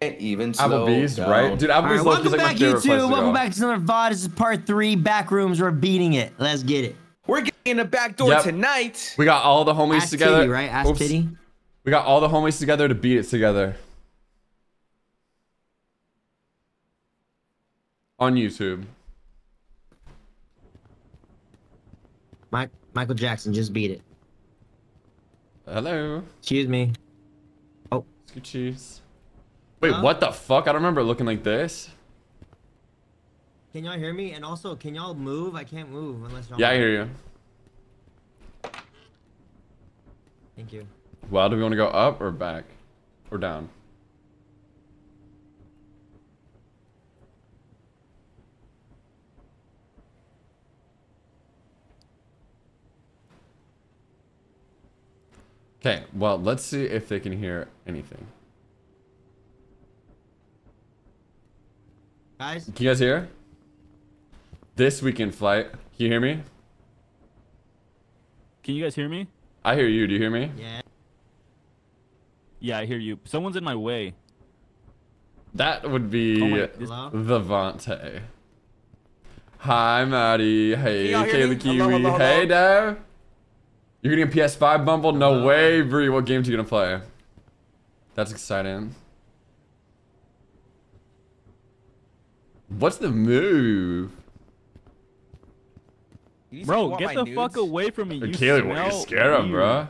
even slow Applebee's, down. right? Dude, All Applebee's right, low welcome is like my back, favorite place to YouTube. Welcome go. back to another VOD. This is part three. Back rooms. We're beating it. Let's get it. We're getting the back door Yep. tonight. We got all the homies Ass together. Titty, right? Ass Oops. Titty. We got all the homies together to beat it together. On YouTube. Mike, Michael Jackson just beat it. Hello. Excuse me. Oh. Scoot cheese. Wait, Huh? what the fuck? I don't remember looking like this. Can y'all hear me? And also, can y'all move? I can't move unless y'all. Yeah, I hear you. Thank you. Well, do we want to go up or back? Or down? Okay, well, let's see if they can hear anything. Guys, Can you guys hear? This weekend flight. Can you hear me? Can you guys hear me? I hear you. Do you hear me? yeah. Yeah, I hear you. Someone's in my way. That would be Oh my- this- Hello? the Vante. Hi, Maddie. Hey, Can y'all hear me? Kayla Kiwi. hello, hello? Hey, Dev. You're getting a PS5 Bumble? No uh, way, Bree. What games are you gonna play? That's exciting. What's the move? You said you Bro, get the nudes? fuck away from me. You Kayla, what you smell scared of, weird. bro?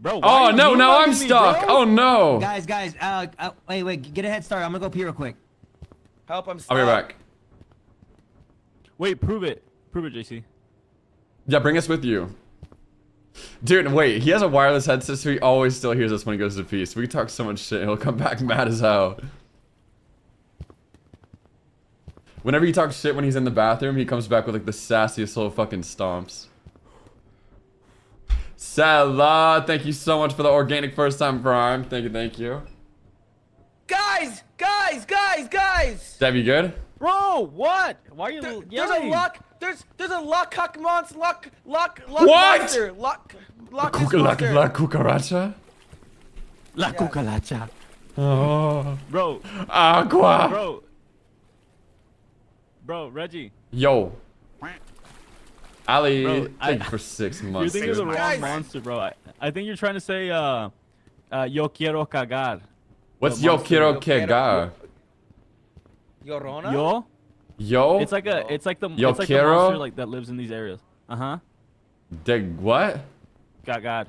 Bro, Oh are you no, now I'm moonlighting me, stuck. bro? Oh no. Guys, guys. Uh, uh, wait, wait. Get a head start. I'm gonna go pee real quick. Help, I'm stuck. I'll be back. Wait, prove it. Prove it, JC. Yeah, bring us with you. Dude, wait, he has a wireless headset, so he always still hears us when he goes to pee. So we talk so much shit, he'll come back mad as hell. Whenever he talks shit when he's in the bathroom, he comes back with like the sassiest little fucking stomps. Salah, thank you so much for the organic first time prime. Thank you, thank you. Guys, guys, guys, guys. Dev, you good? Bro, what? Why are you There- yelling? there's a luck. There's there's a luck huck monster. Luck luck luck What? monster. Luck luck this Cuca- la, monster. la cucaracha? La cucaracha. Oh. Bro, Agua. bro. Bro, Reggie. Yo. Ali, Bro, I- thank you for six months. You're months. thinking of the wrong monster, bro. I, I think you're trying to say, uh, uh, yo quiero cagar. What's the yo monster. quiero Yo quiero- Llorona. Yo? Yo? It's like a, it's like the, Yo it's like the monster like that lives in these areas. Uh huh. De what? Cagar.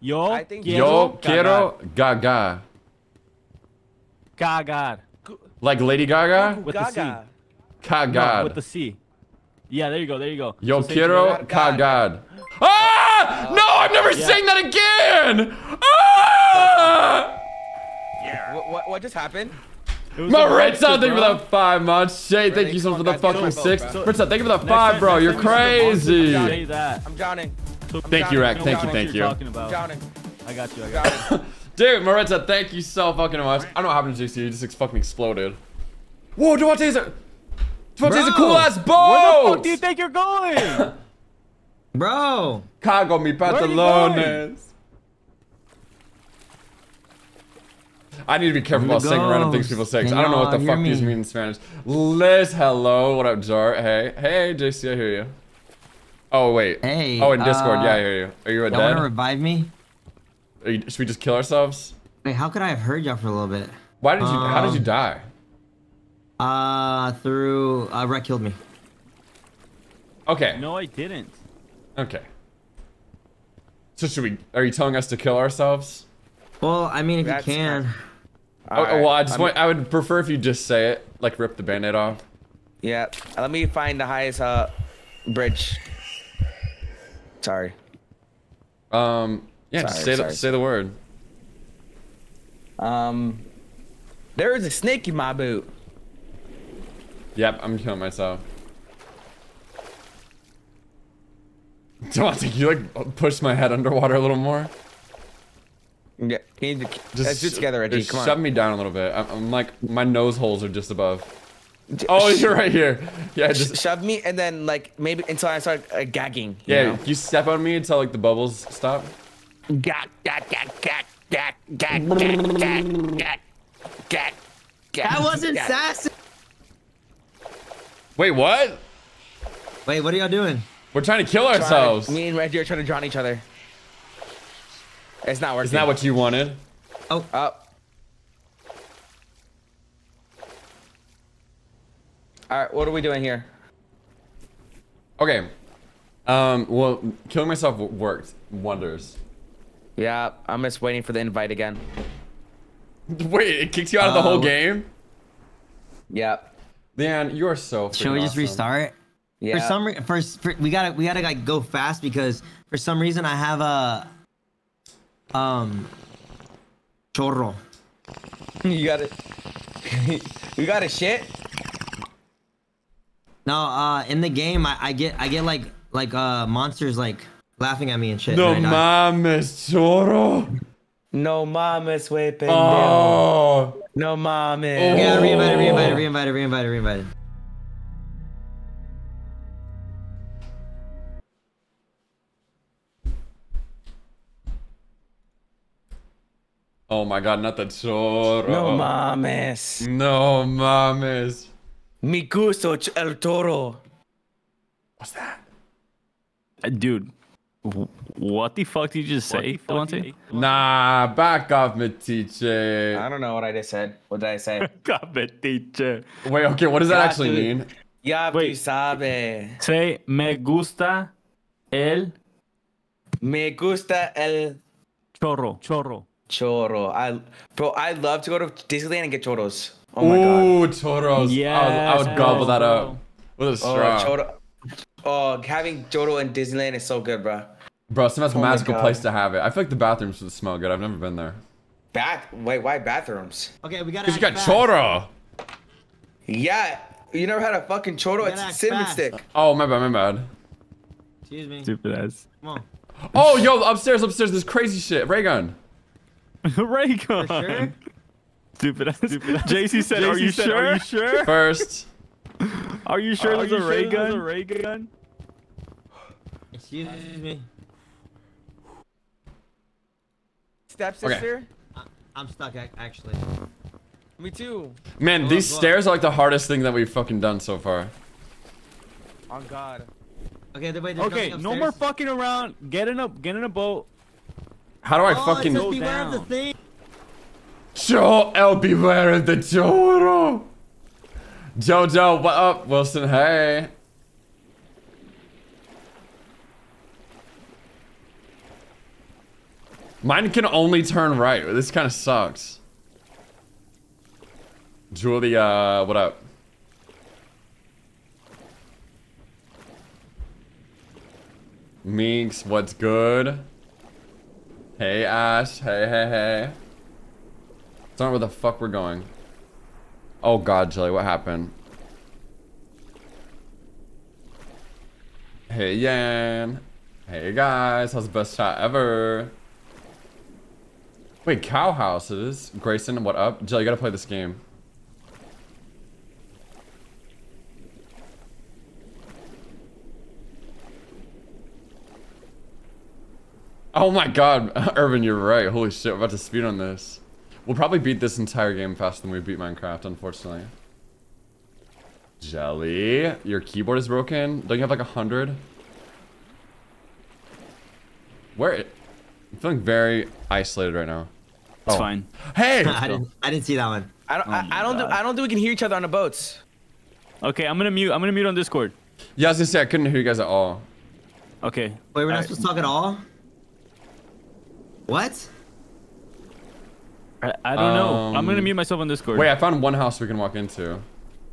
Yo I think- Yo cagar. quiero gaga. cagar. Like Lady Gaga? With the C. Gaga. No, with the C. Yeah, there you go. There you go. Yo So say quiero God, God. cagad. Ah! No, I'm never Yeah. saying that again! Ah! What, what what just happened? It was a Maritza, monster, thank you for bro. the five months. Shay, thank you so much for the fucking six. boat, bro. Maritza, thank you for the five, bro. You're time you see the monster, crazy. I'm drowning. Thank you, Rack. Thank you, thank you. you're talking about. Drowning. I got you. I got you. Dude, Maritza, thank you so fucking much. I don't know what happened to JC. He just fucking exploded. Whoa, Duarte's a... Duarte's a Bro, cool ass Where the fuck do you think you're going? Bro. Cago mi are pantalones. I need to be careful about the saying random things ghost. people say. 'cause Can I don't know what the fuck hear these mean in Spanish. Liz, hello. What up, Jar? Hey. Hey, JC, I hear you. Oh, wait. Hey, Oh, in Discord. uh, yeah, I hear you. Are you a Y'all wanna revive me? Are you, should we just kill ourselves? Wait, how could I have heard y'all for a little bit? Why did you... how did you Um, die? Uh, through uh, Rec killed me. Okay. no, I didn't. Okay. So should we... Are you telling us to kill ourselves? Well, I mean, if That's you can. Oh, well, I just I'm- want... I would prefer if you just say it. Like, rip the band-aid off. Yeah. Let me find the highest uh bridge. Sorry. Um... Yeah, just Sorry, say, the, say the word. Um. There is a snake in my boot. Yep, I'm killing myself. Devontae, can you like push my head underwater a little more? Yeah. Can you, let's do it together, Reggie. just Come shove on. me down a little bit. I'm, I'm like, my nose holes are just above. Oh, you're right here. Yeah, Sh- just shove me and then like maybe until I start uh, gagging. You yeah. know? You step on me until like the bubbles stop. Gag, gag, gag, gag. gat, gat, gat, gat, gat, gat. That wasn't gat. sassy. Wait, what? Wait, what are y'all doing? We're trying to kill Trying- ourselves. Me and Reggie are trying to drown each other. It's not working. Isn't that what you wanted? Oh, Oh. All right, what are we doing here? Okay. Um, well, killing myself worked wonders. Yeah, I'm just waiting for the invite again. Wait, it kicks you out of the whole Uh, game? Yeah. Dan, you are so should we just awesome. restart? Yeah. For some re- for, for we gotta we gotta like go fast because for some reason I have a um chorro. you got it. you got a shit. No, uh, in the game I, I get I get like like uh monsters like laughing at me and shit. No and mames, choro. No mames, way pendejo. Oh. No mames. Oh. Yeah, reinvited, reinvited, reinvited, reinvited, reinvited. Oh my god, not the choro. No mames. No mames. Mi gusto el toro. What's that? Uh, Dude, what the fuck did you just say, Devontae? Nah, back off, Metiche. I don't know what I just said. What did I say? teacher. Wait, okay, what does that actually mean? ya tú Wait. sabes. Say, me gusta el Me gusta el chorro. Chorro. Choro. I, bro, I love to go to Disneyland and get choros. Oh my god. Ooh, choros. I would, I would Yes, gobble that bro. up with a Oh, straw. choro. Oh, having choro in Disneyland is so good, bro. Bro, it's the most Oh my magical place to have it. I feel like the bathrooms would smell good. I've never been there. Bath. Wait, why bathrooms? Okay, we gotta. Cause you got fast. choro. Yeah, you never had a fucking choro. gotta It's act cinnamon fast. stick. Oh, my bad, my bad. Excuse me. Stupid ass. Come on. Oh, yo, upstairs, upstairs, this crazy shit. Ray gun. Ray gun. For sure. Stupid ass. JC said, JC are you said, sure? "Are Are you sure? First. Are you sure Are there's you a sure ray there's gun? a ray gun? Excuse me. Stepsister. I'm stuck actually. Me too. Man, Go these up, go up. stairs are like the hardest thing that we've fucking done so far. On God. Okay, the way Okay, no more fucking around. Get in a get in a boat. How do I Oh, fucking... it says Go beware of the down. thing. Show El beware of the choro. Jojo, what up? Wilson, hey. Mine can only turn right. This kind of sucks. Julia, what up? Meeks, what's good? Hey, Ash. Hey, hey, hey. It's not where the fuck we're going. Oh god, Jelly, what happened? Hey, Yan. Hey, guys. How's the best shot ever? Wait, Cow Houses. Grayson, what up? Jelly, you gotta play this game. Oh my god, Irvin, you're right. Holy shit, we're about to speed on this. We'll probably beat this entire game faster than we beat Minecraft, unfortunately. Jelly, your keyboard is broken. Don't you have like a hundred? Where? I'm feeling very isolated right now. It's Oh. fine. Hey! I didn't. I didn't see that one. I don't. Oh I, I don't. Oh do, I don't think we can hear each other on the boats. Okay, I'm gonna mute. I'm gonna mute on Discord. Yeah, I was gonna say I couldn't hear you guys at all. Okay. Wait, we're not Alright. supposed to talk at all. What? I, I don't know. I'm gonna Um, mute myself on Discord. Wait, I found one house we can walk into.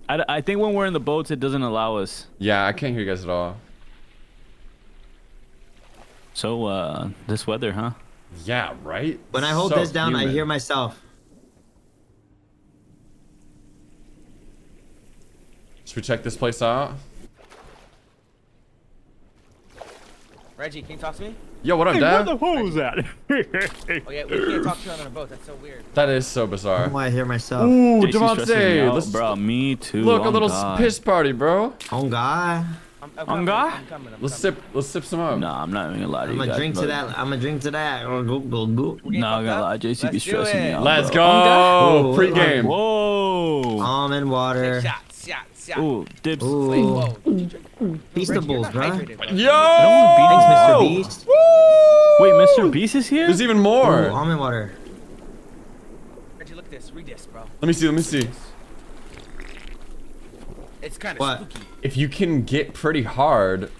I, I think when we're in the boats, it doesn't allow us. Yeah, I can't hear you guys at all. So, uh, this weather, huh? Yeah, right? When I hold So this down, I hear myself. Should we check this place out? Reggie, can you talk to me? Yo, what up, Dad? hole's that? Oh yeah, we can't talk to each other on a boat. That's so weird. That is so bizarre. Why I hear myself? Ooh, JC stresses me Devontae, out, let's bro. Me too. look a oh little God. piss party, bro. Oh God. I'm, I'm On coming, God? I'm coming, I'm Let's coming. sip. Let's sip some up. Nah, I'm not even gonna lie to you. I'm gonna drink to that. I'm gonna drink to that. Go, go, go, go. We're getting Not gonna lie, up? JC be Let's do stressing me it. out. Let's bro. go. Ooh, Pre-game. Whoa. Almond water. Shot, shot, shot. Ooh, dips. Ooh. Wait, whoa. Did you drink? don't bro. hydrated, bro. Yo. Thanks, Mr. Beast. Wait, Mr. Beast is here? There's even Ooh, more. almond water. Reggie, look at this. Read this, bro. Let me see. Let me see. It's kind of What? spooky. If you can get pretty hard,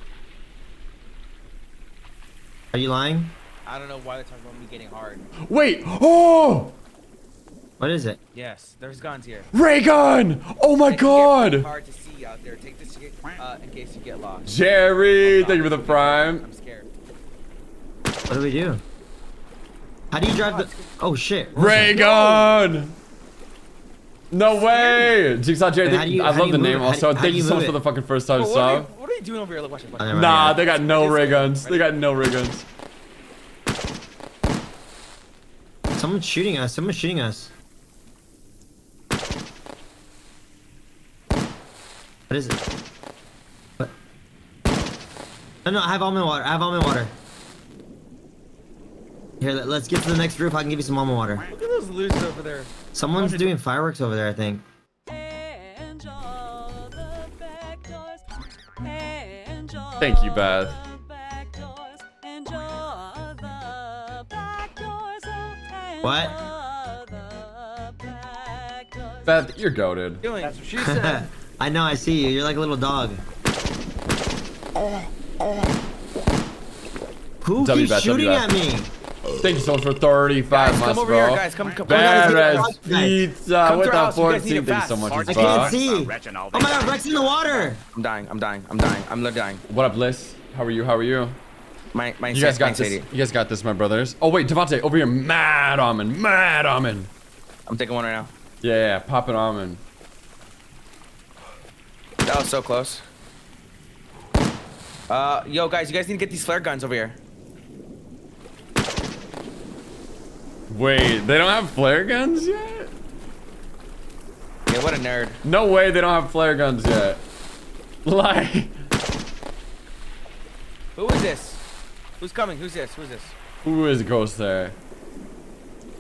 Are you lying? I don't know why they're talking about me getting hard. wait. Oh, What is it? Yes, there's guns here. ray gun. Oh my It can get pretty God. hard to see out there. Take this uh, in case you get lost. Jerry, thank you for the prime. I'm scared. What do we do? How do you drive the? Oh shit. Ray gun. No way. Jigsaw Jerry, Wait, how thank- do you- I love the name it? Also. do- how Thank you you so much move for the fucking first time Bro, what, are you, what are you doing over here? Look, watch it. Watch Oh, it. Nah, they got no ray guns. They got no ray guns. Someone's shooting us. Someone's shooting us. What is it? What? No, no, I have almond water. I have almond water. Here, let, us get to the next roof. I can give you some almond water. Look at those losers over there. Someone's doing fireworks over there, I think. And all the back doors, and all Thank you, Beth. the back doors, and all the back doors, and What? all the back doors. Beth, you're goaded. That's what she said. I know, I see you. You're like a little dog. Who W keeps bet, shooting at me? Thank you so much for 35 Guys, months, come over bro. here, guys. Come, come. Bad Badass pizza Come with a house, you guys 14. need it Thank you so fast. much, I can't see. Oh my god, Rex in the water. I'm dying. I'm dying. I'm dying. I'm literally dying. What up, Liz? How are you? How are you? My, my You guys got this. You guys got this, my brothers. Oh wait, Devontae, over here, mad almond, mad almond. I'm taking one right now. Yeah, yeah, popping almond. That was so close. Uh, yo, guys, you guys need to get these flare guns over here. Wait, they don't have flare guns yet? Yeah, what a nerd. No way, they don't have flare guns yet. Like, Who is this? Who's coming? Who's this? Who's this? who is Ghost there?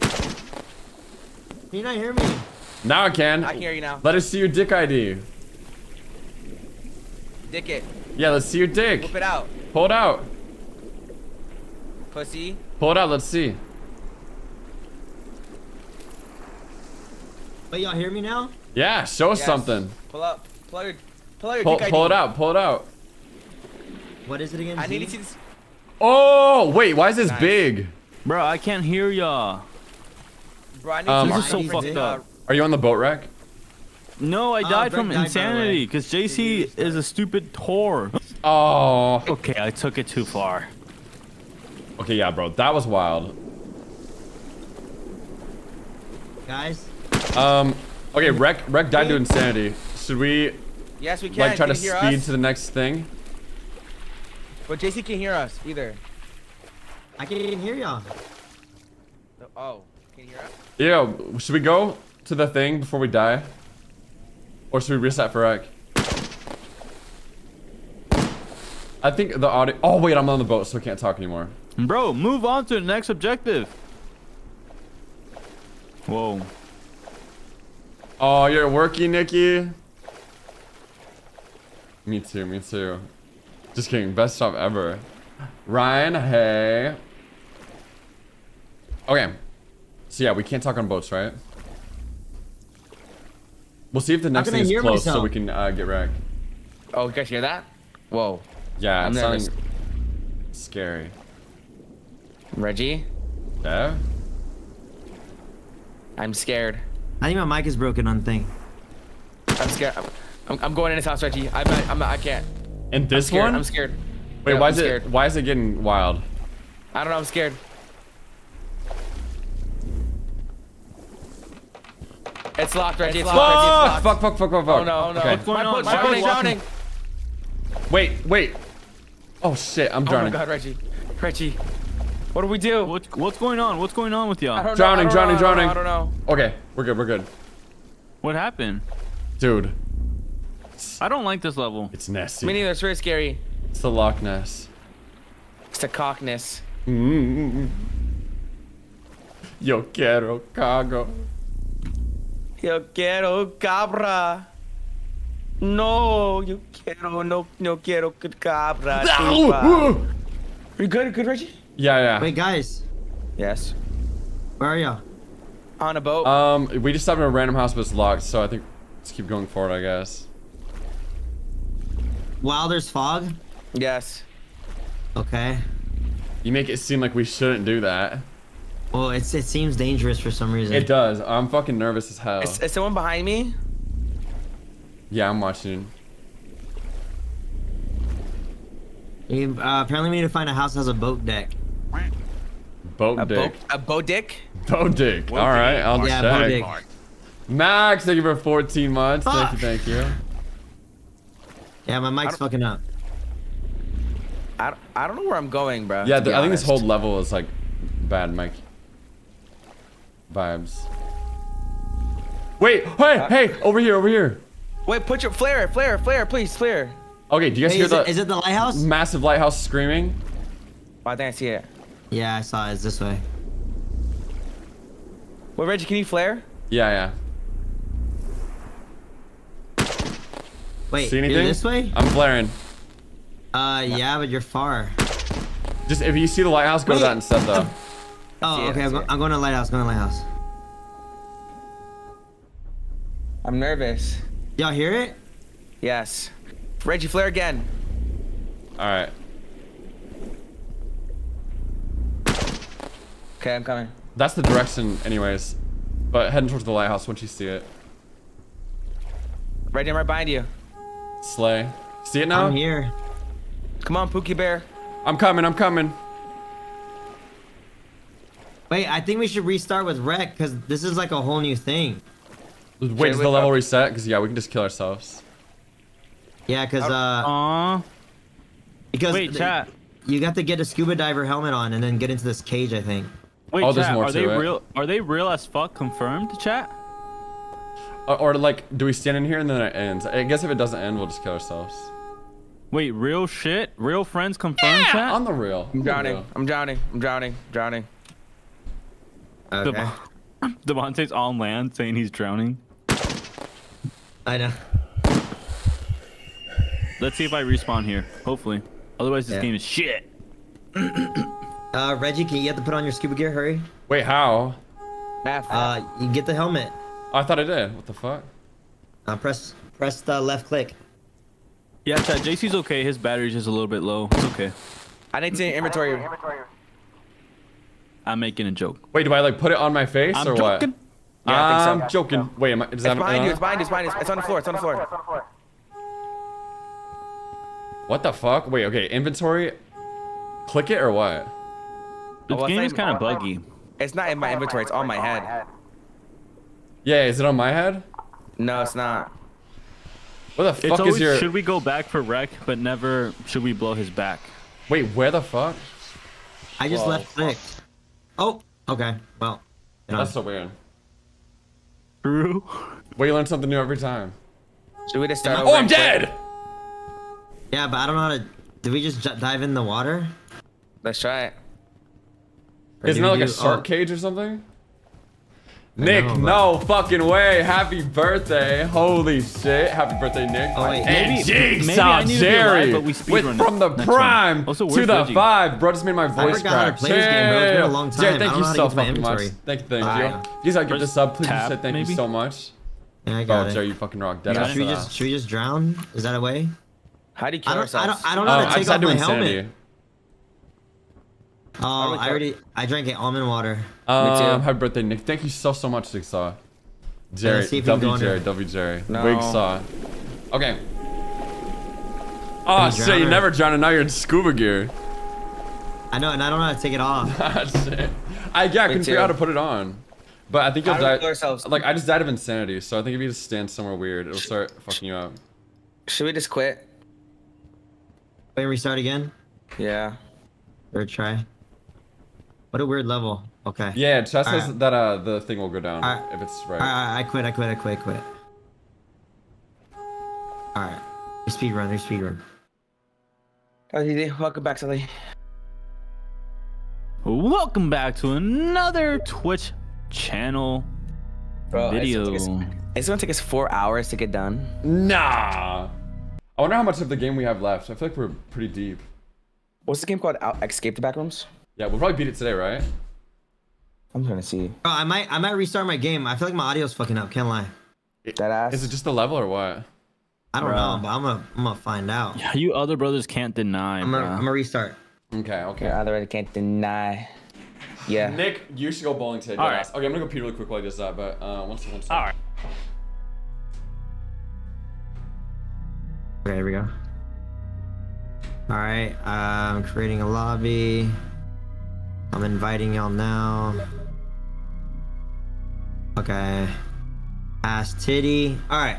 Can you not hear me? Now I can. I can hear you now. Let us see your dick ID. Dick it. Yeah, let's see your dick. Whip it out. Pull it out. Pussy. Pull it out. Let's see. But y'all hear me now? Yeah, show us Yes. something. Pull up. Pull out your, pull out your Pull, dick pull it out. Pull it out. What is it again? I Z? need to see this. Oh, wait, why is this Nice. big? Bro, I can't hear y'all. Bro, I need Um, to This is so fucked freaking, up. Are you on the boat wreck? No, I Oh, died Greg from died, insanity because JC is a stupid whore. Oh. Okay, I took it too far. Okay, yeah, bro. That was wild. Guys, Um, okay, Wreck, Wreck died to insanity. Should we, Uh, yes, we can. like, try Can to speed us? to the next thing? But JC can't hear us either. I can't even hear y'all. Oh, can you hear us? Yeah, should we go to the thing before we die? Or should we reset for Wreck? I think the audio. Oh, wait, I'm on the boat, so I can't talk anymore. Bro, move on to the next objective. Whoa. Oh, you're working, Nikki? Me too, me too. Just kidding, best job ever. Ryan, hey. Okay. So yeah, we can't talk on boats, right? We'll see if the next thing is hear close so we can uh, get wrecked. Oh, you guys hear that? Whoa. Yeah, I'm it's nervous. sounding scary. Reggie, Yeah? I'm scared. I think my mic is broken on thing. I'm scared. I'm, I'm, I'm going in his house, Reggie. I'm not. I'm not. I can't. And this scared. one? I'm scared. Wait, Yeah, why I'm is it scared. why is it getting wild? I don't know. I'm scared. It's locked, Reggie. It's, locked. Fuck! It's locked. Fuck, fuck, fuck, fuck, fuck. Oh no! Oh no! Okay. What's going my on? boat's Why are drowning! Drowning! Wait, wait. Oh shit, I'm drowning. Oh my. God, Reggie! Reggie! What do we do? What, what's going on? What's going on with y'all? don't Drowning, know, I drowning, don't know, drowning. I don't know. Okay, we're good, we're good. What happened? Dude. I don't like this level. it's nasty. Me neither. It's very scary. It's the Loch Ness. It's the cockness. Mm. Yo quiero cago. Yo quiero cabra. No, yo quiero no no quiero cabra. Are you good? Good, Reggie? Yeah, yeah. Wait, guys, Yes. where are y'all? On a boat. Um, we just stopped in a random house, but it's locked, so I think let's keep going forward, I guess. While there's fog. yes. Okay. You make it seem like we shouldn't do that. Well, it's it seems dangerous for some reason. It does. I'm fucking nervous as hell. Is, is someone behind me? Yeah, I'm watching. You, uh, apparently, we need to find a house that has a boat deck. Boat A dick. boat? A boat dick? Boat dick. All right, I'll Yeah, check. boat dick. Max, thank you for 14 months. Thank you, thank you. Yeah, my mic's fucking up. I, don't- I don't know where I'm going, bro. Yeah, to I think this whole level is like bad, Mike. Vibes. Wait, hey, Uh, hey, over here, over here. Wait, put your flare, flare, flare, please, flare. Okay, do you guys Hey, hear is, the it, is it the lighthouse? massive lighthouse screaming? Oh, I think I see it. Yeah, I saw it. It's this way. Wait, Reggie, can you flare? Yeah, yeah. Wait, See you're anything? this way? I'm flaring. Uh, yeah, but you're far. Just if you see the lighthouse, go to that instead, though. Oh, see okay. I I'm, go- it. I'm going to lighthouse. Going to lighthouse. I'm nervous. Y'all hear it? Yes. Reggie, flare again. All right. Okay, I'm coming. That's the direction, anyways. But heading towards the lighthouse once you see it. Right I'm right behind you. Slay. See it now? I'm here. Come on, Pookie Bear. I'm coming. I'm coming. Wait, I think we should restart with wreck because this is like a whole new thing. Wait, Okay, does the level uh, reset? Because yeah, we can just kill ourselves. Yeah, because uh, Aw. because Wait, the- chat. you got to get a scuba diver helmet on and then get into this cage. I think. Wait, Oh, chat. more Are they it. real? Are they real as fuck? Confirmed, chat. Or, or like, do we stand in here and then it ends? I guess if it doesn't end, we'll just kill ourselves. Wait, real shit? Real friends confirmed, chat? On the real. I'm on the drowning. I'm drowning. I'm drowning. Drowning. Okay. Devontae's on land saying he's drowning. I know. Let's see if I respawn here. Hopefully. Otherwise, this Yeah. game is shit. Uh, Reggie, can you have to put on your scuba gear? Hurry. Wait, how? F. Uh, you get the helmet. Oh, I thought I did. What the fuck? Uh, press press the left click. Yeah, chat. JC's okay. His battery's just a little bit low. It's okay. I need to inventory. I'm making a joke. Wait, do I like put it on my face I'm or what? joking. Yeah, I I'm think so. joking. Wait, am I, is It's that behind uh, you. It's behind you. It's behind you. It's on the floor. It's on the floor. What the fuck? Wait, okay. Inventory. Click it or what? This Oh, game is kind of buggy. It's not in my inventory. It's on my head. Yeah, is it on my head? No, it's not. What the It's fuck always is your? should we go back for wreck, but never should we blow his back. Wait, where the fuck? I just Whoa. left clicked. Oh, okay. Well, you know. That's so weird. True. Well, you learn something new every time. Should we just start oh, over? Oh, I'm and quit? dead. yeah, but I don't know how to. Did we just dive in the water? Let's try it. Or Isn't do that we like a shark oh, cage or something? I Nick, know, no fucking way. Happy birthday. Holy shit. Happy birthday, Nick. Oh, wait, and maybe- Jigsaw maybe I need to be alive, Jerry but we with from the prime Also, to the Reggie? five. Bro just made my voice forgot how to crack. play this game, bro. It's been a long Jared, time. thank you so how to get to my fucking much. Thank you, thank you. know. You guys gotta give Press this up. Please just tab, say thank you so much. Yeah, I Oh, got Jerry, you fucking rock. Dead You got ass Should we just should we just drown? Is that a way? How do you kill I don't. I don't. I don't know Um, how I to take just off had to my helmet. Do Oh, I kill- already. I drank it almond water. Um, too. happy birthday, Nick. Thank you so, so much, Jigsaw. Jerry, let's see if we can go W. Jerry, W Jerry. No. Wigsaw. Okay. Oh shit, drown you never drowned and now you're in scuba gear. I know, and I don't know how to take it off. Ah, shit. I, yeah, I couldn't figure out how to put it on. But I think you'll How do we die. kill ourselves? Like, I just died of insanity, so I think if you just stand somewhere weird, it'll start fucking you up. Should we just quit? Wait, and restart again. Yeah. Third try. What a weird level. Okay. Yeah, Chess says Alright. that uh, the thing will go down Alright. if it's right. I, I, I quit. I quit. I quit. I quit. All right. Speed run. There's speed run. Oh, GG. Welcome back, Sully. Welcome back to another Twitch channel Bro, it's video. gonna us- It's gonna take us four hours to get done. Nah. I wonder how much of the game we have left. I feel like we're pretty deep. What's the game called? Out- Escape the Backrooms? Yeah, we'll probably beat it today, right? I'm trying to see. Bro, I might I might restart my game. I feel like my audio's fucking up. Can't lie. That ass. Is it just the level or what? I don't Bruh. know, but I'm gonna I'm gonna find out. You other brothers can't deny. I'm gonna. I'm gonna restart. Okay, okay. Yeah, otherwise I can't deny. Yeah. Nick, you should go bowling today. All deadass. Okay, I'm gonna go pee really quick while he does that, but uh, one second. One second. All right. Okay, here we go. All right, I'm creating a lobby. I'm inviting y'all now. Okay. Ass titty. All right.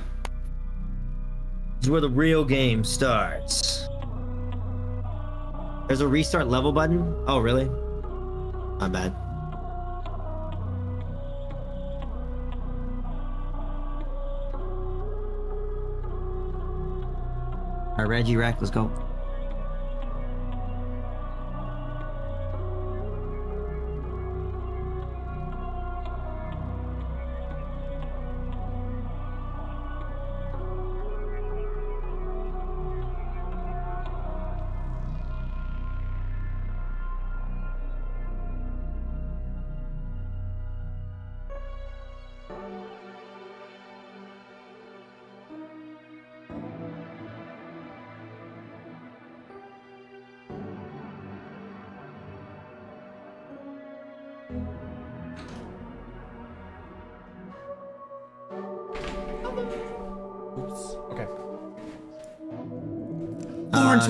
This is where the real game starts. There's a restart level button. Oh, really? My bad. All right, Reggie Rack, let's go.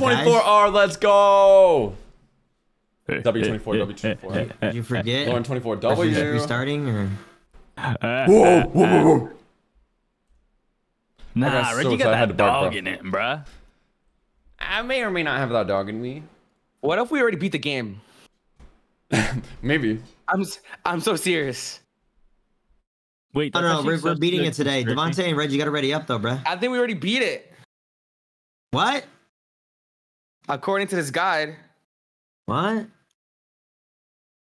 W24R, let's go! W24, W24. Did you forget? Lauren 24, W. Are starting or? Whoa, whoa, whoa, whoa. Nah, Reggie so got that dog bro. in it, bruh. I may or may not have that dog in me. What if we already beat the game? Maybe. I'm I'm so serious. Wait, I don't know. We're, we're beating it today. Devontae and Reggie got to ready up though, bruh. I think we already beat it. What? According to this guide. What?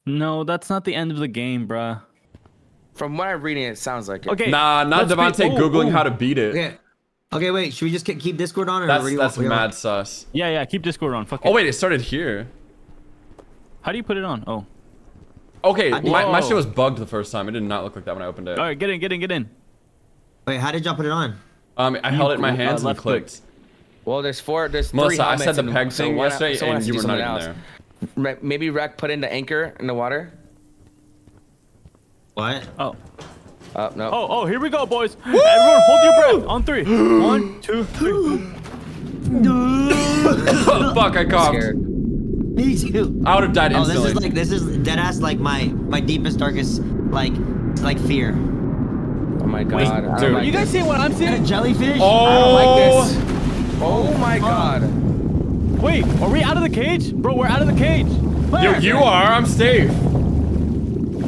No, that's not the end of the game, bruh. From what I'm reading, it sounds like it. Okay. Nah, not let's be- Devontae oh, googling oh. how to beat it. Okay. Okay, wait. Should we just keep Discord on, or That's where do you that's want- mad sus. Yeah, yeah. Keep Discord on. Fuck it. Oh wait, it started here. How do you put it on? Oh. Okay, I- my, my shit was bugged the first time. It did not look like that when I opened it. All right, get in, get in, get in. Wait, how did y'all put it on? Um, I held it in my uh, hands and clicked. click. Clicked. Well, there's four. There's three Melissa, I said the peg thing one- yesterday, someone and has you to were do not even something there. Maybe Rec put in the anchor in the water. What? Oh. Oh no. Oh, oh, here we go, boys. Everyone, hold your breath. On three. One, two, three. Fuck, I coughed. Me too. I would have died Oh, this instantly. is like this is dead ass like my my deepest darkest like like fear. Oh my god. I don't dude. like You guys this. see what I'm Is that a seeing? jellyfish? oh, I don't like oh. this. Oh my god. Wait, are we out of the cage? Bro, we're out of the cage. Yo, Claire, you are. I'm safe.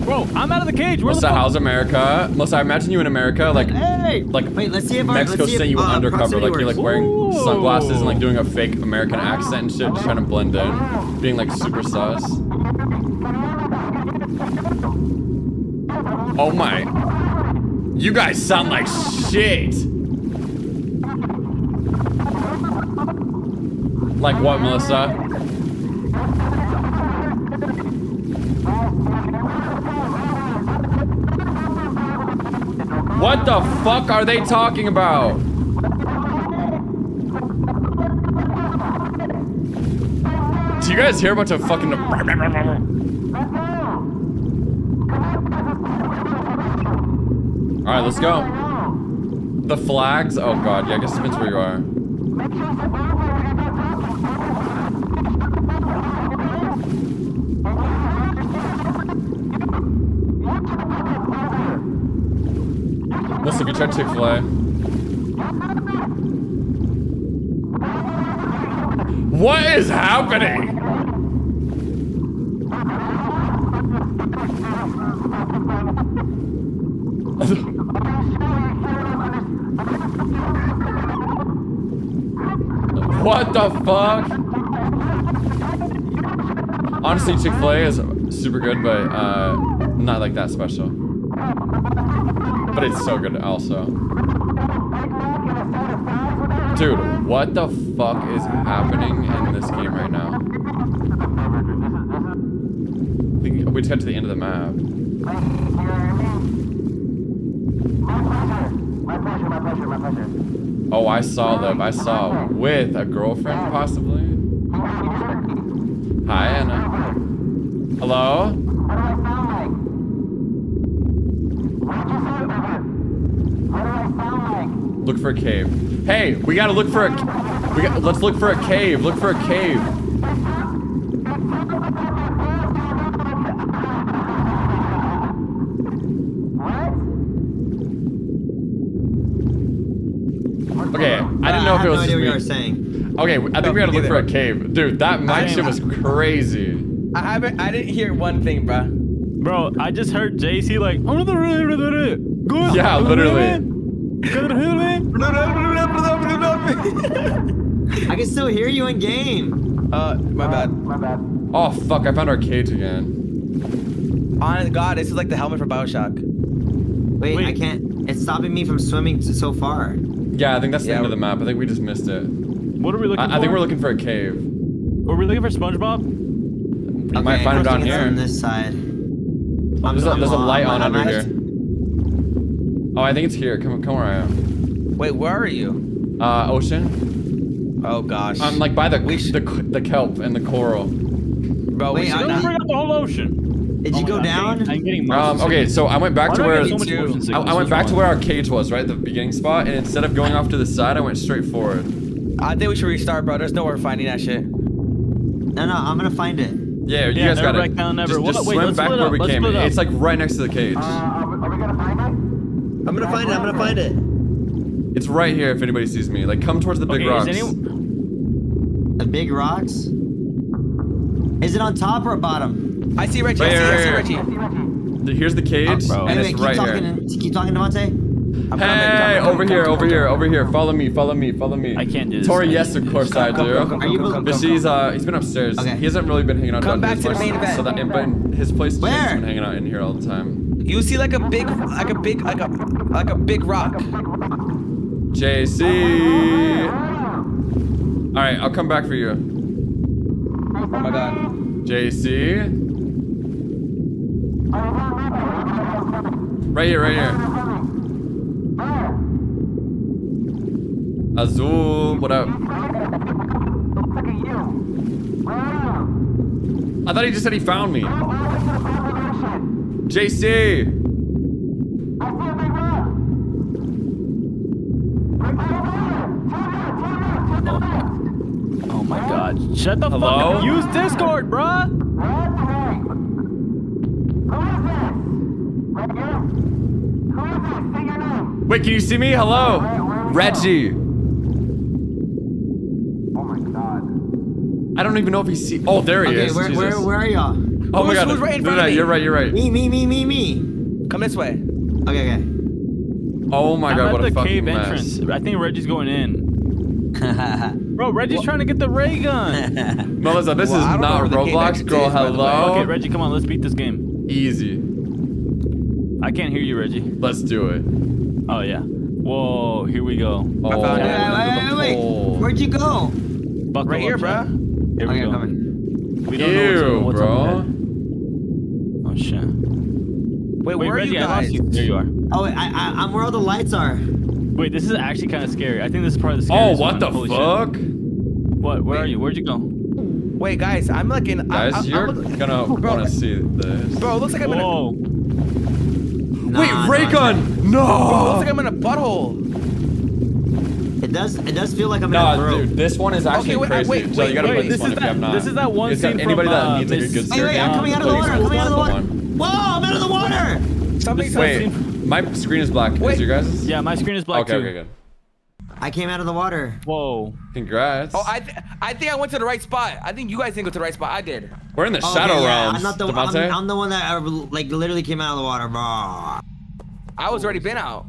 Bro, I'm out of the cage. Where the Melissa, fuck? how's America? Melissa, I imagine you in America, like, Hey! like Wait, let's see if our Mexico let's see sent you uh, undercover, like you're like wearing Ooh. sunglasses and like doing a fake American accent and shit, just trying to blend in, being like super sus. Oh my! You guys sound like shit. Like what, Melissa? What the fuck are they talking about? Do you guys hear a bunch of fucking... Alright, let's go. The flags? Oh god, yeah, I guess it depends where you are. Listen, you tried Chick-fil-A. What is happening? What the fuck? Honestly, Chick-fil-A is super good, but uh, not like that special. But it's so good also. Dude, what the fuck is happening in this game right now? We just got to the end of the map. Oh, I saw them. I saw with a girlfriend, possibly. Hi, Anna. Hello? Look for a cave. Hey, we gotta look for a. We got. Let's look for a cave. Look for a cave. Okay, I didn't know if it was no just idea what you me. were saying. Okay, I think we gotta look for a cave. Dude, that mine shit was crazy. I haven't. I didn't hear one thing, bro. Bro, I just heard JC like, "Oh, Yeah, literally. I can still hear you in game. Uh, my bad. Uh, my bad. Oh fuck, I found our cage again. Honest God, this is like the helmet for Bioshock. Wait, Wait. I can't. It's stopping me from swimming so far. Yeah, I think that's the Yeah, end of the map. I think we just missed it. What are we looking for? I, I think we're looking for a cave. Are we looking for SpongeBob? You might find him down here. On this side. There's a, there's a light on I'm under at- here. Oh, I think it's here. Come, come where I am. Wait, where are you? Uh, ocean. Oh gosh. I'm like by the We the the kelp and the coral. Bro, Wait, we should I- go- Don't bring up the whole ocean. Did Oh you go God, I'm down? getting- I'm getting Um, motion okay, so I went back Why to do I where so much Me too. motion I. I went What's back to where our cage was, right, the beginning spot, and instead of going off to the side, I went straight forward. I think we should restart, bro. There's nowhere finding that shit. No, no, I'm gonna find it. Yeah, you Yeah, guys got back it. down, never. Just, What- just wait, swim back where up, we let's came. split. It's like right next to the cage. I'm gonna find it. I'm gonna find it. It's right here if anybody sees me. Like, come towards the big Okay, rocks. anyone? The big rocks. Is it on top or bottom? I see Reggie. Right I see, here, I see right Reggie. here. Here's the cage, bro. and Wait, it's right keep here. talking. Keep talking, Devontae. I'm coming, Hey, coming, over coming, here, coming, over coming. here, over here. Follow me, follow me, follow me. I can't do this. Tori, yes, of course this. I Come, do. come, come, come, But she's uh, he's been upstairs. Okay. He hasn't really been hanging out Come down back here to the main event. So that, but his place has changed. Where? He's been hanging out in here all the time. You see like a big, like a big, like a, like a big rock. JC. All right, I'll come back for you. Oh my god. JC. Right here, right here. Azul, what up? I thought he just said he found me. JC. Oh my god. Shut the Hello? fuck up. Use Discord, bruh. Wait, can you see me? Hello. Reggie. Oh my god. I don't even know if he see. Oh, there he Okay, is. where, Jesus. where, where are y'all? Oh my god. who's right in no, front no, of me? you're right, you're right. Me, me, me, me, me. Come this way. Okay, okay. Oh my I'm god, at what a the fucking cave mess. entrance. I think Reggie's going in. Bro, Reggie's trying to get the ray gun. Melissa, this Well, is don't know not where the cave Roblox, girl. is, by the way. Hello. okay, Reggie, come on, let's beat this game. Easy. I can't hear you, Reggie. Let's do it. Oh yeah. Whoa, here we go. Oh, found it. Wait, wait, wait, wait. Where'd you go? Buckle Right here, bro. Here we Okay, go. coming. We don't know Ew, what's, what's bro. up. Oh shit. Wait, Wait, where Reggie, are you I lost guys? you. There you are. Oh, wait, I, I, I'm where all the lights are. Wait, this is actually kind of scary. I think this is probably the Oh, what one. the Holy shit. fuck? What? Where are you? Where'd you go? Wait, guys, I'm looking. I'm- Guys, I'm, you're I'm gonna want to see this. Bro, it looks like I'm in a. Whoa. Nah, Wait, nah, ray nah. gun! Bro, it looks like I'm in a butthole. It does. It does feel like I'm in a No, dude, this one is actually Okay, wait, crazy. wait, so you gotta wait, play wait, this this one is if you have that- not. this is that one It's got anybody from, that uh, needs like a good Wait, scare wait, I'm coming out of the water. I'm coming out of the water. Whoa, I'm out of the water. Something This Wait, that scene- my screen is black. Wait. Is your guys'? Yeah, my screen is black Okay, too. okay, good. I came out of the water. Whoa. Congrats. Oh, I, th- I think I went to the right spot. I think you guys didn't go to the right spot. I did. We're in the Oh, Shadow okay, yeah, Realms, I'm not the. I'm, I'm the one that uh, like literally came out of the water, bro. I was already been out.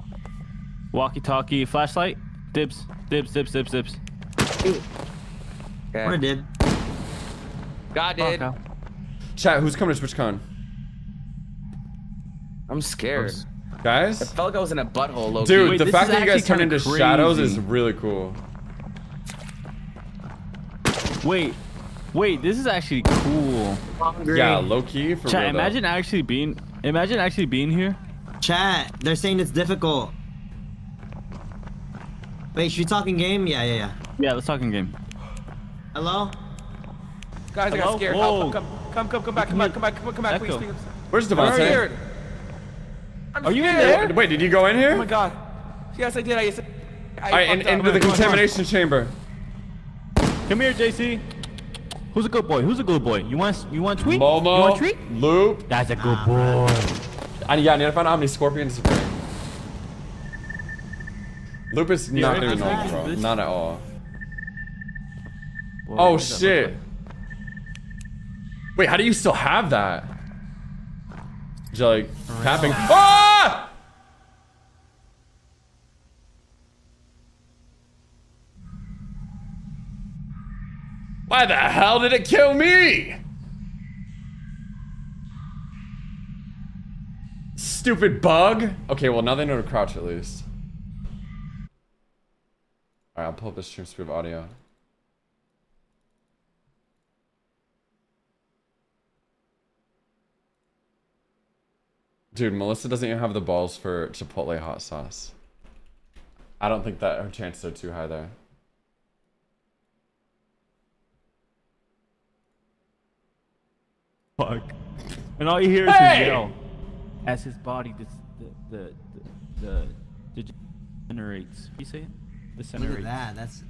Walkie-talkie, flashlight. Dibs, dibs, dibs, dibs, dibs. What I Okay. did. God did. Fuck, Chat, who's coming to TwitchCon? I'm scared. I Guys? I felt like I was in a butthole, low Dude, Wait, the fact that you guys actually turn kinda into shadows is really cool. Wait, wait, this is actually cool. Yeah, low key for Chat, real. imagine actually being, imagine actually being here. Chat, they're saying it's difficult. Wait, should we talking game? Yeah, yeah, yeah. Yeah, let's talk in game. Hello? Guys, I got scared. Whoa. Help, come, come, come, come back, come back, come back, come back, come back, please, Echo. please. Where's I'm Devontae? Scared. I'm Are you in there? Wait, did you go in here? Oh my god. Yes, I did. I. I Alright, in, fucked up. into the Come on, come on. contamination chamber. Come here, JC. Who's a good boy? Who's a good boy? You want you want tweet? Momo, You want treat? Loop. That's a good boy. I, yeah, I need to find out how many scorpions to bring. Loop is not Yeah, even normal, bro. this- Not at all. Whoa, Oh what does that look shit. like? Wait, how do you still have that? It like tapping? Ah! Why the hell did it kill me? Stupid bug. Okay, well now they know to crouch at least. Alright, I'll pull up the stream speed of audio. Dude, Melissa doesn't even have the balls for Chipotle hot sauce. I don't think that her chances are too high there. Fuck. And all you hear is Hey! his yell as his body dis- the the the, the degenerates. You say it? Look Degenerates. at that. That's.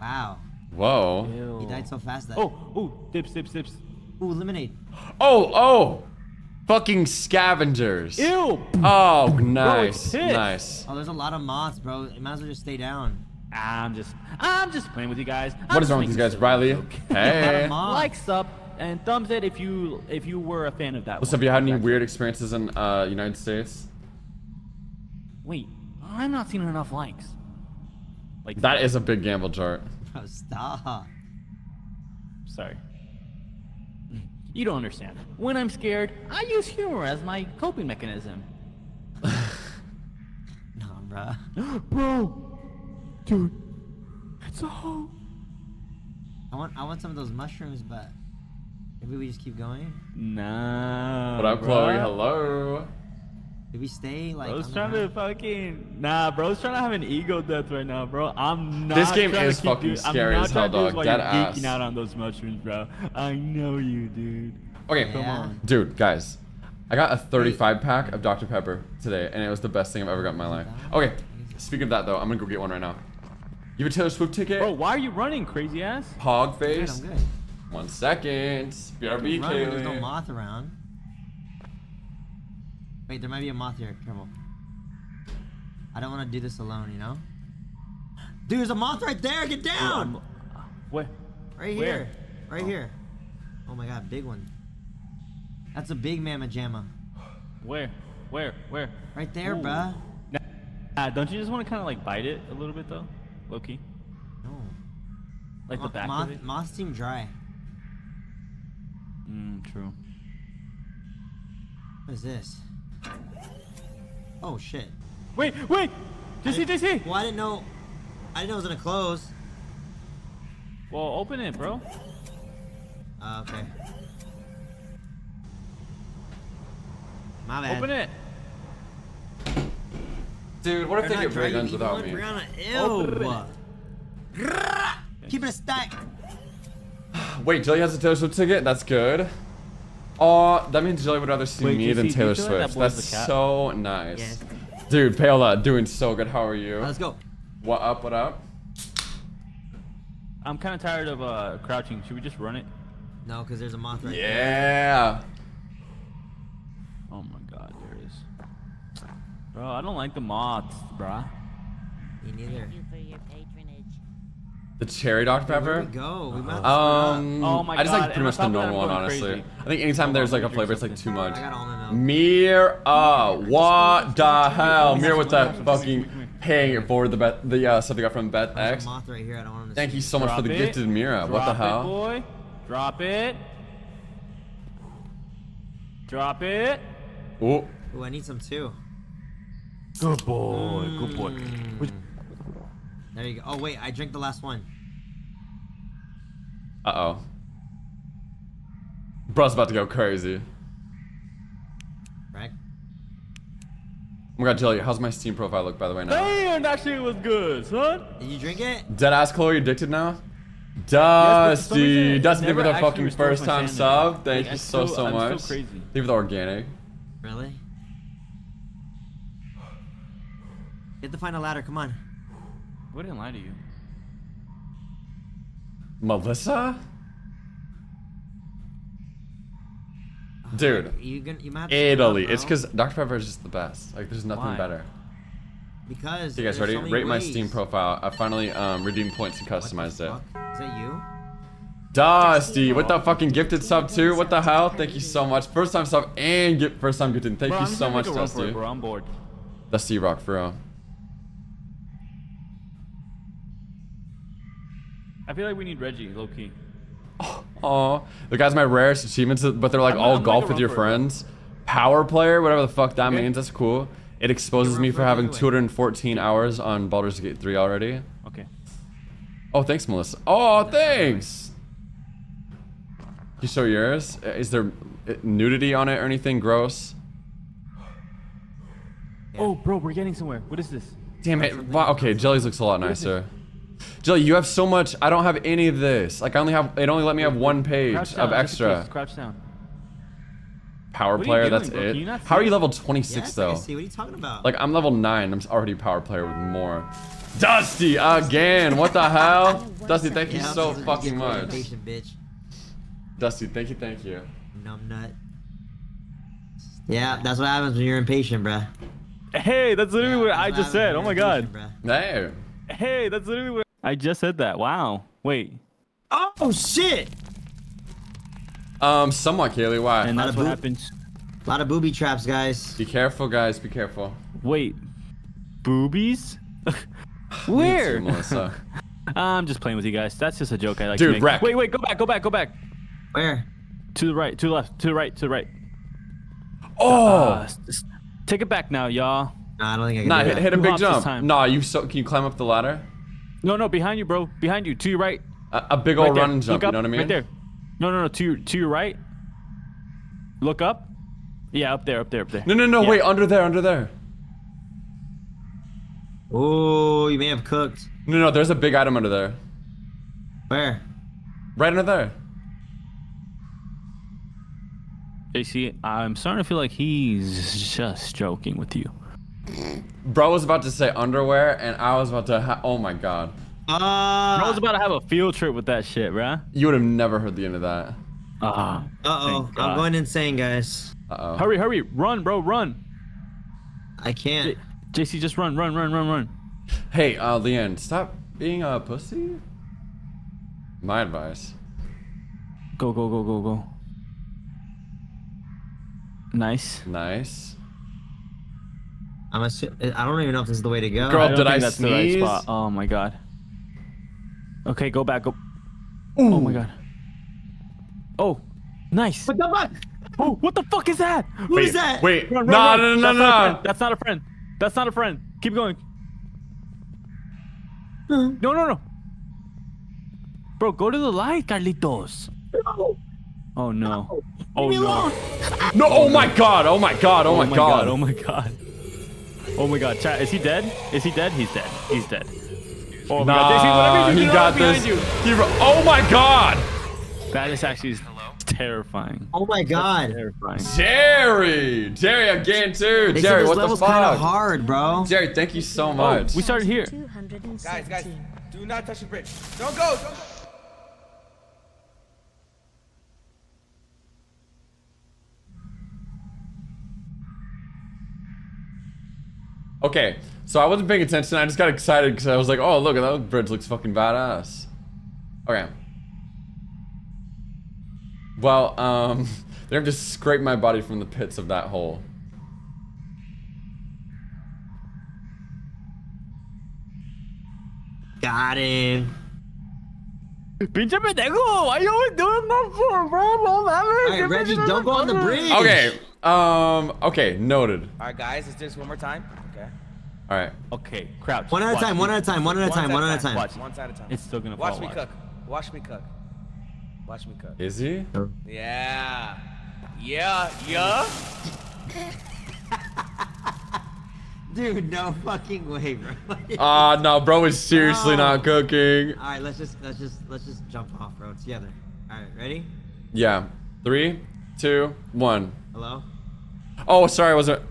Wow. Whoa. Ew. He died so fast that. Oh, oh, dips, dips, dips. Ooh, lemonade. Oh, oh! Fucking scavengers. Ew. Oh, nice. pissed. nice. Oh, there's a lot of moths, bro. You might as well just stay down. I'm just, I'm just playing with you guys. I'm What is wrong with making these guys? Riley? jokes. Hey. Moths. like sub and thumbs it if you if you were a fan of that. What's one. up? You had any weird experiences in uh United States? Wait, I'm not seeing enough likes. Like That is a big gamble chart. Bro, stop. Sorry. You don't understand. When I'm scared, I use humor as my coping mechanism. nah, bro. Bro, dude, it's a hoe. I want, I want some of those mushrooms, but maybe we just keep going. Nah. What up, bruh. Chloe? Hello. Did we stay like? Bro's on the trying to fucking nah, bro's trying to have an ego death right now, bro. I'm not. This game trying to is fucking you- scary I'm not as hell, trying to do this dog. while Dead ass. geeking out on those mushrooms, bro. I know you, dude. Okay, Come on. dude, guys. I got a 35 pack of Dr. Pepper today, and it was the best thing I've ever got in my life. Okay, speaking of that, though, I'm gonna go get one right now. You have a Taylor Swift ticket? Bro, why are you running, crazy ass? Hog Good, face. I'm good. One second. BRB, Run, when there's no moth around. Wait, there might be a moth here. Careful. I don't want to do this alone, you know? Dude, there's a moth right there. Get down. Um, Where? right where? here. Right here. Oh my god, big one. That's a big mamma jamma. Where? Where? Where? Right there, Ooh. bruh. Nah, don't you just want to kind of like bite it a little bit though, low key? No. Like the back moth, of it. moths seem dry. Mm, true. What is this? Oh shit. Wait, wait! JC, JC! Well, I didn't know. I didn't know it was gonna close. Well, open it, bro. Uh, okay. My bad. Open it. Dude, what if They're they get ray guns evil without one, me? Brianna, Open ew. Keep it a stack. Wait, Jilly has a Taylor ticket? That's good. Oh, that means Jilly would rather see Wait, me than do you Taylor feel like that Swift. That's so nice. Yes. Dude, Paola, doing so good. How are you? Let's go. What up, what up? I'm kind of tired of uh crouching. Should we just run it? No, because there's a moth right there. Yeah. Oh my god, there is. Bro, I don't like the moths, bruh. Me neither. Thank you for your patronage. The cherry Dr. Where Pepper? we go? We might have to split up. Um, Oh my god. I just like pretty and much the top of that, normal one, honestly. crazy. I think anytime there's like a flavor, it's like too I much. got almond milk. Mir, uh, what the hell? Mir with that fucking. here, come here. paying it forward the bet the uh, stuff we got from Bet There's X. a moth right here. I don't want to. Thank you so much for the it. gifted Mira. What the hell? It, boy. Drop it. Drop it. Oh. Ooh, I need some too. Good boy. Good boy. Which- There you go. Oh wait, I drank the last one. Uh oh. Bro's about to go crazy. Right? gonna tell you, how's my Steam profile look by the way now? Damn, that shit was good, son. Did you drink it? Deadass Chloe addicted now? Yes, but for some reason, Dusty! it Dusty, thank you for the fucking first time sub. Thank Like, you I'm so, still- so I'm still much. crazy. Thank you for the organic. Really? Get have to find a ladder. Come on. We didn't lie to you. Melissa? Dude, You gonna you might have Italy. up, It's because Dr. Pepper is just the best. Like, there's nothing Why? better. because You guys ready? so many Rate my. Steam profile. I finally um, redeemed points and What the customized it. fuck? Is that you? Dusty, with the fucking gifted sub too. What the hell? Thank you so much. First time sub and get first time gifted. Thank Bro, you so much, make a run for Dusty. it, bro. I'm bored. Dusty Rock for real. I feel like we need Reggie, low key. Aw, the guy's my rarest achievements, but they're like I'm- all I'm golf with your for it, friends. Power player, whatever the fuck that Okay. means. That's cool. It exposes me for having anyway. 214 hours on Baldur's Gate 3 already. Okay. Oh, thanks, Melissa. Oh, thanks. Can you show yours? Uh, Is there uh, nudity on it or anything gross? Oh, bro, we're getting somewhere. What is this? Damn it. Wow, okay, Jellies looks a lot nicer. Jelly, you have so much. I don't have any of this. Like, I only have. It only let me have one page Crouch down, of just extra. case. Crouch down. Power What player, doing, that's bro? It. How are you level 26 Yes, though? I see. What are you talking about? Like I'm level 9, I'm already power player with more. Dusty again, what the hell? Dusty, thank you Yeah, so I'm fucking much. Impatient, bitch. Dusty, thank you, thank you. Numb nut. Yeah, that's what happens when you're impatient, bruh. Hey, that's literally Yeah, what that's I what just said. Oh my god. impatient, bruh. Hey. Hey, that's literally what I just said that. Wow. Wait. Oh shit! Um, somewhat, Kaylee, why? And that's a what happens. A lot of booby traps, guys. Be careful, guys, be careful. Wait. Boobies? Me Where? too, Melissa. I'm just playing with you guys. That's just a joke I like Dude, to make. wreck. Wait, wait, go back, go back, go back. Where? To the right, to the left, to the right, to the right. Oh! Uh, s- s- take it back now, y'all. Nah, I don't think I can nah, do hit, that. hit a big jump. Nah, you so can you climb up the ladder? No, no, behind you, bro. Behind you, to your right. A, a big old there. run and jump, Look you know what I mean? Right there. No, no, no, to your, to your right. Look up. Yeah, up there, up there, up there. No, no, no, Yeah. wait, under there, under there. Oh, you may have cooked. No, no, there's a big item under there. Where? Right under there. JC, I'm starting to feel like he's just joking with you. Bro was about to say underwear, and I was about to. Ha- oh my god. Uh, I was about to have a field trip with that shit, bruh. You would have never heard the end of that. Ah. Uh-oh. I'm going insane, guys. Uh oh. Hurry, hurry, run, bro, run. I can't. J- JC, just run, run, run, run, run. Hey, uh, Leanne, stop being a pussy. My advice. Go, go, go, go, go. Nice. Nice. I'm assu- I don't even know if this is the way to go. Girl, I don't did think I that's the right sneeze? spot. Oh my god. Okay, go back. Go. Oh my god. Oh, nice. What the fuck? Oh, what the fuck is that? Who is that? Wait, Run, no, run, no, run. no, no, That's not a no. friend. That's not a friend. That's not a friend. Keep going. No, no, no. Bro, go to the light, Carlitos. Oh, no. Oh no. Oh no. No, oh my god, oh my god, oh, my, oh god. Oh my god. Oh my god. Chat, is he dead? Is he dead? He's dead. He's dead. Oh my god. Nah, whatever you he got this. you. He oh my god! That is actually terrifying. Oh my god. Terrifying. Jerry! Jerry again too! They Jerry, said this what the level's kind of hard, bro. Jerry, thank you so Oh, much. we started here. Guys, guys, do not touch the bridge. Don't go, don't go. Okay, so I wasn't paying attention. I just got excited because I was like, oh, look, that bridge looks fucking badass. Okay. Well, um, they're gonna just scrape my body from the pits of that hole. Got him. Pinche pendejo! Why you always doing that for, bro? No mames. All right, Reggie, don't go on the bridge. Okay. Um. Okay. Noted. All right, guys, let's do this one more time. Okay. All right. Okay, crouch. One at a time. One at a time. One at a time. One at a time. Watch. One at a time. It's still gonna Watch fall. me watch. cook. Watch me cook. Watch me cook. Is he? Yeah. Yeah. Yeah. Dude, no fucking way, bro. Ah, no, bro is seriously No. not cooking. All right, let's just let's just let's just jump off, bro. Together. All right, ready? Yeah. Three, two, one. Hello. Oh, sorry, I wasn't.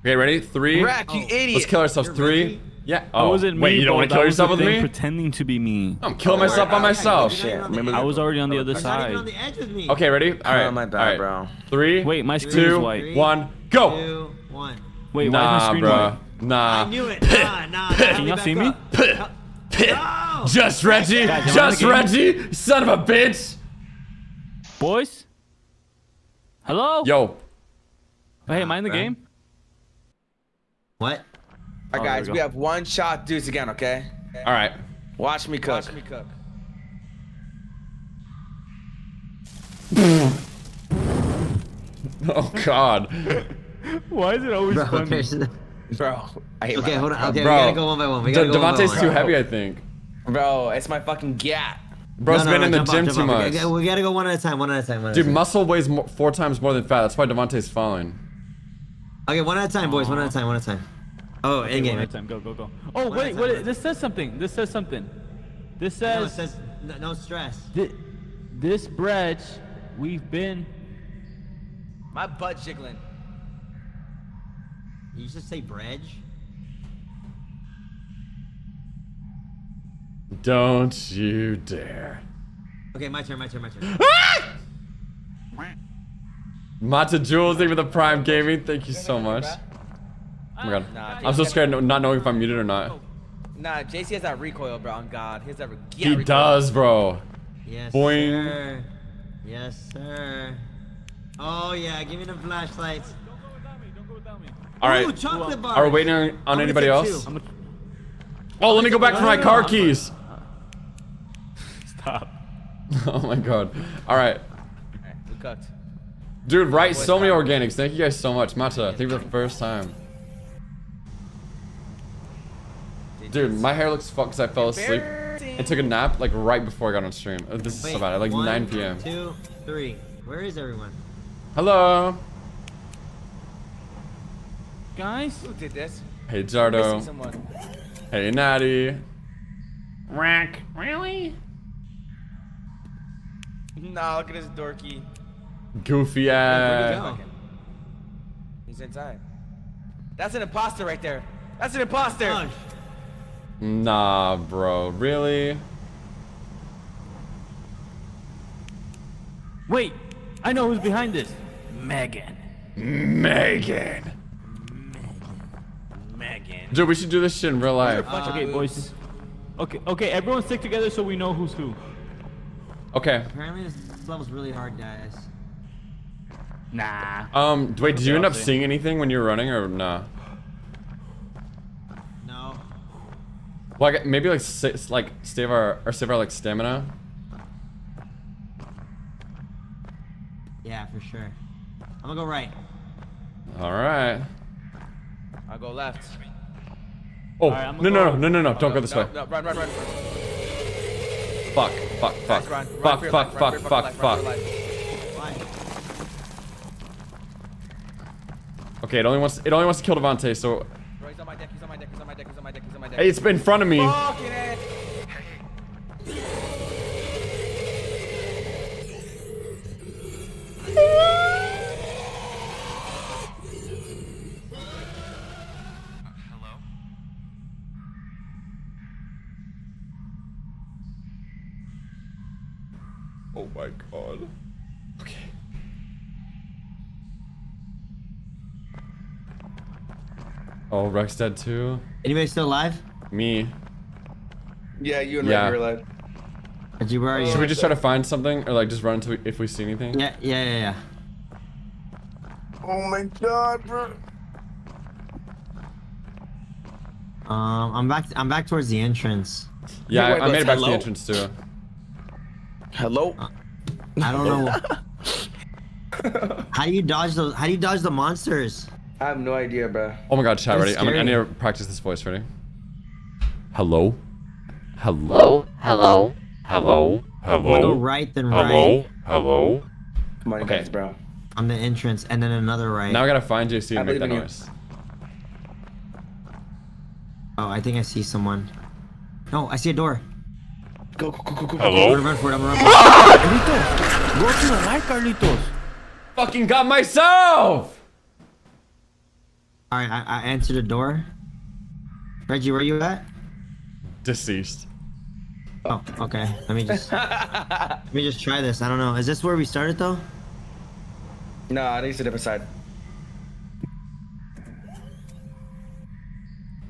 Okay, ready? Three. Rack, you Oh. idiot. Let's kill ourselves. You're Three. Reggie? Yeah. That Oh, wasn't wait, me. you don't want to kill yourself with thing me? Pretending to be me. I'm killing Don't myself by I- I- myself. I- Shit. You're not Remember I was already on the other You're not even on side. the edge with me. Okay, ready? Oh, all right. Oh, my bad, all right. bro. Three. Wait, my screen two, is white. one, go. Two, one. Wait, why is my screen bro. white? Nah. I knew it. Nah, nah. Can y'all see me? No. Just Reggie. Guys, Just in the game? Reggie. Son of a bitch. Boys? Hello? Yo. Hey, am I in the game? What? All Oh, guys, we we have one shot. Do this again, okay? All right. Watch me cook. Watch me cook. Oh God. Why is it always Bro, funny? there's- Bro, I hate okay, my hold on. Uh, okay, Bro. we gotta go one by one. We gotta go one by one. too heavy, I think. Bro, it's my fucking gat. Bro's No, no, been no, in the jump off, gym jump too off. We much. gotta- We gotta go one at a time. One at a time. One at a Dude, time. muscle weighs mo- four times more than fat. That's why Devontae's falling. Okay, one at a time, boys. One at a time. One at a time. Oh, in One game. at a time. Go, go, go. Oh, One wait, at time, wait. one at a This says something. This says something. This No, it says, says no, no stress. thi- this bridge, we've been. My butt jiggling. You should say bridge. Don't you dare. Okay, my turn. My turn. My turn. Ah! Mata Jules, thank you for the Prime Gaming. Thank you so much. Oh my god. Nah, I'm so scared not knowing if I'm muted or not. Oh. Nah, JC has that recoil, bro. On God, he has that. He recoil. does, bro. Yes, Boing. sir. Yes, sir. Oh yeah, give me the flashlights. Don't go without me. Don't go without me. All right. Ooh, chocolate bar. Are we waiting on, on anybody else? A, Oh, let me go back for my car keys. stop. Oh my god. All right. Alright, we cooked. Dude, right, so many organics. Thank you guys so much. Mata, thank you for the first time. Dude, my hair looks fucked because I fell asleep and took a nap like right before I got on stream. Uh, This is so bad. At like one, 9 p.m. Two, three. Where is everyone? Hello. Guys? Who did this? Hey, Missing Jardo. Hey, Natty. Rack. Really? Nah, look at this dorky. Goofy ass. He's inside. That's an imposter right there. That's an imposter. Nah, bro. Really? Wait, I know who's behind this. Megan. Megan. Megan. Dude, we should do this shit in real life. okay, uh, boys. Okay, okay, everyone stick together so we know who's who. Okay. apparently this level's really hard, guys. Nah. Um, wait, did you end I'll up see. seeing anything when you were running or nah? No. Well, I maybe like sa- like save our or save our like stamina. Yeah, for sure. I'm gonna go right. All right. I'll go left. Oh Alright, I'm no no no no no no! Don't go this no, way. No, run, run, run. Fuck fuck fuck Guys, run. Run fuck for your fuck run fuck fuck life, fuck. for your life. Why? Okay, it only wants it only wants to kill Devontae. So Bro, he's on my deck, he's on my deck, he's on my deck, he's on my deck, he's on my deck. hey, it's in front of me. Oh my god. Oh, Rex dead too. Anybody still alive? Me. Yeah, you and Yeah. Reggie were alive. Reggie, where are you? Should we just try to find something or like just run until we, if we see anything? Yeah, yeah, yeah, yeah. Oh my god, bro. Um, I'm back. I'm back towards the entrance. Yeah, wait, I, I made it back to the entrance too. Hello. I don't know. how do you dodge those? How do you dodge the monsters? I have no idea, bro. Oh my god, chat, That's ready? I'm, I need to practice this voice, ready? Hello? Hello? Hello? Hello? Go Hello? right, then Hello? right Hello? Come on, Okay. guys, bro. on the entrance, and then another right. Now I gotta find JC I and make believe that in you. noise. oh, I think I see someone. No, I see a door. Go, go, go, go, go. I'm Hello? gonna run for it. I'm gonna run for it. Carlitos, go to the light, Carlitos. Fucking got myself! All right, I, I answered the door. Reggie, where you at? Deceased. Oh, okay. Let me just let me just try this. I don't know. Is this where we started though? No, I think it's a different side.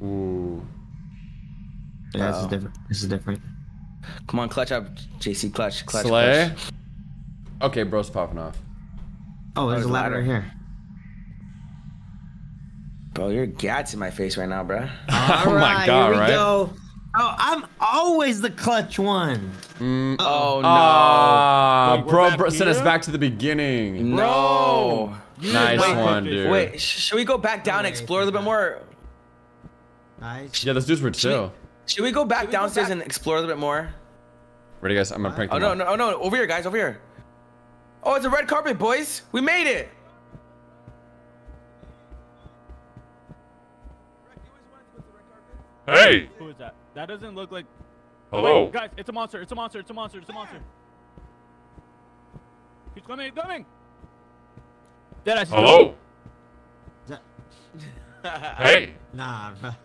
Ooh. Yeah, this is different. This is different. Come on, clutch up, JC. Clutch, clutch. Slay? clutch. Okay, bro's popping off. Oh, there's there's a a ladder ladder. right here. Bro, your gats in my face right now, bro. oh my god, here we right? go. Oh, I'm always the clutch one. Oh no. Ah, Wait, bro, back bro sent us back to the beginning. No. You Nice did not one, dude. Wait, sh- should we go back down and explore a little bit more? Nice. Yeah, those dudes were chill. Should we go back we go downstairs back- and explore a little bit more? Ready, guys? I'm gonna prank Oh them no, no, oh no, over here, guys, over here. Oh, it's a red carpet, boys. We made it. Hey! Who is that? That doesn't look like. Hello? Wait, guys, it's a monster. It's a monster. It's a monster. It's a monster. He's coming. He's coming. Dead eyes. Hello? That- Hey! Nah. bruh.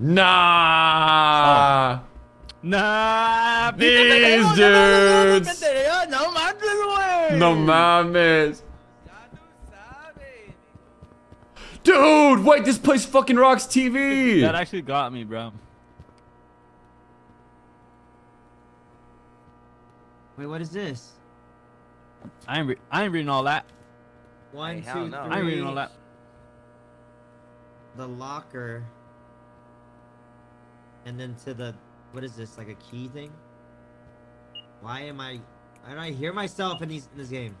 Nah. Nah. These dudes. No manches, güey. No mames. Dude, wait, this place fucking rocks TV. That actually got me, bro. Wait, what is this? I ain't. Re- I ain't reading all that. One, Hey, two, hell no. I ain't reading all that. The locker. And then to the what is this? Like a key thing? Why am I? Why don't I hear myself in these in this game?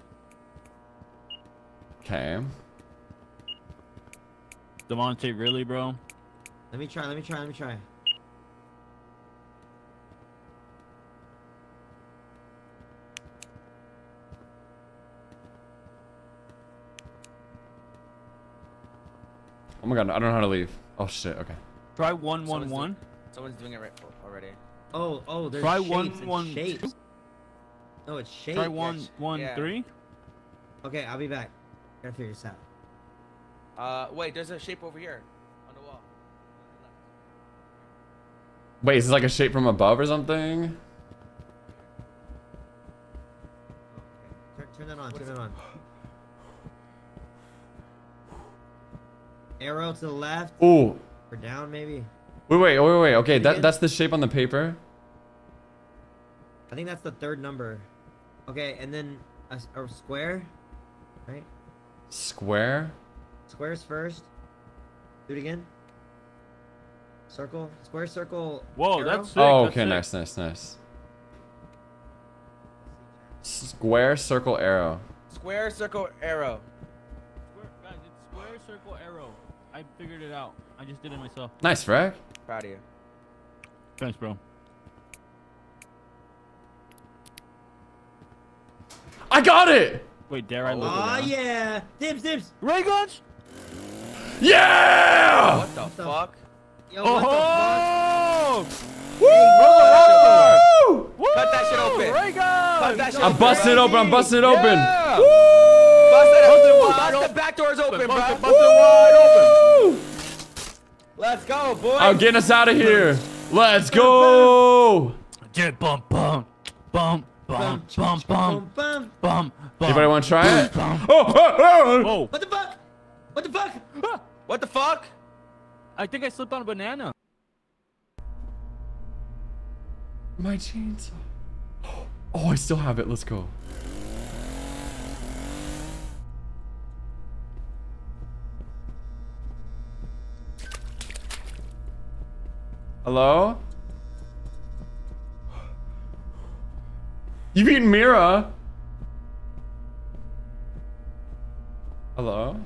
Okay. Devontae, really, bro? Let me try. Let me try. Let me try. Oh my god, I don't know how to leave. Oh shit, okay. Try one, one, Someone's one. Someone's doing it right already. Oh, oh, there's Try shapes one, and one, shapes. two. No, it's shapes. Try one, sh- one, yeah. three. Okay, I'll be back. Gotta figure this out. Uh, wait, there's a shape over here on the wall. Wait, is this like a shape from above or something? Turn, turn that on. Turn that on. Arrow to the left Ooh. or down, maybe. Wait, wait, wait, wait. Okay, that that's the shape on the paper. I think that's the third number. Okay, and then a, a square, right? Square. Squares first. Do it again. Circle, square, circle. Whoa, arrow. that's sick. Oh, that's okay, sick. nice, nice, nice. Square, circle, arrow. Square, circle, arrow. Square, guys, it's square, circle, arrow. I figured it out. I just did it myself. Nice, Frack. Proud of you. Thanks, bro. I got it! Wait, dare I look Oh yeah, dibs, dibs. Ray guns? Yeah! What the the- fuck? Yo, what the Oh! Woo! Cut that shit open. Ray guns! Cut that shit I'm busting it open, I'm busting it open. Yeah. Woo! Bust it open. wide Bust open. the back doors open, bro. bust it wide open. Let's go, boy. I'm getting us out of here. Let's go! Yeah, bum, bum, bum, bum, bum, bum, bum. bum, bum. Anybody want to try it? Oh, oh, oh. Whoa. What the fuck? What the fuck? Ah, What the fuck? I think I slipped on a banana. My chainsaw. Oh, I still have it. Let's go. Hello? You've eaten Mira. Hello?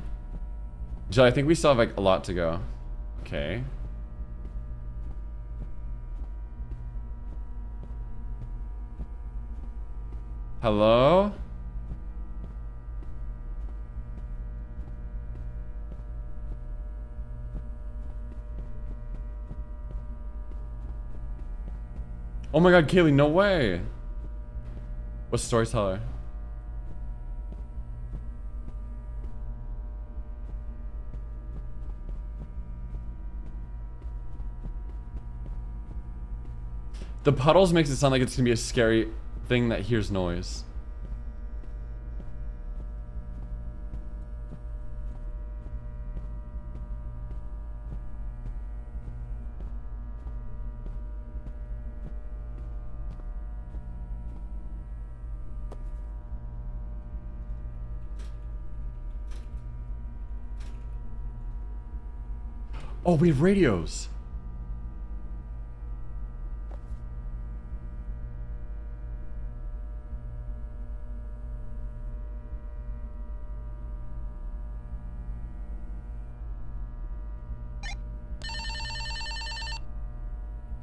Jill, I think we still have like a lot to go. Okay. Hello? Oh my god, Kaylee, no way. What's storyteller? The puddles makes it sound like it's gonna be a scary thing that hears noise. Oh, we have radios.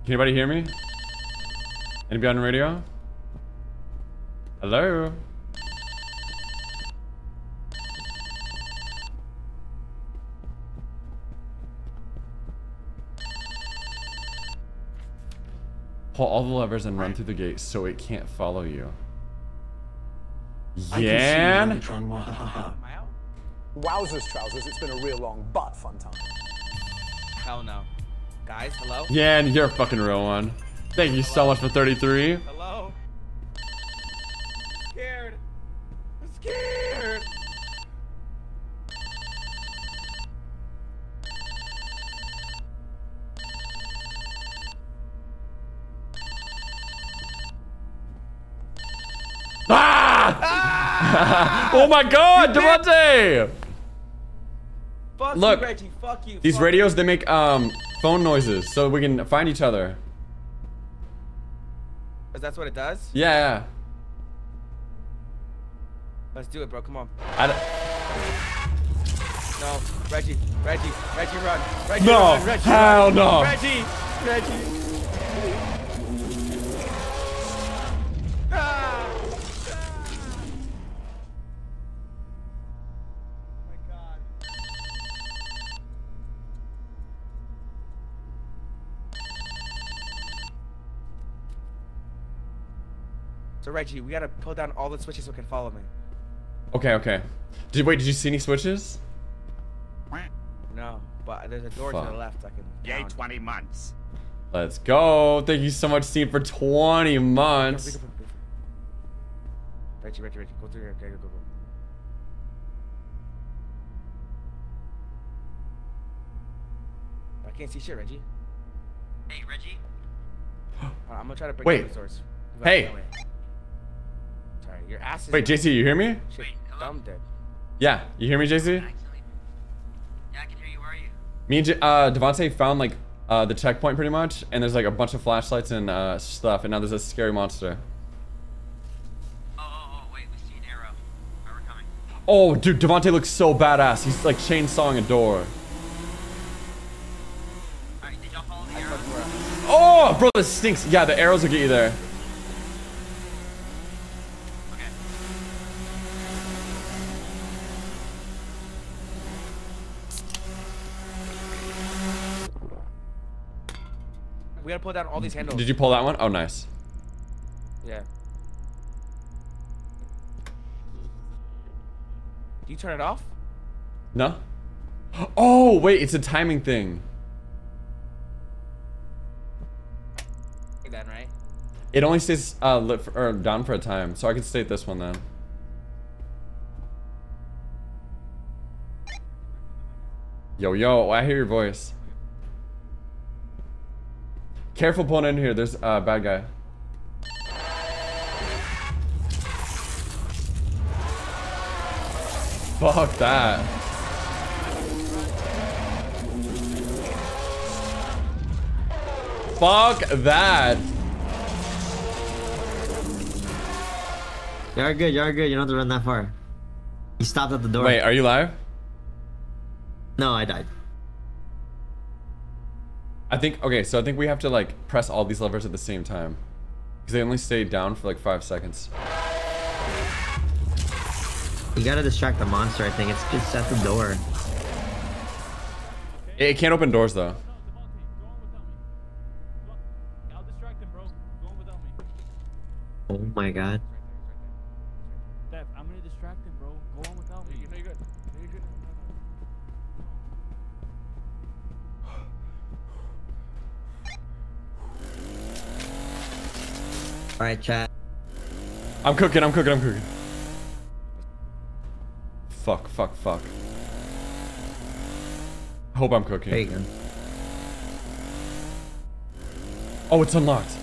Can anybody hear me? Anybody on the radio? Hello? Pull all the levers and run through the gate so it can't follow you. Yan? Wowzers trousers, it's been a real long but fun time. Hell no. Guys, hello? Yeah, and you're a fucking real one. Thank you so much for 33. Hello? Scared. I'm scared. Ah! oh my god, Devontae! Fuck Look, you, Reggie. Fuck you. These fuck radios, they make um phone noises so we can find each other. Is that what it does? Yeah, yeah. Let's do it, bro. Come on. I don't... No. Reggie. Reggie. Reggie, run. Reggie, No. run. Reggie, Hell run. no. Reggie. Reggie. Ah! Oh my God. So Reggie, we gotta pull down all the switches so it can follow me. Okay, okay. Did wait, did you see any switches? No, but there's a door to the left I can. Yay, down. 20 months. Let's go. Thank you so much, Steve, for 20 months. Reggie, Reggie, Reggie, go through here. Okay, go, go, go. I can't see shit, Reggie. Hey, Reggie. Hold I'm gonna try to break Wait. the doors. Hey. Sorry, your ass is. Wait, JC, you hear me? Shit, Wait, hello? dumb dead. Yeah, you hear me, JC? Yeah, I can hear you. Where are you? Me and J- uh, Devontae found like uh, the checkpoint pretty much, and there's like a bunch of flashlights and uh, stuff, and now there's a scary monster. Oh, oh, oh, wait, we see an arrow. Alright, we're coming. Oh, dude, Devontae looks so badass. He's like chainsawing a door. Alright, did y'all follow the arrow? Oh, bro, this stinks. Yeah, the arrows will get you there. We gotta pull down all these handles. Did you pull that one? Oh, nice. Yeah. Do you turn it off? No? Oh, wait, it's a timing thing. Then right. It only stays uh, lit for, or down for a time, so I can stay at this one then. Yo, yo, I hear your voice. Careful pulling in here, there's a uh, bad guy. Fuck that. Fuck that. You're good. You're good. You don't have to run that far. He stopped at the door. Wait, are you live? No, I died. I think, okay, so I think we have to like press all these levers at the same time. Because they only stay down for like five seconds. You gotta distract the monster. I think it's just at the door. It, can't open doors though. I'll distract him, bro. Go on without me. Oh my god. Steph, I'm gonna distract him, bro. Go on without me. You know you're good. You're good. All right, chat. I'm cooking, I'm cooking, I'm cooking. Fuck, fuck, fuck. Hope I'm cooking. There you go. Oh, it's unlocked.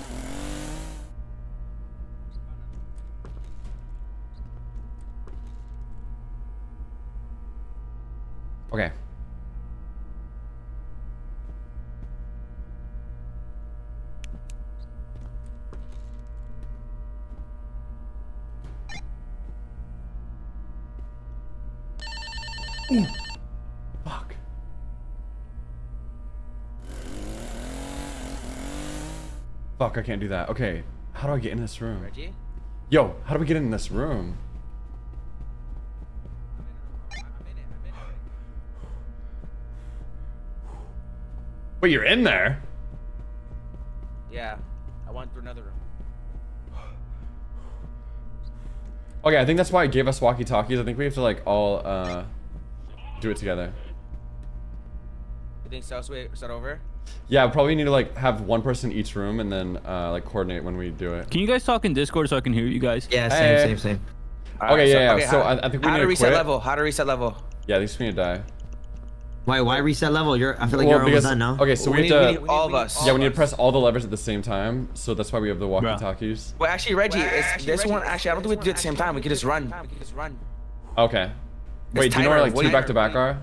Okay. Ooh. Fuck. Fuck, I can't do that. Okay, how do I get in this room? Reggie? Yo, how do we get in this room? Wait, you're in there? Yeah. I went through another room. Okay, I think that's why it gave us walkie-talkies. I think we have to like all uh do it together. You think so? So we start over? Yeah, probably need to like have one person in each room and then uh like coordinate when we do it. Can you guys talk in Discord so I can hear you guys? Yeah, same, Hey. same, same. Okay, yeah, yeah, so how, I- I think we how need to to reset quit. level? How to reset level? Yeah, these we need to die. Why? Why reset level? You're. I feel like Well, you're because- almost done now. Okay, so we, we, have need, to. we need all of us. yeah, we need to press all the levers at the same time, so that's why we have the walkie-talkies. Well, actually, Reggie, it's, this one. Actually, I don't think we do it at the same time. We can just run. Okay. Wait, do you know where like two back to back are?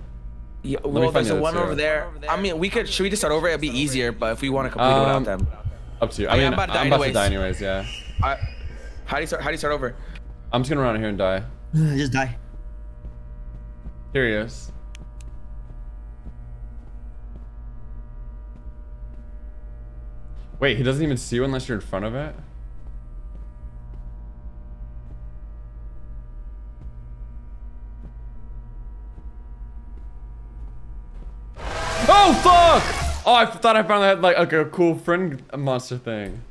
Yeah, well, there's the other one two. over there. I mean, we could. Should we just start over? It'd be easier, but if we want to complete it Um, without them, Up to you. I I mean, mean, I'm about to die I'm about to anyways. die anyways. Yeah. I, how do you start? How do you start over? I'm just gonna run out here and die. Just die. Here he is. Wait, he doesn't even see you unless you're in front of it? Oh fuck! Oh, I thought I finally had like, like a cool friend monster thing.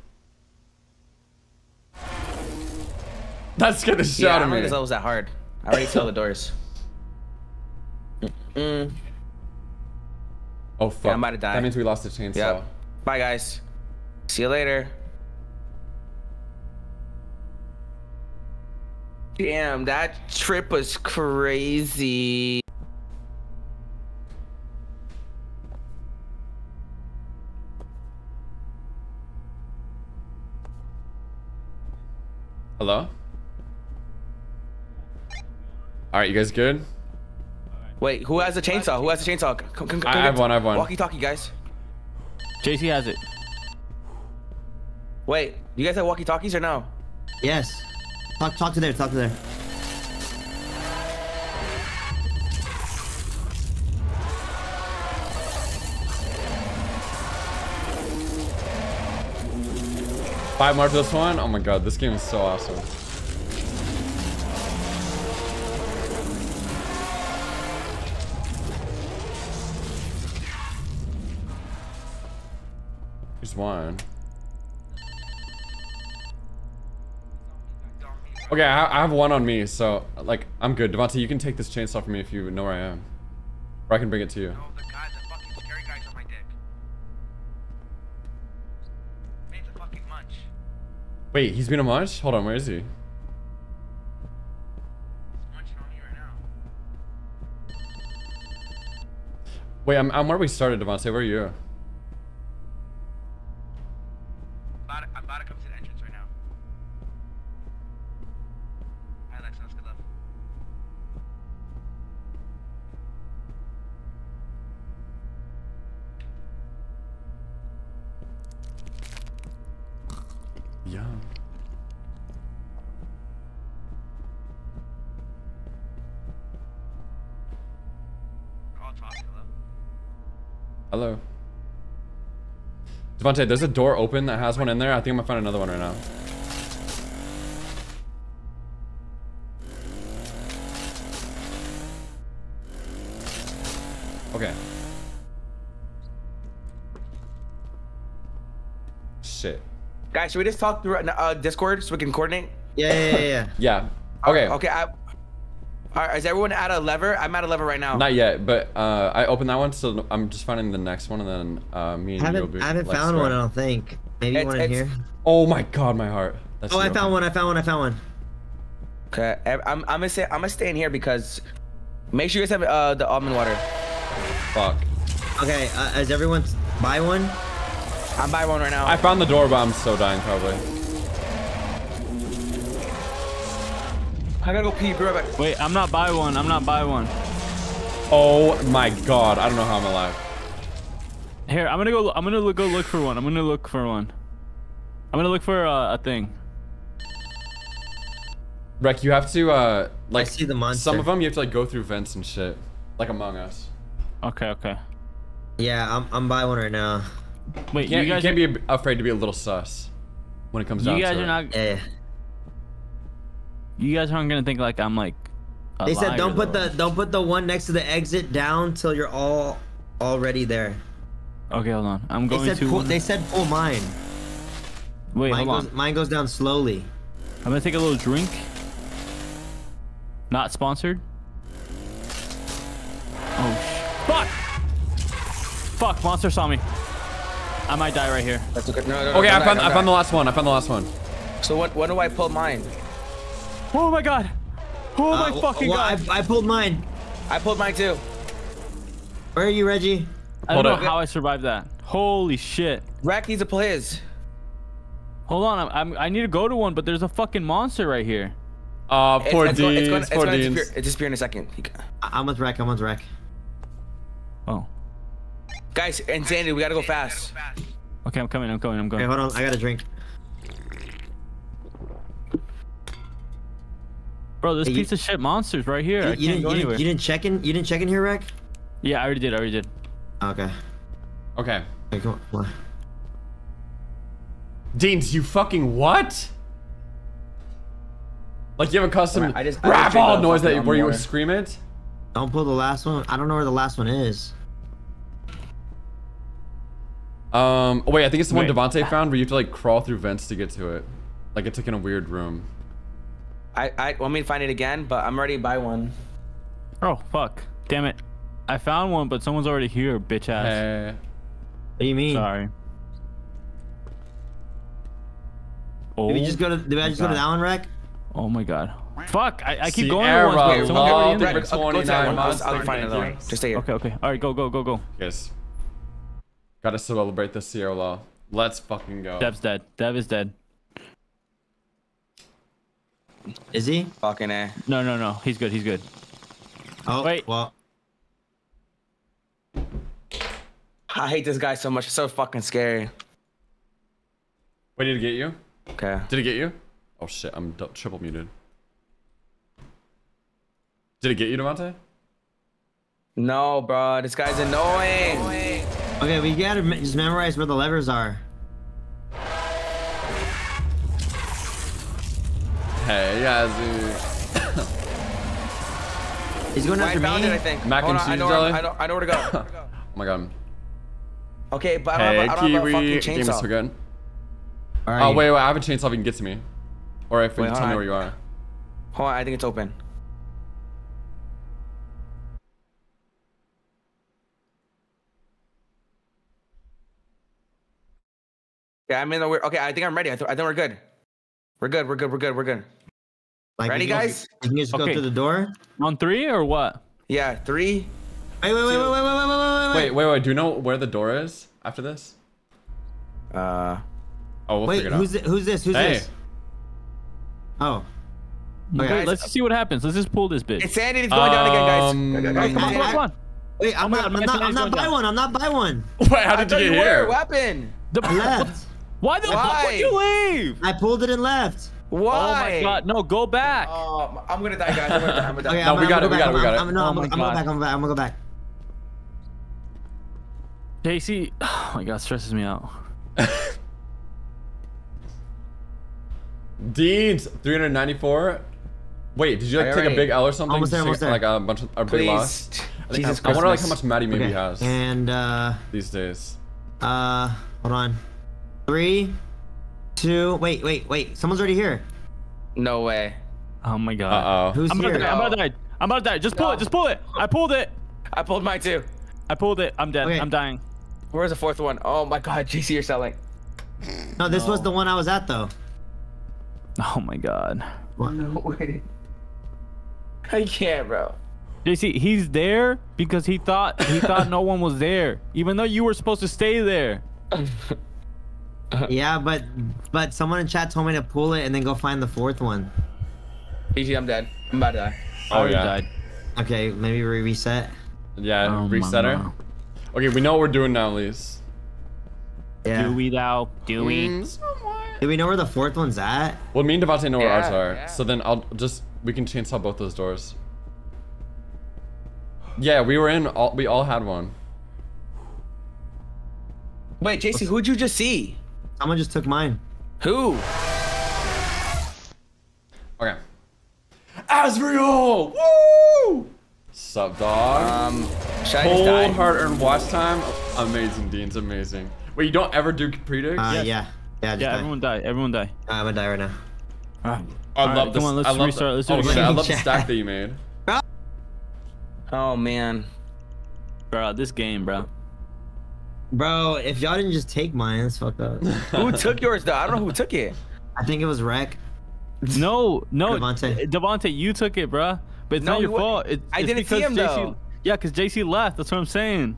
That scared the shit Yeah, I out don't of me. this level's that hard. I already saw the doors. Mm. Oh fuck! I'm about to die. That means we lost the chainsaw. Yep. Bye, guys. See you later. Damn, that trip was crazy. Hello? Alright, you guys good? Wait, who has a chainsaw? Who has a chainsaw? Come, come, come, I have one, I have one. Walkie-talkie, guys. JC has it. Wait, you guys have walkie-talkies or no? Yes. Talk. Talk to there. Talk to there. Five more for this one? Oh my god, this game is so awesome. One. Okay, I I have one on me, so like I'm good. Devontae, you can take this chainsaw from me if you know where I am, or I can bring it to you. The god, the fucking scary guy's on my dick. Made the fucking munch. Wait, he's been a munch? Hold on, where is he? He's munching on me right. Wait, I'm, I'm where we started, Devontae. Where are you? About to, I'm about to come to the entrance right now. Hi, Lex. Let's good luck. Yeah. I'll talk. Hello. Hello. Devontae, there's a door open that has one in there. I think I'm gonna find another one right now. Okay. Shit. Guys, should we just talk through uh, Discord so we can coordinate? Yeah, yeah, yeah. yeah. Yeah. Okay. Okay. I, all right. Is everyone at a lever? I'm at a lever right now. Not yet, but uh, I opened that one, so I'm just finding the next one, and then uh, me and I you will be. I haven't like, found one. I don't think. Maybe It's- one in here. Oh my god, my heart. That's Oh, I found open. one. I found one. I found one. Okay. I'm, I'm gonna say I'm gonna stay in here because make sure you guys have uh, the almond water. Fuck. Okay, uh, is everyone buy one? I'm by one right now. I found the door, but I'm so dying probably. I gotta go pee. Be right back. Wait, I'm not by one. I'm not by one. Oh my god, I don't know how I'm alive. Here, I'm gonna go. I'm gonna look, go look for one. I'm gonna look for one. I'm gonna look for uh, a thing. Rec, you have to uh like see the monster. some of them you have to like go through vents and shit, like Among Us. Okay, okay. Yeah, I'm, I'm by one right now. Wait, You can't, you guys, you can't be afraid to be a little sus when it comes down to it. You guys are not. Yeah. Yeah. You guys aren't gonna think like I'm like. a They said don't put though. the don't put the one next to the exit down till you're all already there. Okay, hold on. I'm They going said to. pull, they said pull mine. Wait, Mine hold goes on. mine goes down slowly. I'm gonna take a little drink. Not sponsored. Oh fuck! Fuck! Monster saw me. I might die right here. That's okay. No, no, no, Okay, don't I found don't I found the last one. I found the last one. So what? when do I pull mine? Oh my god! Oh my Uh, fucking well, god! I, I pulled mine. I pulled mine too. Where are you, Reggie? I don't Hold know up. how I survived that. Holy shit! Rack needs to pull his. Hold on, I'm, I'm I need to go to one, but there's a fucking monster right here. Uh, poor it's, gonna- it's gonna, it's poor gonna Deans. disappear, it disappear in a second. I- I'm with Rack, I'm with Rack. Oh, Guys, insanity. We gotta go fast. okay, I'm coming, I'm coming, I'm Okay, going. hold on. I got a drink. Bro, this Hey, you- piece of shit monster's right here. I You, can't you didn't, go you, anywhere. you didn't check in. You didn't check in here, Rec. Yeah, I already did. I already did. Okay. Okay. Okay, come on. Come on. Deans, you fucking what? Like you have a custom Alright, I just- I just rap all the noise that fucking where you would water. scream it? Don't pull the last one. I don't know where the last one is. Um, oh wait, I think it's the one Wait. Devontae found where you have to like crawl through vents to get to it. Like it took in a weird room. I, I want me to find it again, but I'm ready to buy one. Oh fuck! Damn it! I found one, but someone's already here, bitch ass. Hey. What do you mean? Sorry. Oh, Did we just go to? Did I oh just go to that one, Rec? oh my god! Fuck! I, I keep Sierra going to ones, but someone's already in Love there. the I'll go to that 29 one. Months. I'll find another one. Just stay here. Okay, okay. All right, go, go, go, go. Yes. Gotta celebrate the Sierra Law. Let's fucking go. Dev's dead. Dev is dead. Is he? Fucking A. No, no, no. He's good. He's good. Oh, Wait. Well, I hate this guy so much. It's so fucking scary. Wait, did it get you? Okay. Did it get you? Oh shit, I'm du- triple muted. Did it get you, Devontae? No, bro. This guy's annoying. okay. We gotta just memorize where the levers are. Hey, Yazoo. He's going Well, I after found me. it, I think. Mac Hold and on, I cheese know, where- jelly? I know, I know where to go. Oh my god. Okay, but I don't, Hey, have, a, I don't have a Kiwi. fucking Game is so chainsaw. good. All Oh, wait, wait, I have a chainsaw if you can get to me. Or if you Wait, can hold tell me where you are. Hold on, I think it's open. Yeah, I'm in the weird. Okay, I think I'm ready. I, th- I think we're good. We're good. We're good. We're good. We're good. Like, Ready, you can- guys? You can just go Okay. through the door. On three or what? Yeah, three. Wait, wait, wait, wait, wait, wait, wait, wait, Wait, wait, wait. Do you know where the door is after this? Uh, Oh, we'll wait. figure it who's out. thi- who's this? Who's Hey. this? Oh, Okay, Guys, let's just see what happens. Let's just pull this bitch. It's Sandy. It's going down again, guys. Um, Go, go, go, Come on, come on, come on. wait. I'm my not. I'm not. I'm not by one. I'm not by one. Wait, how did thought you you get were a weapon. The- left. Why the fuck would you leave? I pulled it and left. Why? Oh my god, no, go back. Oh, I'm gonna die, guys. I'm gonna die. I'm gonna die. Okay, No, I'm, we got it, we go got it, we back. got I'm, it. I'm, no, Oh I'm, my I'm going God. back. I'm, back. I'm gonna go back. JC, oh my god, stresses me out. Dean's 394. Wait, did you like take a big L or something? Almost there, almost there. Like a bunch of a big loss. Please. I, think- Jesus I wonder like how much Maddie maybe Okay. has And uh, these days. uh, hold on. Three, two. Wait, wait, wait. Someone's already here. No way. Oh my god. Uh oh. Who's I'm about to here? die. I'm about to die. I'm about to die. Just pull No. it. Just pull it. I pulled it. I pulled mine too. I pulled it. I'm dead. Okay. I'm dying. Where's the fourth one? Oh my god, JC, you're selling. No, this was the one I was at though. Oh my god. No way. I can't, bro. JC, he's there because he thought he thought no one was there, even though you were supposed to stay there. Yeah, but but someone in chat told me to pull it and then go find the fourth one. JC, I'm dead. I'm about to die. I Oh already yeah. died. Okay, maybe we reset. Yeah. Oh, reset her. mama. Okay, we know what we're doing now, Lise. Yeah. Do we thou? Do we? Mm, Do we know where the fourth one's at? Well, me and Devontae know where ours are. yeah. So then I'll just we can chainsaw both those doors. Yeah, we were in all we all had one. Wait, JC, who'd you just see? Someone just took mine. Who? Okay. Asriel! Woo! Sup, dog? Um, should I just Cold die? hard earned watch time. Amazing, Dean's amazing. Wait, you don't ever do predict? Uh, Yes. yeah. Yeah, just Yeah, die. everyone die. Everyone die. I'm gonna die right now. I Alright, love this. come on, let's I love restart, The, let's do oh it shit! again. I love the Chat. stack that you made. Oh man. Bro, this game, bro. Bro, if y'all didn't just take mine, that's fucked up. Who took yours though? I don't know who took it. I think it was Wreck. No, no, Devontae. Devontae, you took it, bro. But it's No, not he your wa- fault. It, I didn't see him, JC though. Yeah, because JC left. That's what I'm saying.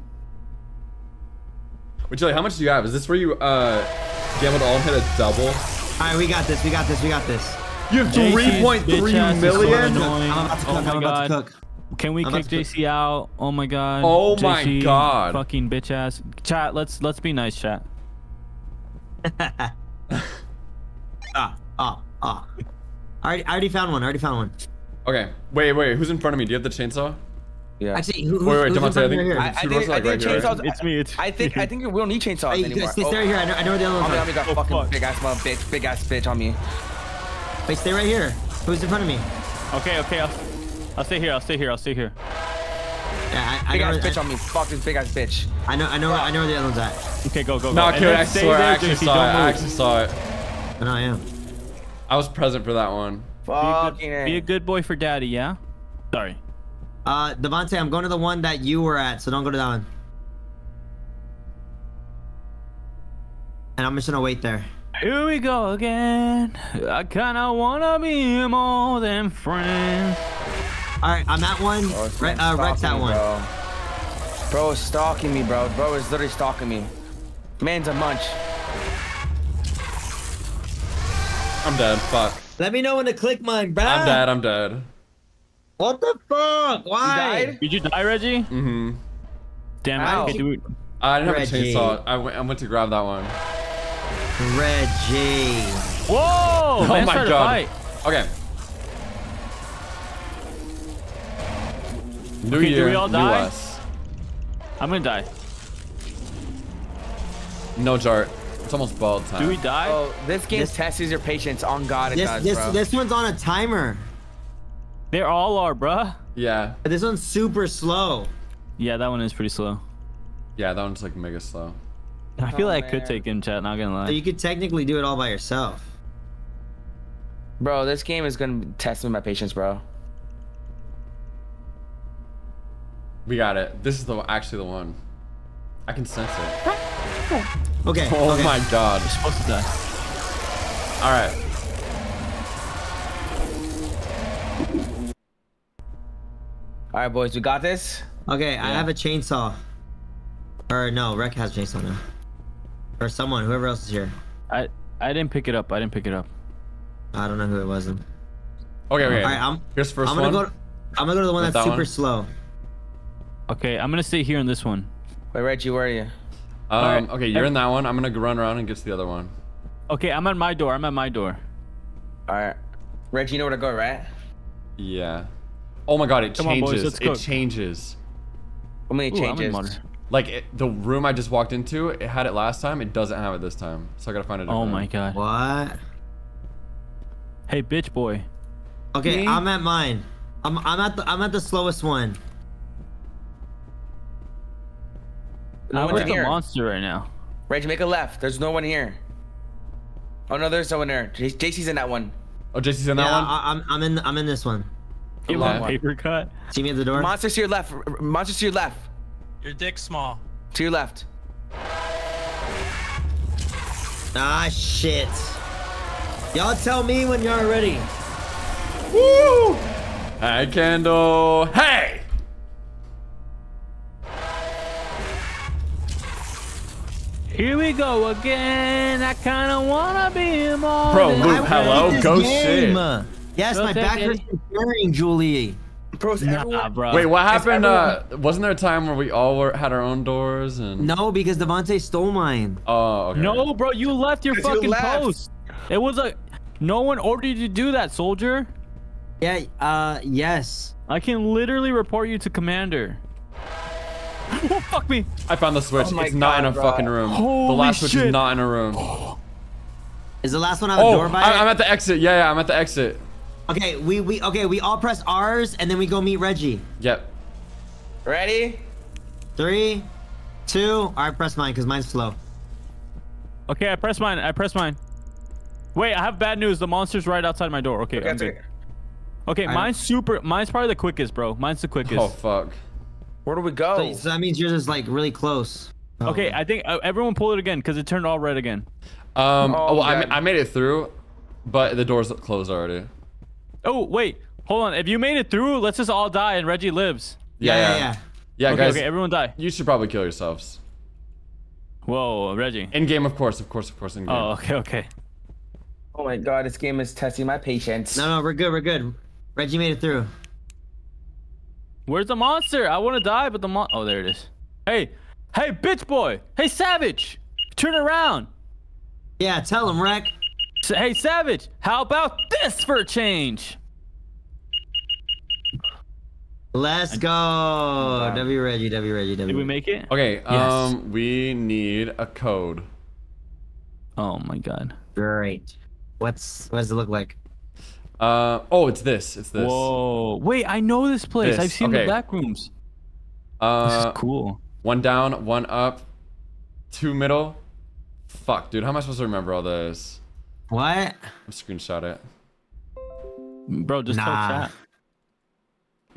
Wait, Chili, how much do you have? Is this where you uh gambled all and hit a double? Alright, we got this. We got this. We got this. You have JC's 3.3 bitch ass is million? so annoying. I'm about to cook. Oh I'm my about god. to cook. Can we I'm kick about put- JC out? Oh my god. Oh my JC, God. Fucking bitch ass. Chat, let's let's be nice, chat. Ah, ah, ah. I already, I already found one. I already found one. Okay. Wait, wait. Who's in front of me? Do you have the chainsaw? Yeah. Actually, who, who's, Wait, wait, who's in front I of me think- right I. I think doors, I like, think right here, right? It's me, it's I think I think we don't need chainsaws Hey, anymore. stay, stay Oh, right here. I know, I know where the other on ones me, are. on me, got Oh, fucking fuck. big ass mother bitch, big ass bitch on me. Wait, stay right here. Who's in front of me? Okay, okay, I'll, I'll stay here. I'll stay here. I'll stay here. Yeah, I, I Big know. ass where- bitch on me. Fuck this big ass bitch. I know, I know, where, I know where the other one's at. Okay, go, go, go. No, And I stay swear, I actually JC, saw it. don't I actually saw it. I know I am. I was present for that one. Fucking Be a A. good boy for daddy, yeah? Sorry. Uh, Devontae, I'm going to the one that you were at, so don't go to that one. And I'm just gonna wait there. Here we go again. I kinda wanna be more than friends. All right, I'm at one. Bro, this Re- uh, Rex stalking at me, one. Bro. bro is stalking me, bro. Bro is literally stalking me. Man's a munch. I'm dead. Fuck. Let me know when to click mine, bro. I'm dead. I'm dead. What the fuck? Why? died? Did you die, Reggie? Mm-hmm. Damn Ow. it. Okay, do. I didn't have Reggie. a chainsaw. I went, I went to grab that one. Reggie. Whoa! man oh my god. fight. Okay. New Okay, do year, we all new die? us. I'm gonna die. No jart. It's almost bald time. Do we die? Oh, this game This- tests your patience. On God, it This does, this bro. this one's on a timer. They all are, bruh. Yeah. This one's super slow. Yeah, that one is pretty slow. Yeah, that one's like mega slow. I feel Oh, like I could oh, take him, chat. Not gonna So lie. you could technically do it all by yourself. Bro, this game is gonna test me my patience, bro. We got it. This is the actually the one. I can sense it. Okay. Oh okay. my god. supposed to die. All right. All right, boys, we got this. Okay, I have a chainsaw. Or no, Rec has a chainsaw now. Or someone, whoever else is here. I I didn't pick it up. I didn't pick it up. I don't know who it was. Okay, okay. All right, I'm. Here's the 1st I'm gonna one. go. To, I'm gonna go to the one With that's that super one? slow. Okay, I'm gonna stay here in this one. Wait, Reggie, where are you? Um, Alright. okay, you're in that one. I'm gonna run around and get to the other one. Okay, I'm at my door. I'm at my door. All right. Reggie, you know where to go, right? Yeah. Oh my god, it Come on, boys, changes. let's it changes. How many Ooh, I'm changes? water. Like it, the room I just walked into, it had it last time. It doesn't have it this time. So I gotta find it. Oh my god. What? Hey, bitch boy. Okay, Me? I'm at mine. I'm I'm at the I'm at the slowest one. No I'm one's with the monster right now. Reggie, make a left. There's no one here. Oh no, there's someone there. J- JC's in that one. Oh, JC's in that yeah, one. I, I'm I'm in I'm in this one. Give long a paper cut. See me at the door. Monsters to your left. R- r- Monsters to your left. Your dick's small. To your left. Ah shit. Y'all tell me when y'all ready. Woo! Hey, Kendall. Hey! Here we go again. I kinda wanna be more. Bro, than Luke, hello, wanted this go game. shit. Yes, Go my back it. hurts from Julie. Bros, Nah, bro. Wait, what happened? Uh, wasn't there a time where we all were, had our own doors and? No, because Devontae stole mine. Oh, okay. No, bro, you left your 'Cause you fucking left. post. It was a. No one ordered you to do that, soldier. Yeah, uh, yes. I can literally report you to commander. Oh, fuck me. I found the switch. Oh my it's not in a bro. fucking room. the Holy last switch is not in a room. Is the last one have a Oh, door by I, it? I'm at the exit. Yeah, yeah, I'm at the exit. Okay, we we okay, we all press R's and then we go meet Reggie. Yep. Ready? Three, two. I press mine because mine's slow. Okay, I press mine. I press mine. Wait, I have bad news. The monster's right outside my door. Okay, Okay, I'm good. okay. Okay, I- mine's super. Mine's probably the quickest, bro. Mine's the quickest. Oh fuck. Where do we go? So, so that means yours is like really close. Oh. Okay, I think uh, everyone pull it again because it turned all red again. Um. Oh, well, I, I made it through, but the door's closed already. Oh wait, hold on. If you made it through, let's just all die and Reggie lives. Yeah, yeah, yeah. Yeah, okay, guys. okay, everyone die. You should probably kill yourselves. Whoa, Reggie. In game, of course, of course, of course, in game. Oh, okay, okay. oh my god, this game is testing my patience. No, no, we're good, we're good. Reggie made it through. Where's the monster? I want to die, but the mon. Oh, there it is. Hey, hey, bitch boy. Hey, savage. Turn around. Yeah, tell him, Rec. S- Hey, savage. How about this for a change? Let's go. W Reggie, W Reggie, W. Did we make it? Okay. Um. We need a code. Oh my god. Great. What's what does it look like? Uh. Oh, it's this. It's this. Whoa. Wait, I know this place. This, I've seen okay. the back rooms. This Uh. is cool. One down, one up, two middle. Fuck, dude. How am I supposed to remember all this? What? I'm screenshot it. Bro, just Nah. talk chat.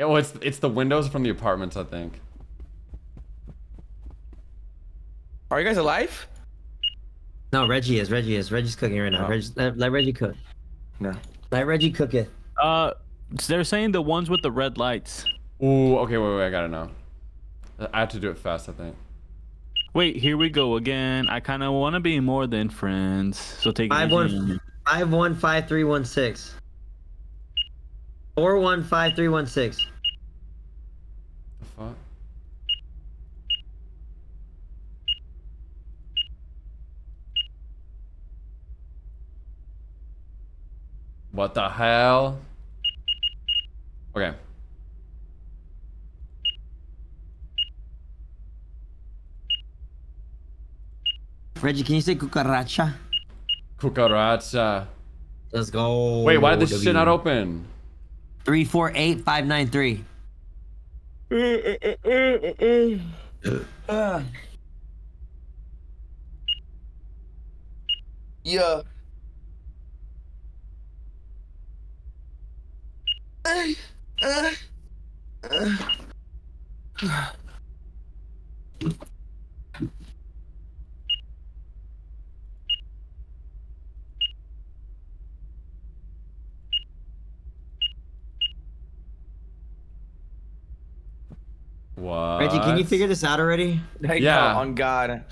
Oh, it's it's the windows from the apartments, I think. Are you guys alive? No, Reggie is. Reggie is. Reggie's cooking right now. Oh. Reggie, let, let Reggie cook. No. Let Reggie cook it. Uh, they're saying the ones with the red lights. Ooh. Okay. Wait. Wait. I gotta know. I have to do it fast. I think. Wait, here we go again. I kind of want to be more than friends. So take it Five easy. one five one five three one six. Four one five three one six. The fuck. What the hell? Okay. Reggie, can you say cucaracha? Cucaracha. Let's go. Wait, why did this shit not open? Three four eight five nine three. Yeah. What? Reggie, can you figure this out already? Hey, Yeah. no, on God.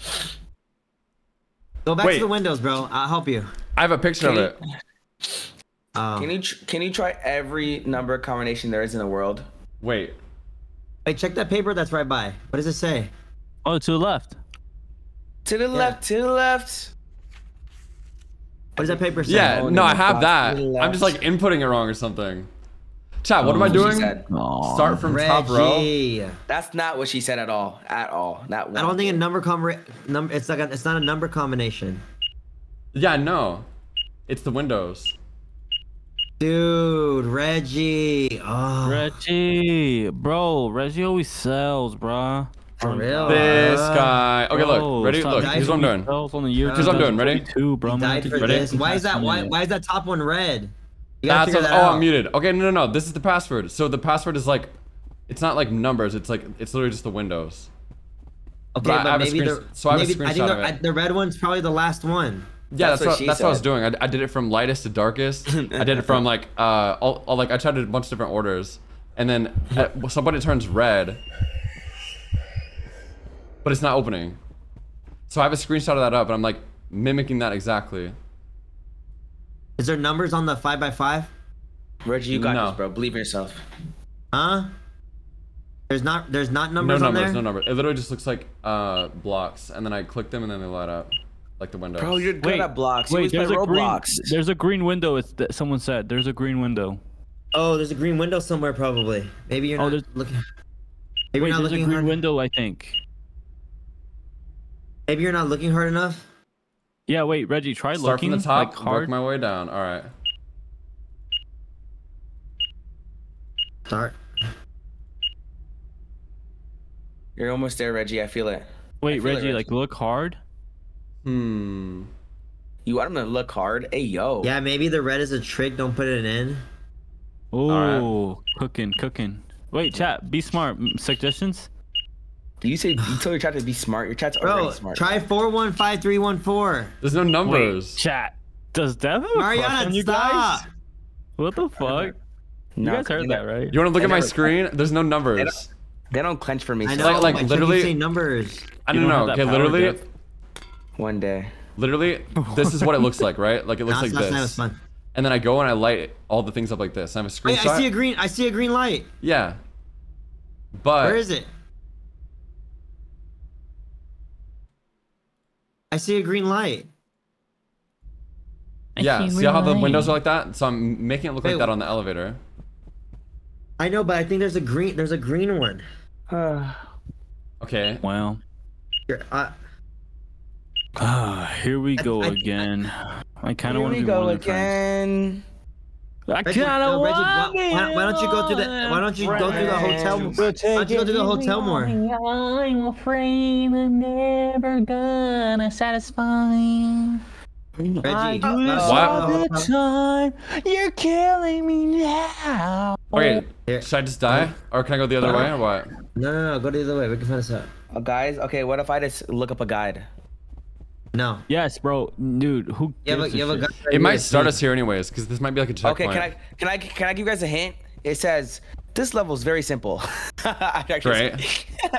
Go back Wait. to the windows, bro. I'll help you. I have a picture of it. Um, Can you tr- can you try every number combination there is in the world? Wait. Wait, check that paper that's right by. What does it say? Oh, to the left. To the left, to the left. What does that paper say? Yeah, Oh, no, I have that. I'm just like inputting it wrong or something. Chat, what am I doing? said. Start from top row. That's not what she said at all. At all. Not one. I don't think a number com number. It's like a, it's not a number combination. Yeah, no. It's the windows. Dude, Reggie. Oh, Reggie, bro, Reggie always sells, bruh. for real. This guy. Okay, Bro, look. Ready? Look. guys, Here's what I'm doing. Sells on the year Here's what I'm doing, ready? 2022, bro. Died for Ready? this. Why is that? Why, why is that top one red? You That's gotta figure what, that oh, out. I'm muted. Okay, no, no, no. This is the password. So the password is like, it's not like numbers. It's like it's literally just the windows. Okay, But I but, have a maybe screen- the so I have a maybe, I think the, of it. I- the red one's probably the last one. Yeah, That's that's, what what, that's what I was doing. I, I did it from lightest to darkest. I did it from like uh, all, all, like I tried a bunch of different orders, and then uh, somebody turns red, but it's not opening. So I have a screenshot of that up, and I'm like mimicking that exactly. Is there numbers on the five by five? Reggie, you got No. this, bro. Believe in yourself. Huh? There's not. There's not No numbers, on numbers, there. no numbers. It literally just looks like uh, blocks, and then I click them, and then they light up, like the windows. Bro, you're good Wait, at blocks. You Wait, there's a green. There's a green window. It's that someone said. There's a green window. Oh, there's a green window somewhere probably. Maybe you're Oh, not there's- looking. Maybe Wait, you're not there's a green hard. window. I think. Maybe you're not looking hard enough. Yeah. Wait, Reggie, try Start looking from the top, like work my way down. All right. Start. You're almost there, Reggie. I feel it. Wait, feel it, Reggie, like look hard. Hmm. You want him to look hard? Hey, yo. Yeah, maybe the red is a trick. Don't put it in. Oh, cooking, cooking. Wait, chat, be smart. Suggestions? Do you say you told your chat to be smart? Your chat's already Bro, smart. try four one five three one four. There's no Wait, numbers. chat. Does Dev have a crush Mariana, on you stop. guys? What the fuck? You guys heard that, right? You want to look at my never- screen? There's no numbers. They don't clench for me. I know. Like- like I keep literally- numbers. I don't don't know. have that Okay, literally, Jeff. One day. literally, this is what it looks like, right? Like it looks Last, like last this. fun. And then I go and I light all the things up like this. I have a Wait, screenshot. I see a green. I see a green light. Yeah. But Where is it? I see a green light. yeah, see how the windows are like that? So I'm making it look like that on the elevator. I know, but I think there's a green. There's a green one. Okay. Well, Here, uh, ah, here we go I- I- again. I kind of want to be go one of the friends. again. I kind of no, Reggie, why, want why, why don't you go through the? Why don't you go through the hotel? Why don't you go through the hotel more? I'm afraid I'm never gonna satisfy. Reggie, I go do this all the the time. You're killing me now. Okay, Here. should I just die? Or can I go the other way or what? No, no, no. Go the other way. We can find this out. Uh, guys, okay, what if I just look up a guide? No. Yes, bro, dude. Who? You have a, you have a shit? guy right It might start us here anyways, because this might be like a checkpoint. Okay, can I can I can I give you guys a hint? It says this level is very simple. Actually,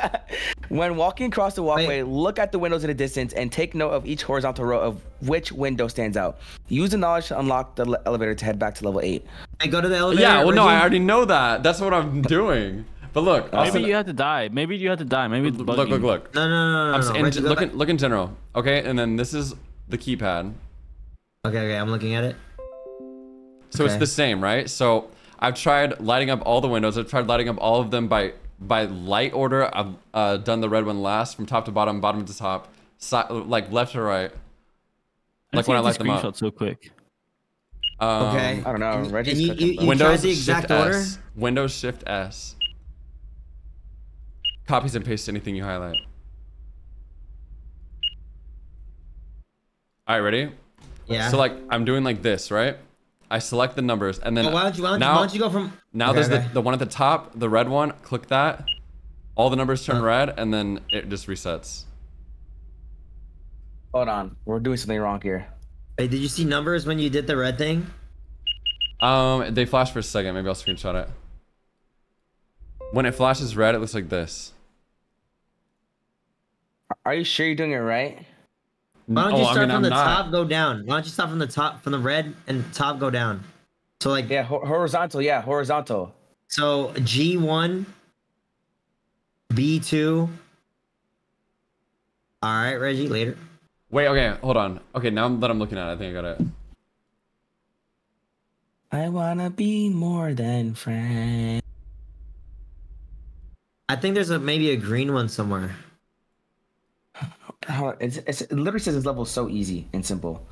when walking across the walkway, look at the windows in the distance and take note of each horizontal row of which window stands out. Use the knowledge to unlock the elevator to head back to level eight. Hey, go to the elevator. Yeah, well, no, I already know that. That's what I'm doing. But look, Maybe send- you have to die. Maybe you have to die. Maybe it's look, look, look. No, no, no, no, no. I'm no. s- in, look, in, look in general. Okay, and then this is the keypad. Okay, okay. I'm looking at it. So it's the same, right? So I've tried lighting up all the windows. I've tried lighting up all of them by by light order. I've uh, done the red one last, from top to bottom, bottom to top, si- like left to right. Like when I light them up. So quick. Um, Okay. I don't know. And you- Reggie's you- you- you- Windows tried the exact Shift order? S. Windows Shift S. Copies and paste anything you highlight. All right, ready? Yeah. So like I'm doing like this, right? I select the numbers and then Well, why don't you? Why don't, now you, why don't you go from? now Okay, there's okay. the the one at the top, the red one. Click that. All the numbers turn red and then it just resets. Hold on, we're doing something wrong here. Hey, did you see numbers when you did the red thing? Um, they flash for a second. Maybe I'll screenshot it. When it flashes red, it looks like this. Are you sure you're doing it right? Why don't Oh, you I start mean, from I'm the not. top, go down? Why don't you start from the top, from the red and top, go down? So like, Yeah, ho- horizontal. Yeah, horizontal. so G one, B two. All right, Reggie. Later. Wait, okay, hold on. Okay, now that I'm looking at it, I think I got it. I wanna be more than friends. I think there's a maybe a green one somewhere. It's, it's, it literally says this level is so easy and simple.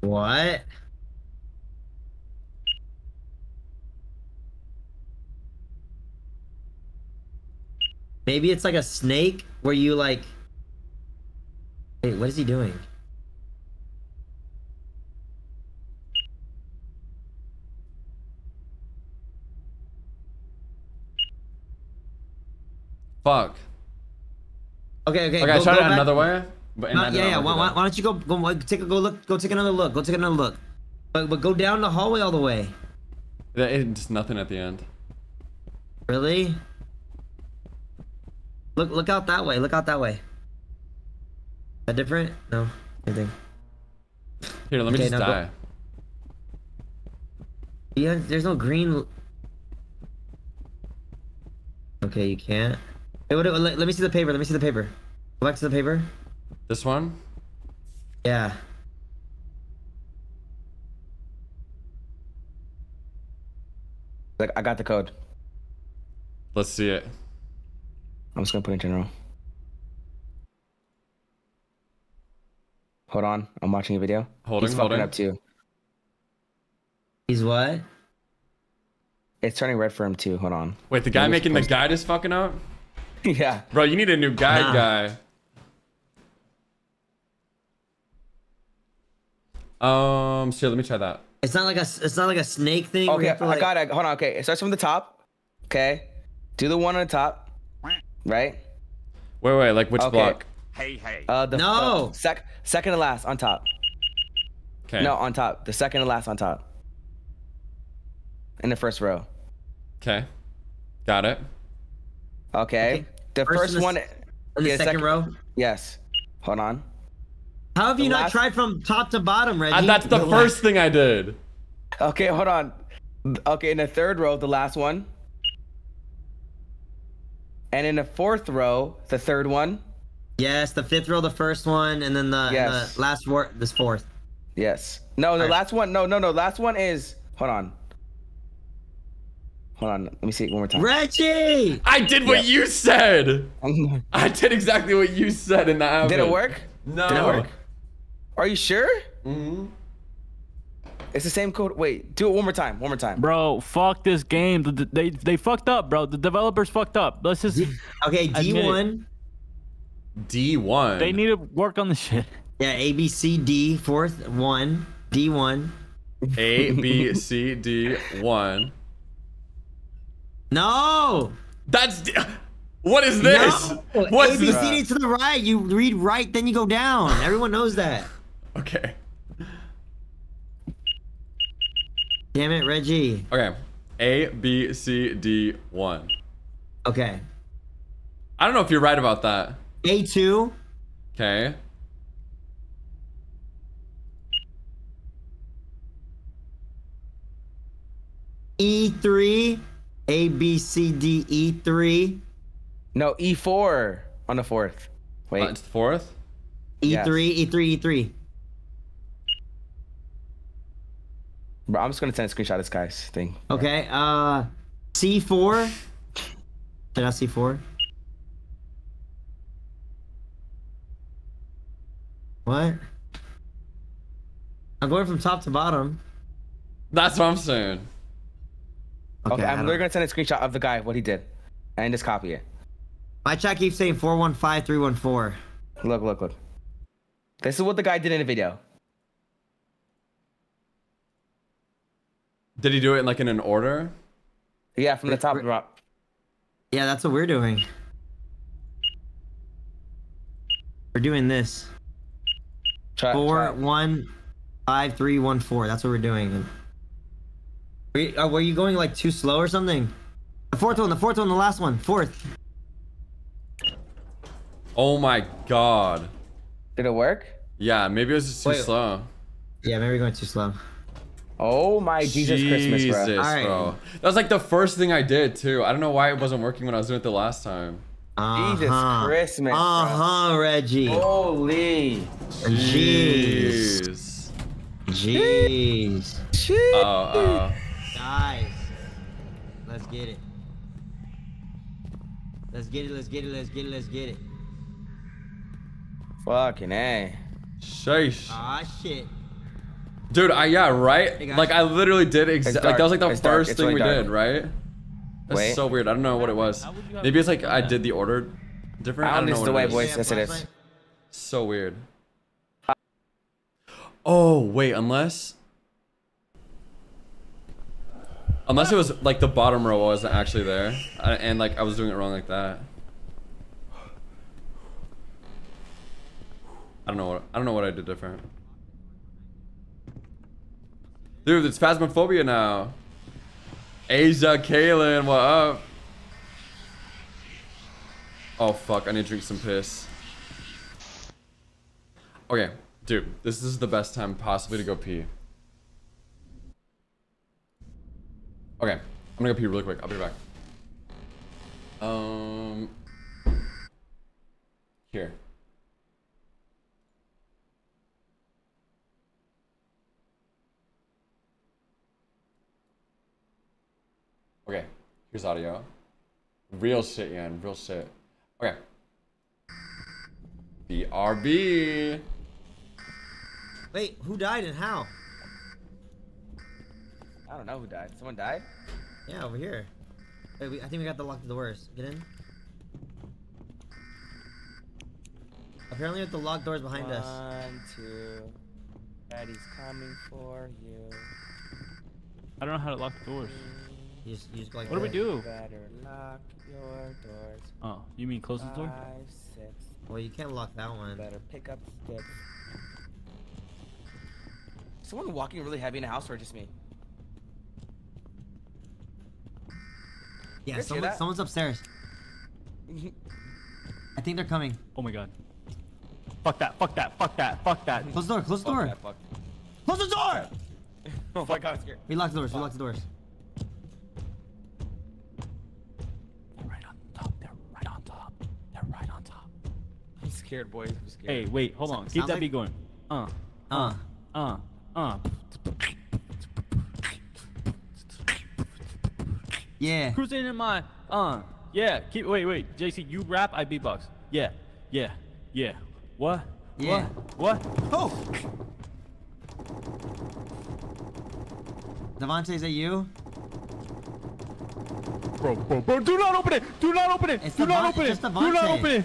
What? Maybe it's like a snake where you like. Wait, what is he doing? Fuck. Okay, okay. Okay, I go- tried go it back. another way. But No, yeah, yeah. Why, why, why don't you go, go take a go look, go take another look, go take another look, but but go down the hallway all the way. There- just nothing at the end. Really? Look, look out that way. Look out that way. That different? No, same thing. Here, let me Okay, just now go- die. Yeah, there's no green. Okay, you can't. Hey, what, let, let me see the paper. Let me see the paper. Go back to the paper. This one? Yeah. Like I got the code. Let's see it. I'm just gonna put in general. Hold on, I'm watching a video. Holding, He's fucking holding. up too. He's what? It's turning red for him too. Hold on. Wait, the guy Maybe making the guide is fucking up? yeah. Bro, you need a new guide Nah. guy. Um, so let me try that. It's not like a. It's not like a snake thing. Okay, have to, I got it. Hold on. Okay, it starts from the top. Okay, do the one on the top. Right. Wait, wait, like which Okay. block? Hey, hey. Uh, the No. uh, sec second to last on top. Okay. No, on top. The second to last on top. In the first row. Okay. Got it. Okay. Okay, The first first and the one. In the yeah, second, row. Yes. Hold on. How have you The not tried from top to bottom, Reggie? Uh, that's the last- first thing I did. Okay, hold on. Okay, in the third row, the last one. And in the fourth row, the third one. Yes, the fifth row, the first one, and then the, Yes. the last word, this fourth. Yes. No, the Alright. last one. No, no, no. Last one is. Hold on. Hold on. Let me see it one more time. Reggie! I did what Yeah. you said. I did exactly what you said in that. Outfit. Did it work? No. Did it work? Are you sure? hmm It's the same code. Wait, do it one more time. One more time. Bro, fuck this game. The- the- They they fucked up, bro. The developers fucked up. Let's just. Okay, D1. D1. They need to work on the shit. Yeah, A, B, C, D, fourth, one. D1. A, B, C, D, 1. No! That's. What is this? No! What's A, B, this? C, D to the right. You read right, then you go down. Everyone knows that. Okay. Damn it, Reggie. Okay. A, B, C, D, 1. Okay. I don't know if you're right about that. A2. Okay. E3. A, B, C, D, E E3. No, E4 on the fourth. Wait. Uh, it's the fourth. E3, E3, E3. Bro, I'm just gonna send a screenshot of this guy's thing. Okay, uh, C4. Should I C4? What? I'm going from top to bottom. That's what I'm saying. Okay, I I'm literally gonna send a screenshot of the guy what he did, and just copy it. My chat keeps saying 415314. Look, look, look. This is what the guy did in the video. Did he do it like in an order? Yeah, from the top drop. Yeah, that's what we're doing. We're doing this. Try, Four, try. one, five, three, one, four. That's what we're doing. Were you, uh, were you going like too slow or something? The fourth one, the fourth one, the last one, fourth. Oh my god. Did it work? Yeah, maybe it was just too Wait. slow. Yeah, maybe we're going too slow. Oh my Jesus, Christmas, bro. Jesus, Alright. bro. That was like the first thing I did too. I don't know why it wasn't working when I was doing it the last time. Jesus Uh-huh. Christmas. bro. Uh-huh, Reggie. Holy. Jeez. Jeez. Oh, uh, Guys. Let's get it. Let's get it, let's get it, let's get it, let's get it. Fucking A. sheesh. Ah, shit. Dude, I yeah, right? Hey, like I literally did exactly like that was like the. It's first thing really we dark. did, right? That's Wait. so weird. I don't know what it was. How would you have Maybe it's like I did the order different. I I don't don't know this what the it way, is. boys. Yes, it is. So weird. Oh wait, unless unless it was like the bottom row wasn't actually there, I- and like I was doing it wrong like that. I don't know what I don't know what I did different. Dude, it's phasmophobia now. Asia, Kaylin, what up? Oh fuck, I need to drink some piss. Okay, dude, this is the best time possibly to go pee. Okay, I'm gonna go pee really quick. I'll be right back. Um, here. Okay, here's audio. Real shit, Yan. Real shit. Okay. BRB. Wait, who died and how? I don't know who died. Someone died? Yeah, over here. Wait, we, I think we got the lock the doors. Get in. Apparently, with the locked doors behind us. One, two. Daddy's coming for you. I don't know how to lock the doors. You just, you just go like What do we this. do? Better lock your doors. Oh, you mean close the door? Five, six. Well, you can't lock that one. Better pick up sticks. Someone walking really heavy in the house or just me? Yeah, someone, someone's upstairs. I think they're coming. Oh my god. Fuck that, fuck that, fuck that, fuck that. Close the door, close the Fuck door. that, fuck. Close the door! Oh my god, I'm scared. We locked the doors, we locked the doors. They're right on top, they're right on top. They're right on top. I'm scared, boys. I'm scared. Hey, wait, hold on. Keep that like- beat going. Uh, Uh. uh, uh. Yeah. Cruising in my, uh, yeah. Keep, wait, wait. JC, you rap, I beatbox. Yeah, yeah, yeah. What? Yeah. What? What? Oh! Devontae, is that you? Bro, bro, bro, do not open it! Do not open it! It's do not open it's it! just Do not open it!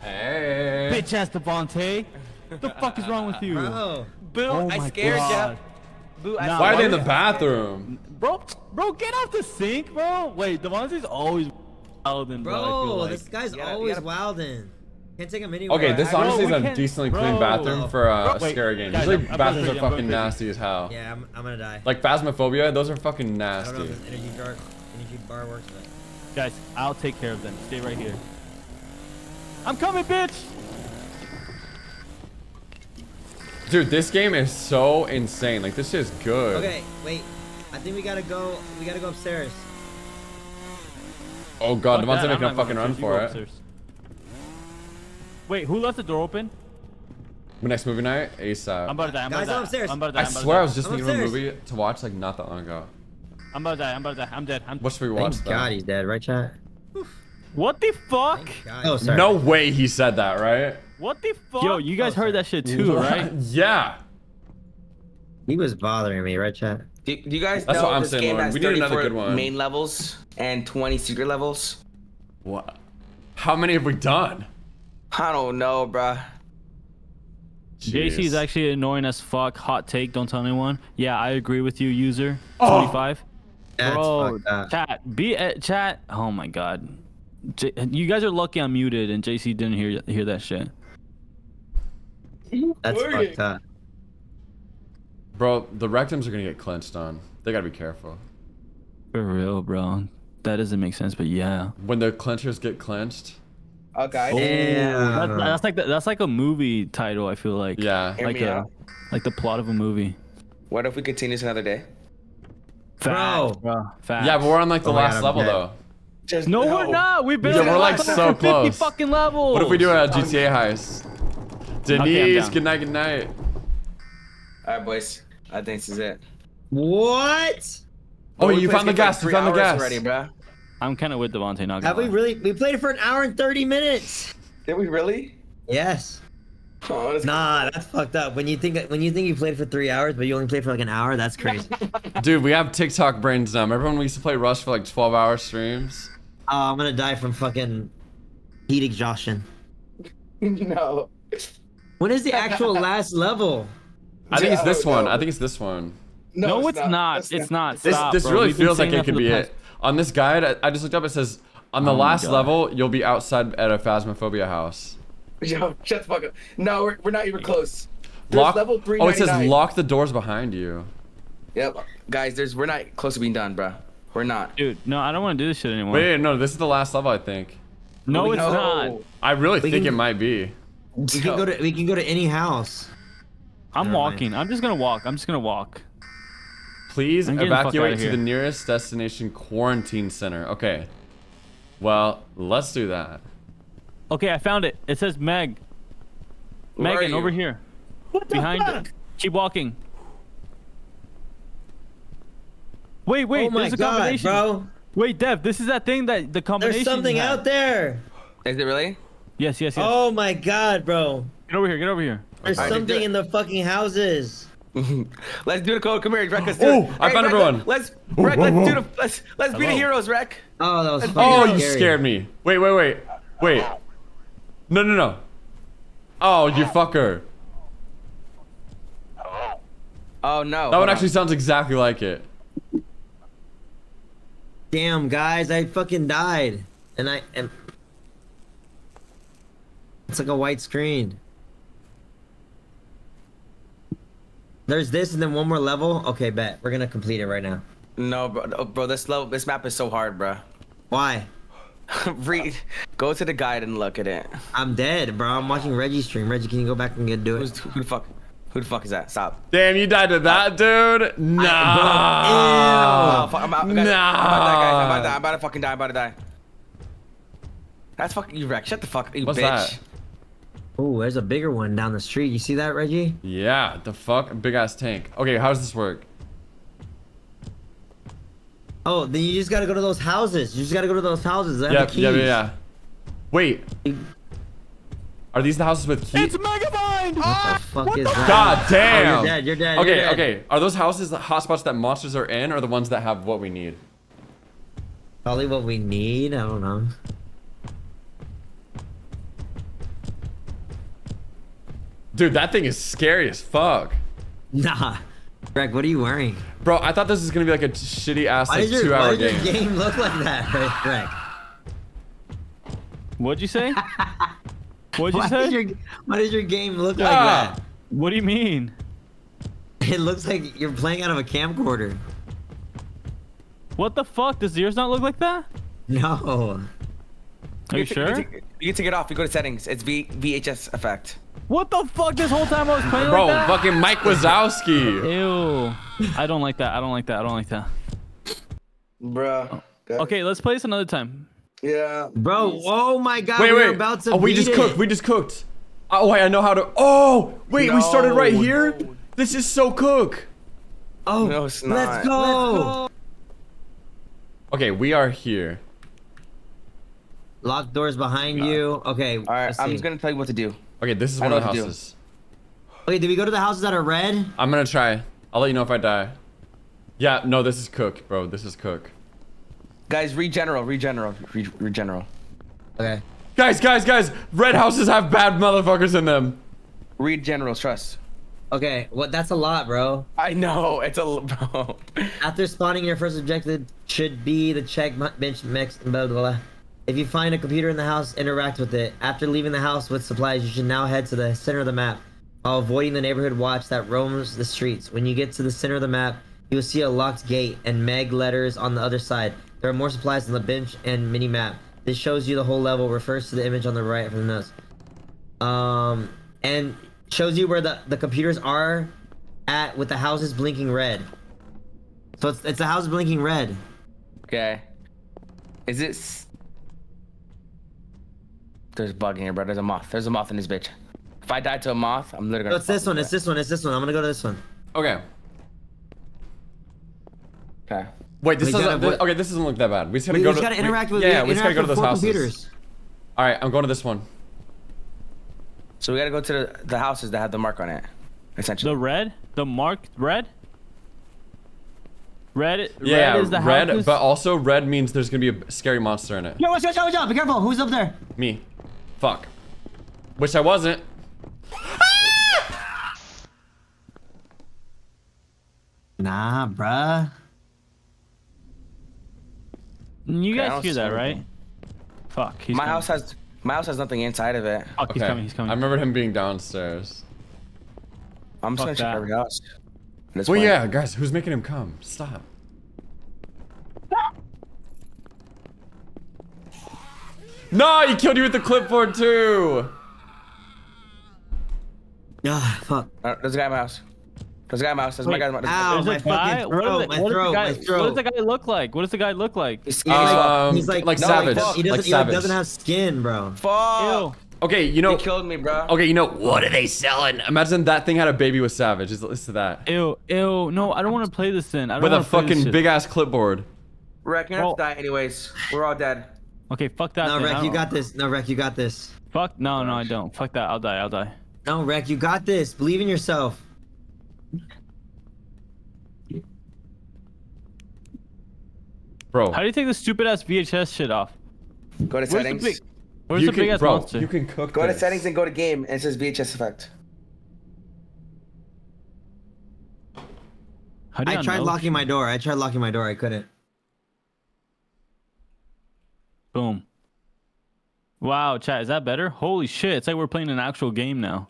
Hey. Bitch ass Devontae! the fuck is wrong with you? Bro. Boo, Oh I scared God. ya. Boo, I Nah, Why are they in the bathroom? Bro, bro, get off the sink, bro! Wait, Devontae's always wildin', bro. I feel Bro, like. this guy's You gotta- always gotta- wildin'. Can't take him anywhere. Okay, this Bro, honestly we is a can't- decently bro. clean bathroom for uh, Bro, a wait, scary game. guys, Usually I'm- I'm bathrooms are fucking nasty as hell. Yeah, I'm, I'm gonna die. Like phasmophobia, those are fucking I don't know nasty. if this energy bar, energy bar works, but. Guys, I'll take care of them. Stay right here. I'm coming, bitch! Dude, this game is so insane. Like this is good. Okay, wait. I think we gotta go. We gotta go upstairs. Oh god, Fuck Devontae that, I'm making a fucking run for go it. upstairs. Wait, who left the door open? My Next movie night, ASAP. I'm about to die. I'm Guys, about to die. I'm upstairs. I'm about to die. I I'm about to swear I die. was just I'm thinking of a movie to watch like not that long ago. I'm about to die. I'm about to die. I'm dead. I'm What should we watch Thank though? God he's dead, right, chat? What the fuck? Oh, sorry. No way he said that, right? What the fuck? Yo, you guys oh, heard that shit too, right? yeah. He was bothering me, right, chat? Do, do you guys That's know what I'm this saying, game Lauren. has We need another 34 good one. main levels and 20 secret levels? What? How many have we done? I don't know, bruh. JC is actually annoying as fuck. Hot take. Don't tell anyone. Yeah, I agree with you, user. Oh. 25. That's Bro, fucked chat. Be at chat. Oh my god. J- you guys are lucky I'm muted and JC didn't hear hear that shit. That's fucked up. Bro, the rectums are gonna get clenched on. They gotta be careful. For real, bro. That doesn't make sense, but yeah. When the clenchers get clenched, Okay. Oh, Damn. that's, that's like the, that's like a movie title. I feel like. yeah. Hear Like me a out. like the plot of a movie. What if we continue this another day? Bro. Facts, bro. Facts. Yeah, but we're on like the Oh last God, level dead. though. Just No, we're not. We've been Yeah, on we're, like, last so 150 close. fucking levels. What if we do a GTA heist? Denise, down. good night, good night. All right, boys. I think this is it. What? Oh, We you found the this game gas. You found the gas. already, bro. I'm kind of with Devontae. Not Have we lie. really? We played it for an hour and 30 minutes. Did we really? Yes. Oh, that's Nah, that's fucked up. When you think when you think you played for three hours, but you only played for like an hour, that's crazy. oh, Dude, we have TikTok brains now. Remember when we used to play Rush for like 12 hour streams? Oh, I'm gonna die from fucking heat exhaustion. no. When is the actual last level? I think it's this no. one. I think it's this one. No, it's, not. That's It's not. This Stop, this bro. really We've feels like it could be the it. On this guide, I, I just looked up. It says on the Oh last level, you'll be outside at a phasmophobia house. Yo, shut the fuck up. No, we're, we're not even close. There's Lock. level Oh, it says lock the doors behind you. Yep. Guys, there's we're not close to being done, bro. We're not. Dude, no, I don't want to do this shit anymore. Wait, no, this is the last level, I think. no, it's No. not. I really We think can- it might be. We can go to we can go to any house. I'm Never mind. walking. I'm just gonna walk. I'm just gonna walk. Please I'm the evacuate to the nearest destination quarantine center. Okay. Well, let's do that. Okay, I found it. It says Meg. Where are Megan, you? over here. What Behind it. Keep walking. Wait, wait. oh my there's a god, combination. bro! Wait, Dev, this is that thing that the combination. There's something out there. Is it really? Yes, yes, yes. Oh my god, bro! Get over here. Get over here. There's Alright, something in the fucking houses. let's do the code. Come here, Rek. Let's do Oh, it. I found Rek, everyone. Let's Rek, let's do the let's let's be the heroes, Rek. Oh, that was oh, fucking Oh, you scary. scared me. Wait, wait, wait. Wait. No, no, no. Oh, you fucker. Oh no. That one actually sounds exactly like it. Damn, guys, I fucking died, and I and it's like a white screen. There's this, and then one more level. Okay, bet we're gonna complete it right now. No, bro, oh, bro. This level, this map is so hard, bro. Why? Read, go to the guide and look at it. I'm dead, bro. I'm watching Reggie stream. Reggie, can you go back and get do Who's, it? who the fuck? Who the fuck is that? Stop. Damn, you died to that, dude? Oh, Nah. fuck, I'm out. I'm, gonna- I'm about to die, guys. I'm about to die. I'm about to fucking die. I'm about to die. That's fucking you, Rex. Shut the fuck, you What's bitch. that? Oh, there's a bigger one down the street. You see that, Reggie? Yeah, the fuck? Big ass tank. Okay, how does this work? Oh, then you just gotta go to those houses. You just gotta go to those houses. They have Yep, the keys. yeah, yeah, yeah. Wait. Are these the houses with keys? It's Megamind. What the ah! fuck is that? God Oh, damn. you're dead. You're dead. Okay, you're dead. okay. Are those houses the hotspots that monsters are in, or the ones that have what we need? Probably what we need. I don't know. Dude, that thing is scary as fuck. Nah. Greg, what are you wearing? Bro, I thought this was gonna be like a shitty ass Why like does your, two why hour does game. your game look like that, Greg? What'd you say? What'd you Why say? does your Why does your game look like Ah. that? What do you mean? It looks like you're playing out of a camcorder. What the fuck? Does yours not look like that? No. Are you sure? You, can- you can take it off. You go to settings. It's v, VHS effect. What the fuck? This whole time I was playing Bro, like that? fucking Mike Wazowski. Ew. I don't like that. I don't like that. I don't like that. Bruh. Oh. Okay, let's play this another time. Yeah. Bro, oh my god, Wait, we're wait. about to Oh, we just it. cooked. We just cooked. Uh, oh, wait, I know how to. Oh, wait, we started right here. no. This is so cook. Oh, No, it's not. let's not. go. Okay, we are here. Lock doors behind you. Okay. All right. I'm just gonna tell you what to do. Okay, this is I one of the what to do. houses. Okay, did we go to the houses that are red? I'm gonna try. I'll let you know if I die. Yeah, no, this is cook, bro. This is cook. Guys, read general. Read general. Read, read general. Okay. Guys, guys, guys! Red houses have bad motherfuckers in them. Read general. Trust. Okay, what? That's a lot, bro. I know. It's a bro. After spawning, your first objective should be the check mu- bench mix blah, blah blah. If you find a computer in the house, interact with it. After leaving the house with supplies, you should now head to the center of the map, while avoiding the neighborhood watch that roams the streets. When you get to the center of the map, you will see a locked gate and Meg letters on the other side. There are more supplies on the bench and mini map. This shows you the whole level. Refers to the image on the right from the notes. Um, and shows you where the the computers are at with the houses blinking red. So it's it's the house blinking red. Okay. Is it? S- There's a bug in here, bro. There's a moth. There's a moth in this bitch. If I die to a moth, I'm literally No, gonna. it's this one. It's die. this one. It's this one. I'm gonna go to this one. Okay. Okay. Wait, this We doesn't. gotta- this- okay, this doesn't look that bad. We just gotta We, go we to. just gotta we- interact with. Yeah, yeah, we just gotta go to with those houses. computers. All right, I'm going to this one. So we gotta go to the, the houses that have the mark on it. Essentially. The red, the marked red. Red, Yeah, red is the red, houses? but also red means there's gonna be a scary monster in it. Yo, watch out, watch out, watch out! Be careful. Who's up there? Me. Fuck. Wish I wasn't. Nah, bruh. You Okay, guys hear that, anything. right? Fuck. He's my coming. house has my house has nothing inside of it. Fuck, he's coming. He's coming. I remember him being downstairs. I'm just Fuck gonna check that. every house. Well, point. yeah, guys, who's making him come? Stop. No, he killed you with the clipboard too. Ah, fuck. Uh, there's a guy in my house. There's a guy in my house. There's my guy in my house. Oh, There's my a guy. fucking What, throat, does the, my what, throat, the guy, my what does the guy look like? What does the guy look like? He's He's. Um, he's like, like no, savage, He, doesn't- he doesn't, like he savage. doesn't have skin, bro. Fuck. Ew. Okay, you know. He killed me, bro. Okay, you know what are they selling? Imagine that thing had a baby with Savage. Just listen to that. Ew, ew. No, I don't want to play this then. I don't With a wanna play this fucking big ass clipboard. Rec, you're gonna have to die anyways. We're all dead. Okay, fuck that. No, then. I Rek, you got this. No, Rek, you got this. Fuck. No, no, I don't. Fuck that. I'll die. I'll die. No, Rek, you got this. Believe in yourself. Bro. How do you take the stupid ass VHS shit off? Go to Where's the settings. big? Where's you the can, big ass bro, monster? You can cook Go to settings and go to game, and it says VHS effect. How do I tried know? locking my door. I tried locking my door. I couldn't. Boom. Wow, chat, is that better? Holy shit, it's like we're playing an actual game now.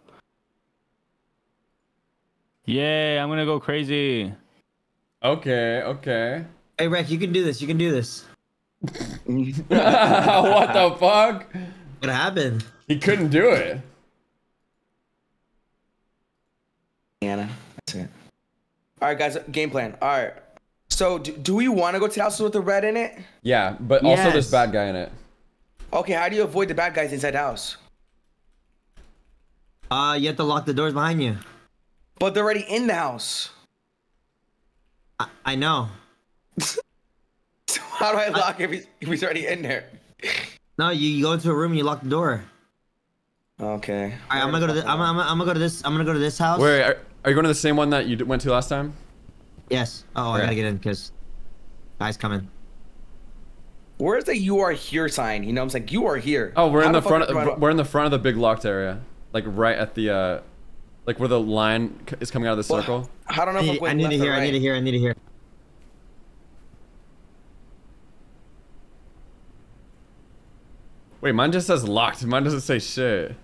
Yay, I'm gonna go crazy. Okay, okay. Hey, Rek, you can do this. You can do this. what the fuck? What happened? He couldn't do it. Anna. That's it. All right, guys. Game plan. All right. So, do, do we want to go to the houses with the red in it? Yeah, but also this bad guy in it. Okay. How do you avoid the bad guys inside the house? Uh, you have to lock the doors behind you. But they're already in the house. I, I know. So how do I lock if he's, if he's already in there? No, you, you go into a room and you lock the door. Okay. All right, I'm gonna go to this. I'm, I'm, I'm gonna go to this. I'm gonna go to this house. Wait, are, are you going to the same one that you went to last time? Yes. Oh, I Okay. gotta get in because guys coming. Where's the "you are here" sign? You know, I'm saying you are here. Oh, we're How in the fuck front. do Of, we're in the front of the big locked area, like right at the, uh, like where the line is coming out of the Well, circle. I don't know I if I'm need, going I need to left or hear. I need to right. hear. I need to hear. Wait, mine just says locked. Mine doesn't say shit.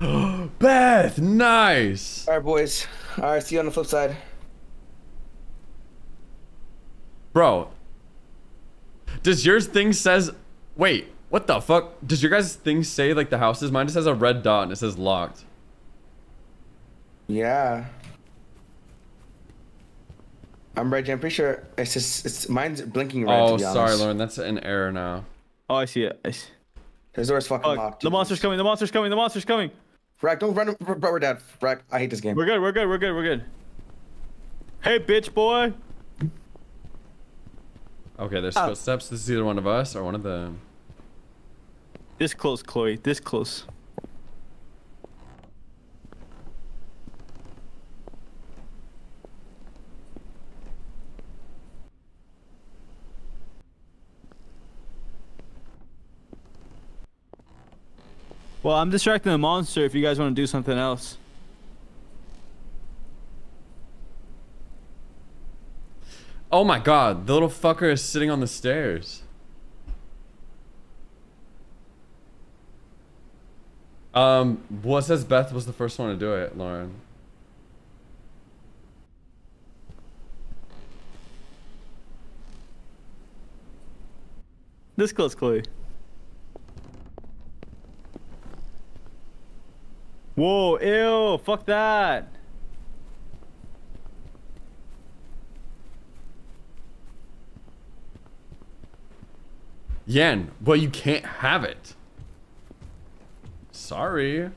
Beth, nice. All right, boys. All right, see you on the flip side. Bro. Does yours thing says Wait, what the fuck? Does your guys' thing say like the houses? Mine just has a red dot and it says locked. Yeah. I'm red. I'm pretty sure it's just it's mine's blinking red. oh, to be oh, sorry, honest. Lauren. That's an error now. Oh, I see it. I see. His door's fucking Fuck, locked. the monster's coming. The monster's coming. The monster's coming. Rack, don't run, bro. We're dead. Rack, I hate this game. We're good. We're good. We're good. We're good. Hey, bitch boy. Okay, there's Oh. footsteps. This is either one of us or one of them. This close, Chloe. This close. Well, I'm distracting the monster if you guys want to do something else. Oh my god, the little fucker is sitting on the stairs. Um, well, it says Beth was the first one to do it, Lauren. This close, Chloe. Whoa, ew, fuck that. Yen, but you can't have it. Sorry.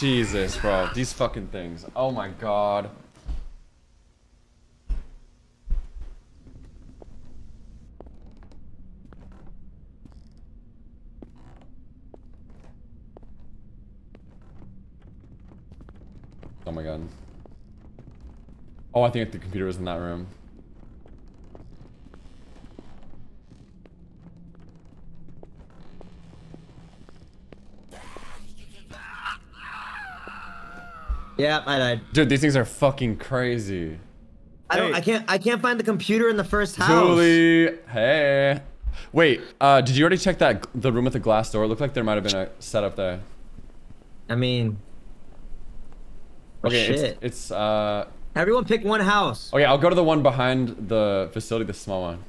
Jesus, bro. These fucking things. Oh my god. Oh my god. Oh, I think the computer was in that room. Yeah, I died. Dude, these things are fucking crazy. I don't. Hey. I can't. I can't find the computer in the first house. Julie, hey. Wait, uh, did you already check that the room with the glass door? It looked like there might have been a setup there. I mean, Okay, shit. it's, it's uh. everyone pick one house. Okay, I'll go to the one behind the facility, the small one.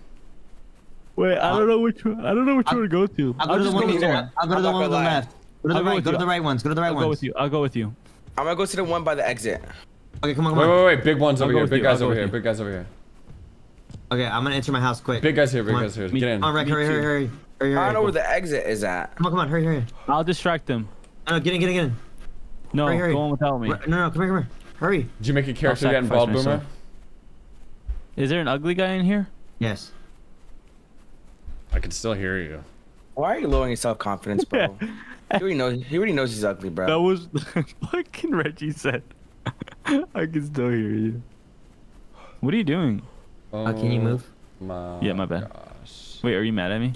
Wait, I don't know which one. I don't know which one to go to. I'll go to the just one. go on the you. I'll go to I'm the not one on the gonna left. Go to the I'll go right. Go to the right ones. Go to the right I'll ones. go with you. I'll go with you. I'm gonna go to the one by the exit. Okay, come on, come Wait, on. wait, wait, big ones I'll over here, big you, I'll guys over here, you. big guys over here. Okay, I'm gonna enter my house quick. Big guys here, big guys here. Get in. Come on, hurry, hurry, hurry, hurry, hurry. I don't know where the exit is at. Come on, come on, hurry, hurry. I'll distract them. No, get in, get in, get in. No, Hurry, hurry. go on without me. No, no, come here, come here. Hurry. Did you make a character getting sacrifice bald myself. boomer? Is there an ugly guy in here? Yes. I can still hear you. Why are you lowering your self confidence, bro? he already knows. He already knows he's ugly, bro. That was fucking Reggie said. I can still hear you. What are you doing? Oh, Uh, can you move? My Yeah, my bad. Gosh. Wait, are you mad at me?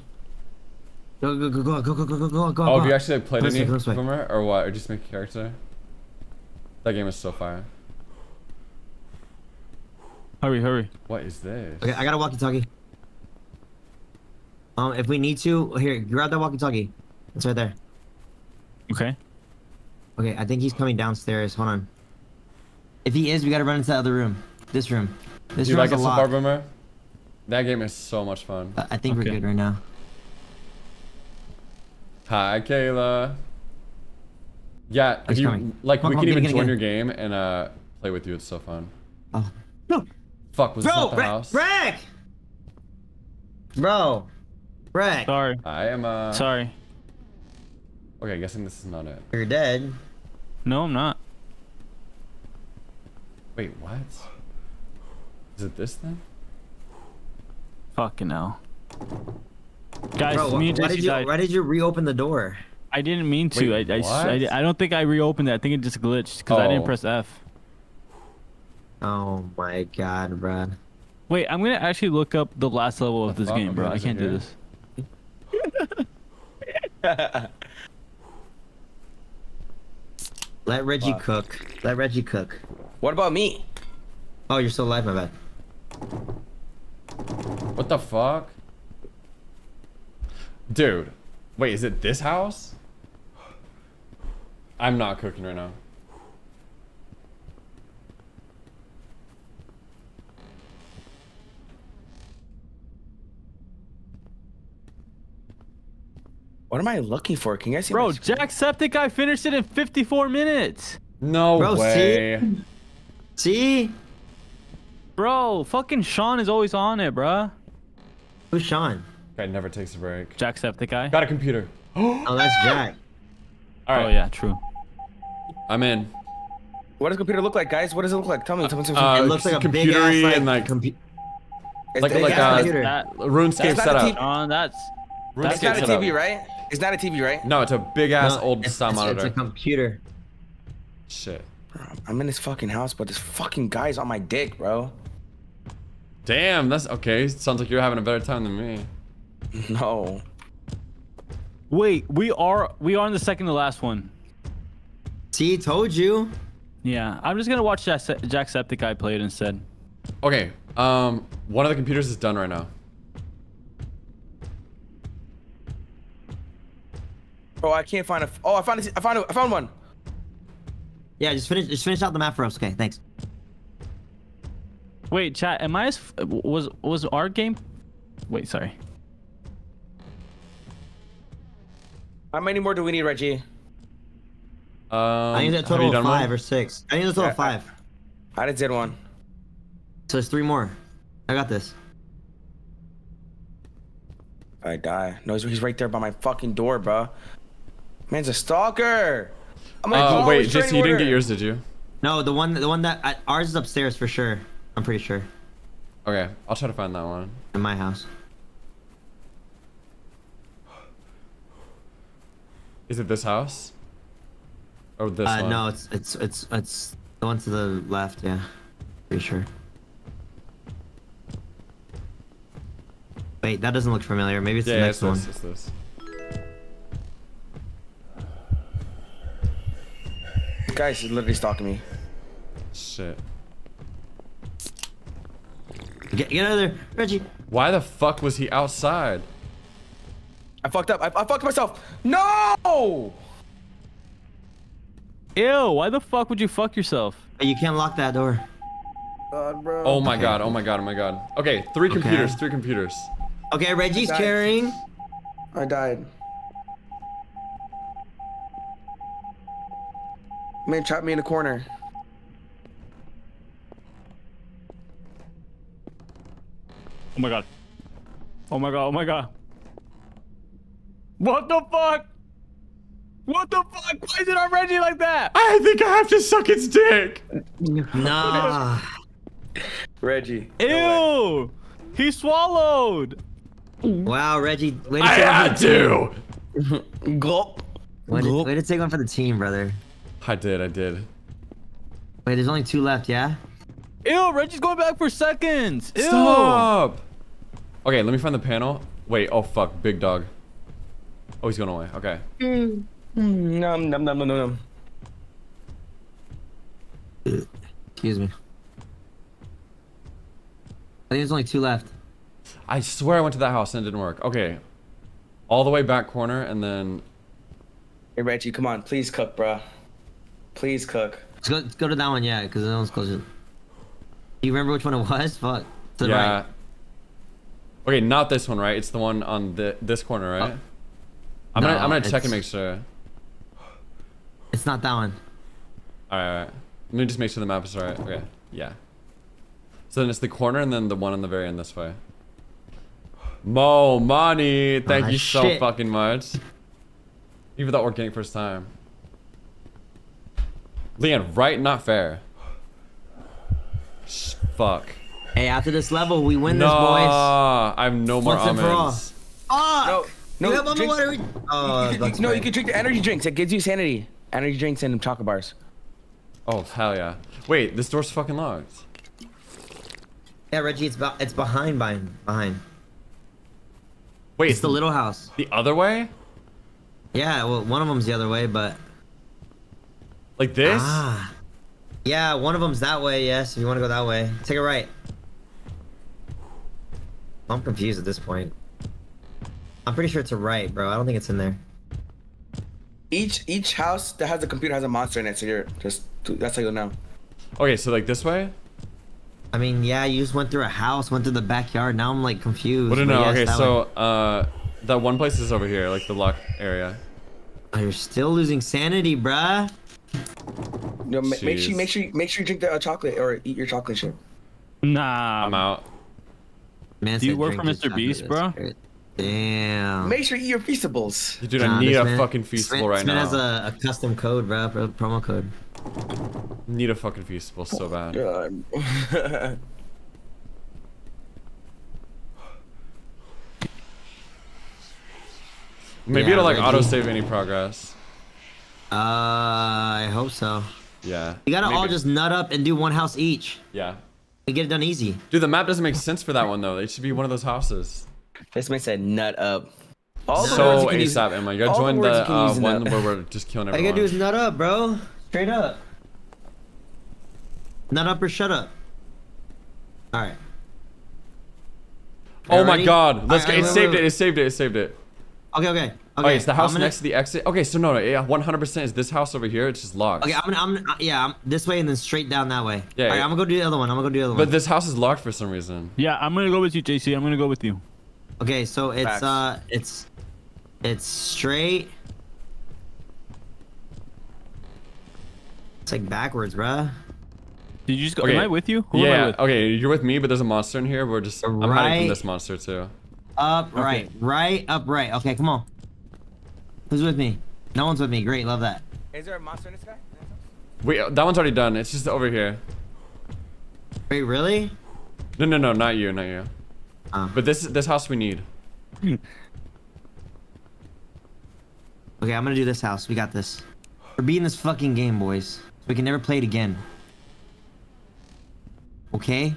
Go, go, go, go, go, go, go, go, go, go. Oh, have you actually like, played This any this way. boomer or what? Or just make a character? That game is so fire. Hurry, hurry. What is this? Okay, I got a walkie-talkie. Um, if we need to, here, grab that walkie-talkie. It's right there. Okay. Okay, I think he's coming downstairs. Hold on. If he is, we gotta run into that other room. This room. This Do you room's like a it so far, lock. boomer? That game is so much fun. I I think Okay. we're good right now. Hi, Kayla. Yeah, if He's you coming. like, Come we on, can even join get your game and uh play with you. It's so fun. Oh. No! Fuck, was this Bro! not the Rick! house? Rick! Bro! Rick! Sorry. I am uh. Sorry. Okay, guessing this is not it. You're dead. No, I'm not. Wait, what? Is it this then? Fucking hell. Guys, Bro, me and why did you died. why did you reopen the door? I didn't mean to. Wait, I, I, s- I, what? di- I don't think I reopened it. I think it just glitched because I didn't Oh. press F. Oh my god, bro. Wait, I'm gonna actually look up the last level of The this game, bro. I can't do here? this. Let Reggie Fuck. cook. Let Reggie cook. What about me? Oh, you're still alive, my bad. What the fuck? Dude, wait, is it this house? I'm not cooking right now. What am I looking for? Can you guys see Bro, my screen? Jacksepticeye finished it in 54 minutes. No Bro, see? way. See? Bro, fucking Sean is always on it, bruh. Who's Sean? Guy never takes a break. Jacksepticeye. Got a computer. Oh, that's Jack. All right, Oh yeah, true. I'm in. What does computer look like, guys? What does it look like? Tell me. Tell me. Tell me. Uh, it looks like a big ass like, and, like- compu- It's like- like, uh, a- computer. That, RuneScape That's not a setup. TV. That's RuneScape It's not a setup. TV, right? It's not a TV, right? No, it's a big ass No, old it's, style it's, monitor. it's a computer. Shit. I'm in this fucking house, but this fucking guy's on my dick, bro. Damn, that's okay. Sounds like you're having a better time than me. No. Wait, we are we are on the second to last one. See, told you. Yeah, I'm just gonna watch Jack- Jacksepticeye play it instead. Okay, um, one of the computers is done right now. Oh, I can't find a. Oh, I found. A, I found. A, I found one. Yeah, just finish. Just finish out the map for us. Okay, thanks. Wait, chat. Am I as was was our game Wait, sorry. How many more do we need, Reggie? Um, I need a have total you of five one? or six. I need a total Yeah, of five. I just did one. So there's three more. I got this. I die. No, he's, he's right there by my fucking door, bro. Man's a stalker. I'm like, Oh oh, wait, just JC, you didn't get yours, did you? No, the one, the one that I, ours is upstairs for sure. I'm pretty sure Okay, I'll try to find that one. in my house. Is it this house? Or this uh, one? no, it's it's it's it's the one to the left. Yeah, pretty sure. Wait, that doesn't look familiar. Maybe it's Yeah, the yeah, next it's one. this, it's this. Guys, he's literally stalking me. Shit. Get, get out of there, Reggie. Why the fuck was he outside? I fucked up. I, I fucked myself. No! Ew, why the fuck would you fuck yourself? You can't lock that door. God, bro. Oh my god, oh my god, oh my god. Okay, three computers, three computers. Okay, Reggie's Guys. carrying. I died. Man, trapped me in a corner. Oh my god. Oh my god, oh my god. What the fuck? What the fuck? Why is it on Reggie like that? I think I have to suck its dick. Nah. Reggie. Ew! He swallowed! wow, Reggie. Way to, I take one had to. team. Gulp. Way to, way to take one for the team, brother. I did, I did. Wait, there's only two left, yeah? Ew, Reggie's going back for seconds! Ew! Stop. Okay, let me find the panel. Wait, oh fuck, big dog. Oh, he's going away. Okay. Num num num num num. Excuse me. I think there's only two left. I swear I went to that house and it didn't work. Okay. All the way back corner and then Hey Reggie, come on, please cook, bro. Please cook. Let's go, let's go to that one, yeah, because that one's closer. Do you remember which one it was? Fuck. To the yeah. right. Okay, not this one, right? It's the one on the this corner, right? I'm gonna I'm gonna check and make sure. It's not that one. Alright, alright. Let me just make sure the map is right. Okay. Yeah. So then it's the corner and then the one on the very end this way. Mo money! Thank Ah, you so shit. fucking much. Even the organic first time. Leon, right? Not fair. Sh- Fuck. Hey, after this level, we win no, this, boys. I have no more Once and for all. almonds. Fuck! No, You no, have drink- water. Oh, You that's can, no, you can drink the energy drinks. It gives you sanity. Energy drinks and chocolate bars. Oh hell yeah! Wait, this door's fucking locked. Yeah, Reggie, it's about it's behind, behind, behind. Wait, It's the little house. the other way? Yeah, well, one of them's the other way, but Like this? ah, yeah, one of them's that way. Yes, if you want to go that way, take a right. I'm confused at this point. I'm pretty sure it's a right, bro. I don't think it's in there. Each each house that has a computer has a monster in it, so you're just that's how you'll know. Okay, so like this way? I mean, yeah, you just went through a house, went through the backyard. Now I'm like confused. What do you but know? yes, okay, so way. uh, that one place is over here, like the lock area. Oh, you're still losing sanity, bruh. No, ma- make sure you make sure you, make sure you drink the uh, chocolate or eat your chocolate chip. Nah. I'm out. Man Do you work for Mr. Beast, bro? great. Damn. Make sure you eat your feastables. Dude, Nah, I need this a man- fucking this feastable man- right this man now. has a, a custom code, bro, pro- promo code. Need a fucking feastable so bad. God. Maybe Yeah, it'll like Reggie. auto save any progress. Uh, I hope so. Yeah. You gotta all just nut up and do one house each. Yeah. And get it done easy. Dude, the map doesn't make sense for that one though. It should be one of those houses. This man said nut up. All the words So you can use- ASAP, Emma. You all gotta the join words you the uh, one that. where we're just killing everyone. All you gotta do is nut up, bro. Straight up. Nut up or shut up. Alright. oh my Ready? god. Let's Alright, get it wait, saved wait, it. It saved it. It saved it. Okay, okay. Okay, Okay, it's the house gonna- next to the exit. Okay, so no, no, yeah, 100% is this house over here. It's just locked. Okay, I'm gonna, I'm gonna, yeah, I'm this way and then straight down that way. Yeah, Alright, yeah. I'm gonna go do the other one. I'm gonna go do the other But one. But this house is locked for some reason. Yeah, I'm gonna go with you, JC. I'm gonna go with you. Okay, so it's Facts. uh, it's it's straight. It's like backwards, bruh. Did you just go? Okay. Am I with you? Who am I yeah. with? Okay, you're with me, but there's a monster in here. We're just. I'm hiding from this monster too. Up, right, right, up, right. Okay, come on. Who's with me? No one's with me. Great, love that. Is there a monster in this guy? Wait, that one's already done. It's just over here. Wait, really? No, no, no, not you, not you. Uh, But this this house we need. okay, I'm gonna do this house. We got this. We're beating this fucking game, boys. We can never play it again. Okay?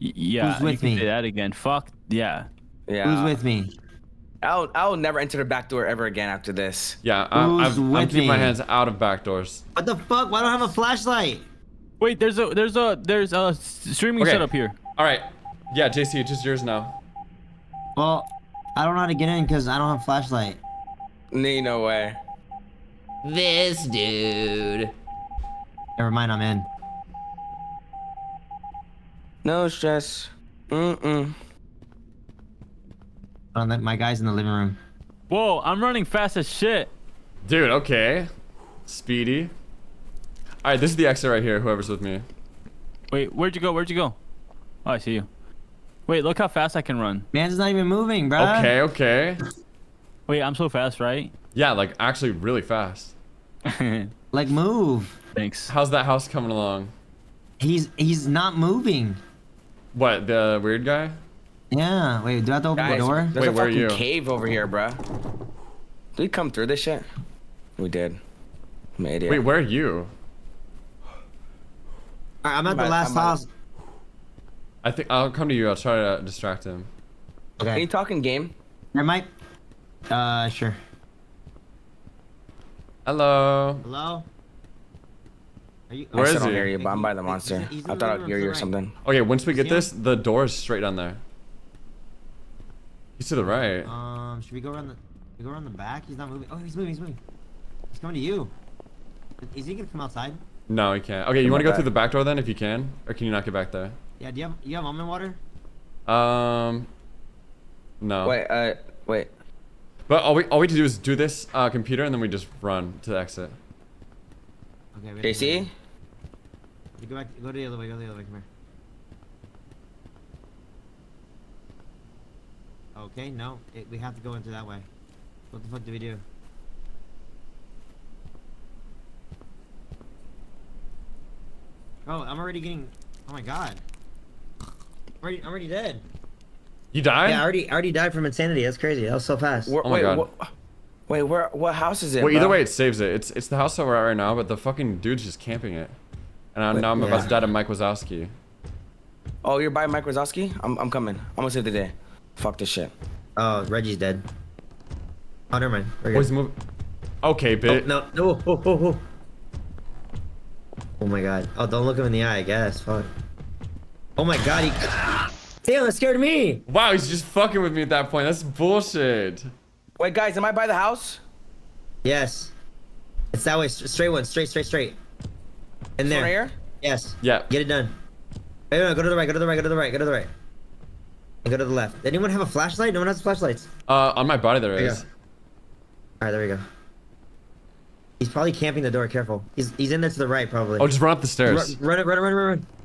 Y- yeah. Who's with you can me? Say that again. Fuck. Yeah. Yeah. Who's with me? I'll I'll never enter the back door ever again after this. Yeah, I'm, Who's I'm, I'm with keeping my hands out of back doors. What the fuck? Why don't I have a flashlight? Wait. There's a there's a there's a streaming Okay. setup here. All right. Yeah, JC, it's just yours now. Well, I don't know how to get in because I don't have flashlight. Nee, no way. This dude. Never mind, I'm in. No stress. Mm-mm. My guy's in the living room. Whoa. I'm running fast as shit. Dude, okay. Speedy. All right, this is the exit right here. Whoever's with me. Wait. Where'd you go? Where'd you go? Oh, I see you. Wait. Look how fast I can run. Man's not even moving, bro. Okay, okay. Wait. I'm so fast, right? Yeah, like actually really fast. Like, move. Thanks. How's that house coming along? He's he's not moving. What, the weird guy? Yeah. Wait, do I have to open Guys, the door? there's Wait, a where are fucking cave over here, bro. Did we come through this shit? We did. Made it. Wait, where are you? Alright, I'm at I'm the last I'm at- house. I think I'll come to you. I'll try to distract him. Okay. Are you talking game? There might. Uh, sure. Hello. Hello. Are you? Where I is he? hear you, but I'm by the monster. he's in I thought I'd hear you or something. Okay, once we get this, the door is straight down there. He's to the right. Um, should we go around the? We go around the back. He's not moving. Oh, he's moving. He's moving. He's coming to you. Is he gonna come outside? No, he can't. Okay, you want to on go through the back door then, if you can, or can you not get back there? Yeah. Do you have you have almond water? Um, no. Wait, uh, wait. But all we all we have to do is do this uh, computer, and then we just run to the exit. Okay. wait, JC? wait, wait. Go back. Go the other way. Go the other way. Come here. Okay. No. It, we have to go into that way. What the fuck do we do? Oh, I'm already getting. Oh my god. I'm already, I'm already dead. You died? Yeah, I already, I already died from insanity. That's crazy. That was so fast. Where, Oh my wait, God. wha- wait, where? What house is it? well, either bro? way, it saves it. It's it's the house that we're at right now, but the fucking dude's just camping it. And I, Wait, now I'm about to die to Mike Wazowski. Oh, you're by Mike Wazowski? I'm, I'm coming. I'm gonna save the day. Fuck this shit. Oh, Reggie's dead. Oh, never mind. We're Oh, he's moving. Okay, Oh, no, no, oh, oh, oh. Oh my god. Oh, don't look him in the eye, I guess. Fuck. Oh my god, he. Damn, that scared me. Wow, he's just fucking with me at that point. That's bullshit. Wait, guys, am I by the house? Yes. It's that way. Straight one. Straight, straight, straight. In there. right here? Yes. Yeah. Get it done. Wait, no, go to the right, go to the right, go to the right, go to the right. And go to the left. Anyone have a flashlight? No one has flashlights. Uh, on my body there There you is. go. Alright, there we go. He's probably camping the door, careful. He's he's in there to the right, probably. Oh, just run up the stairs. run, it, run, it, run, it, run, it. Oh,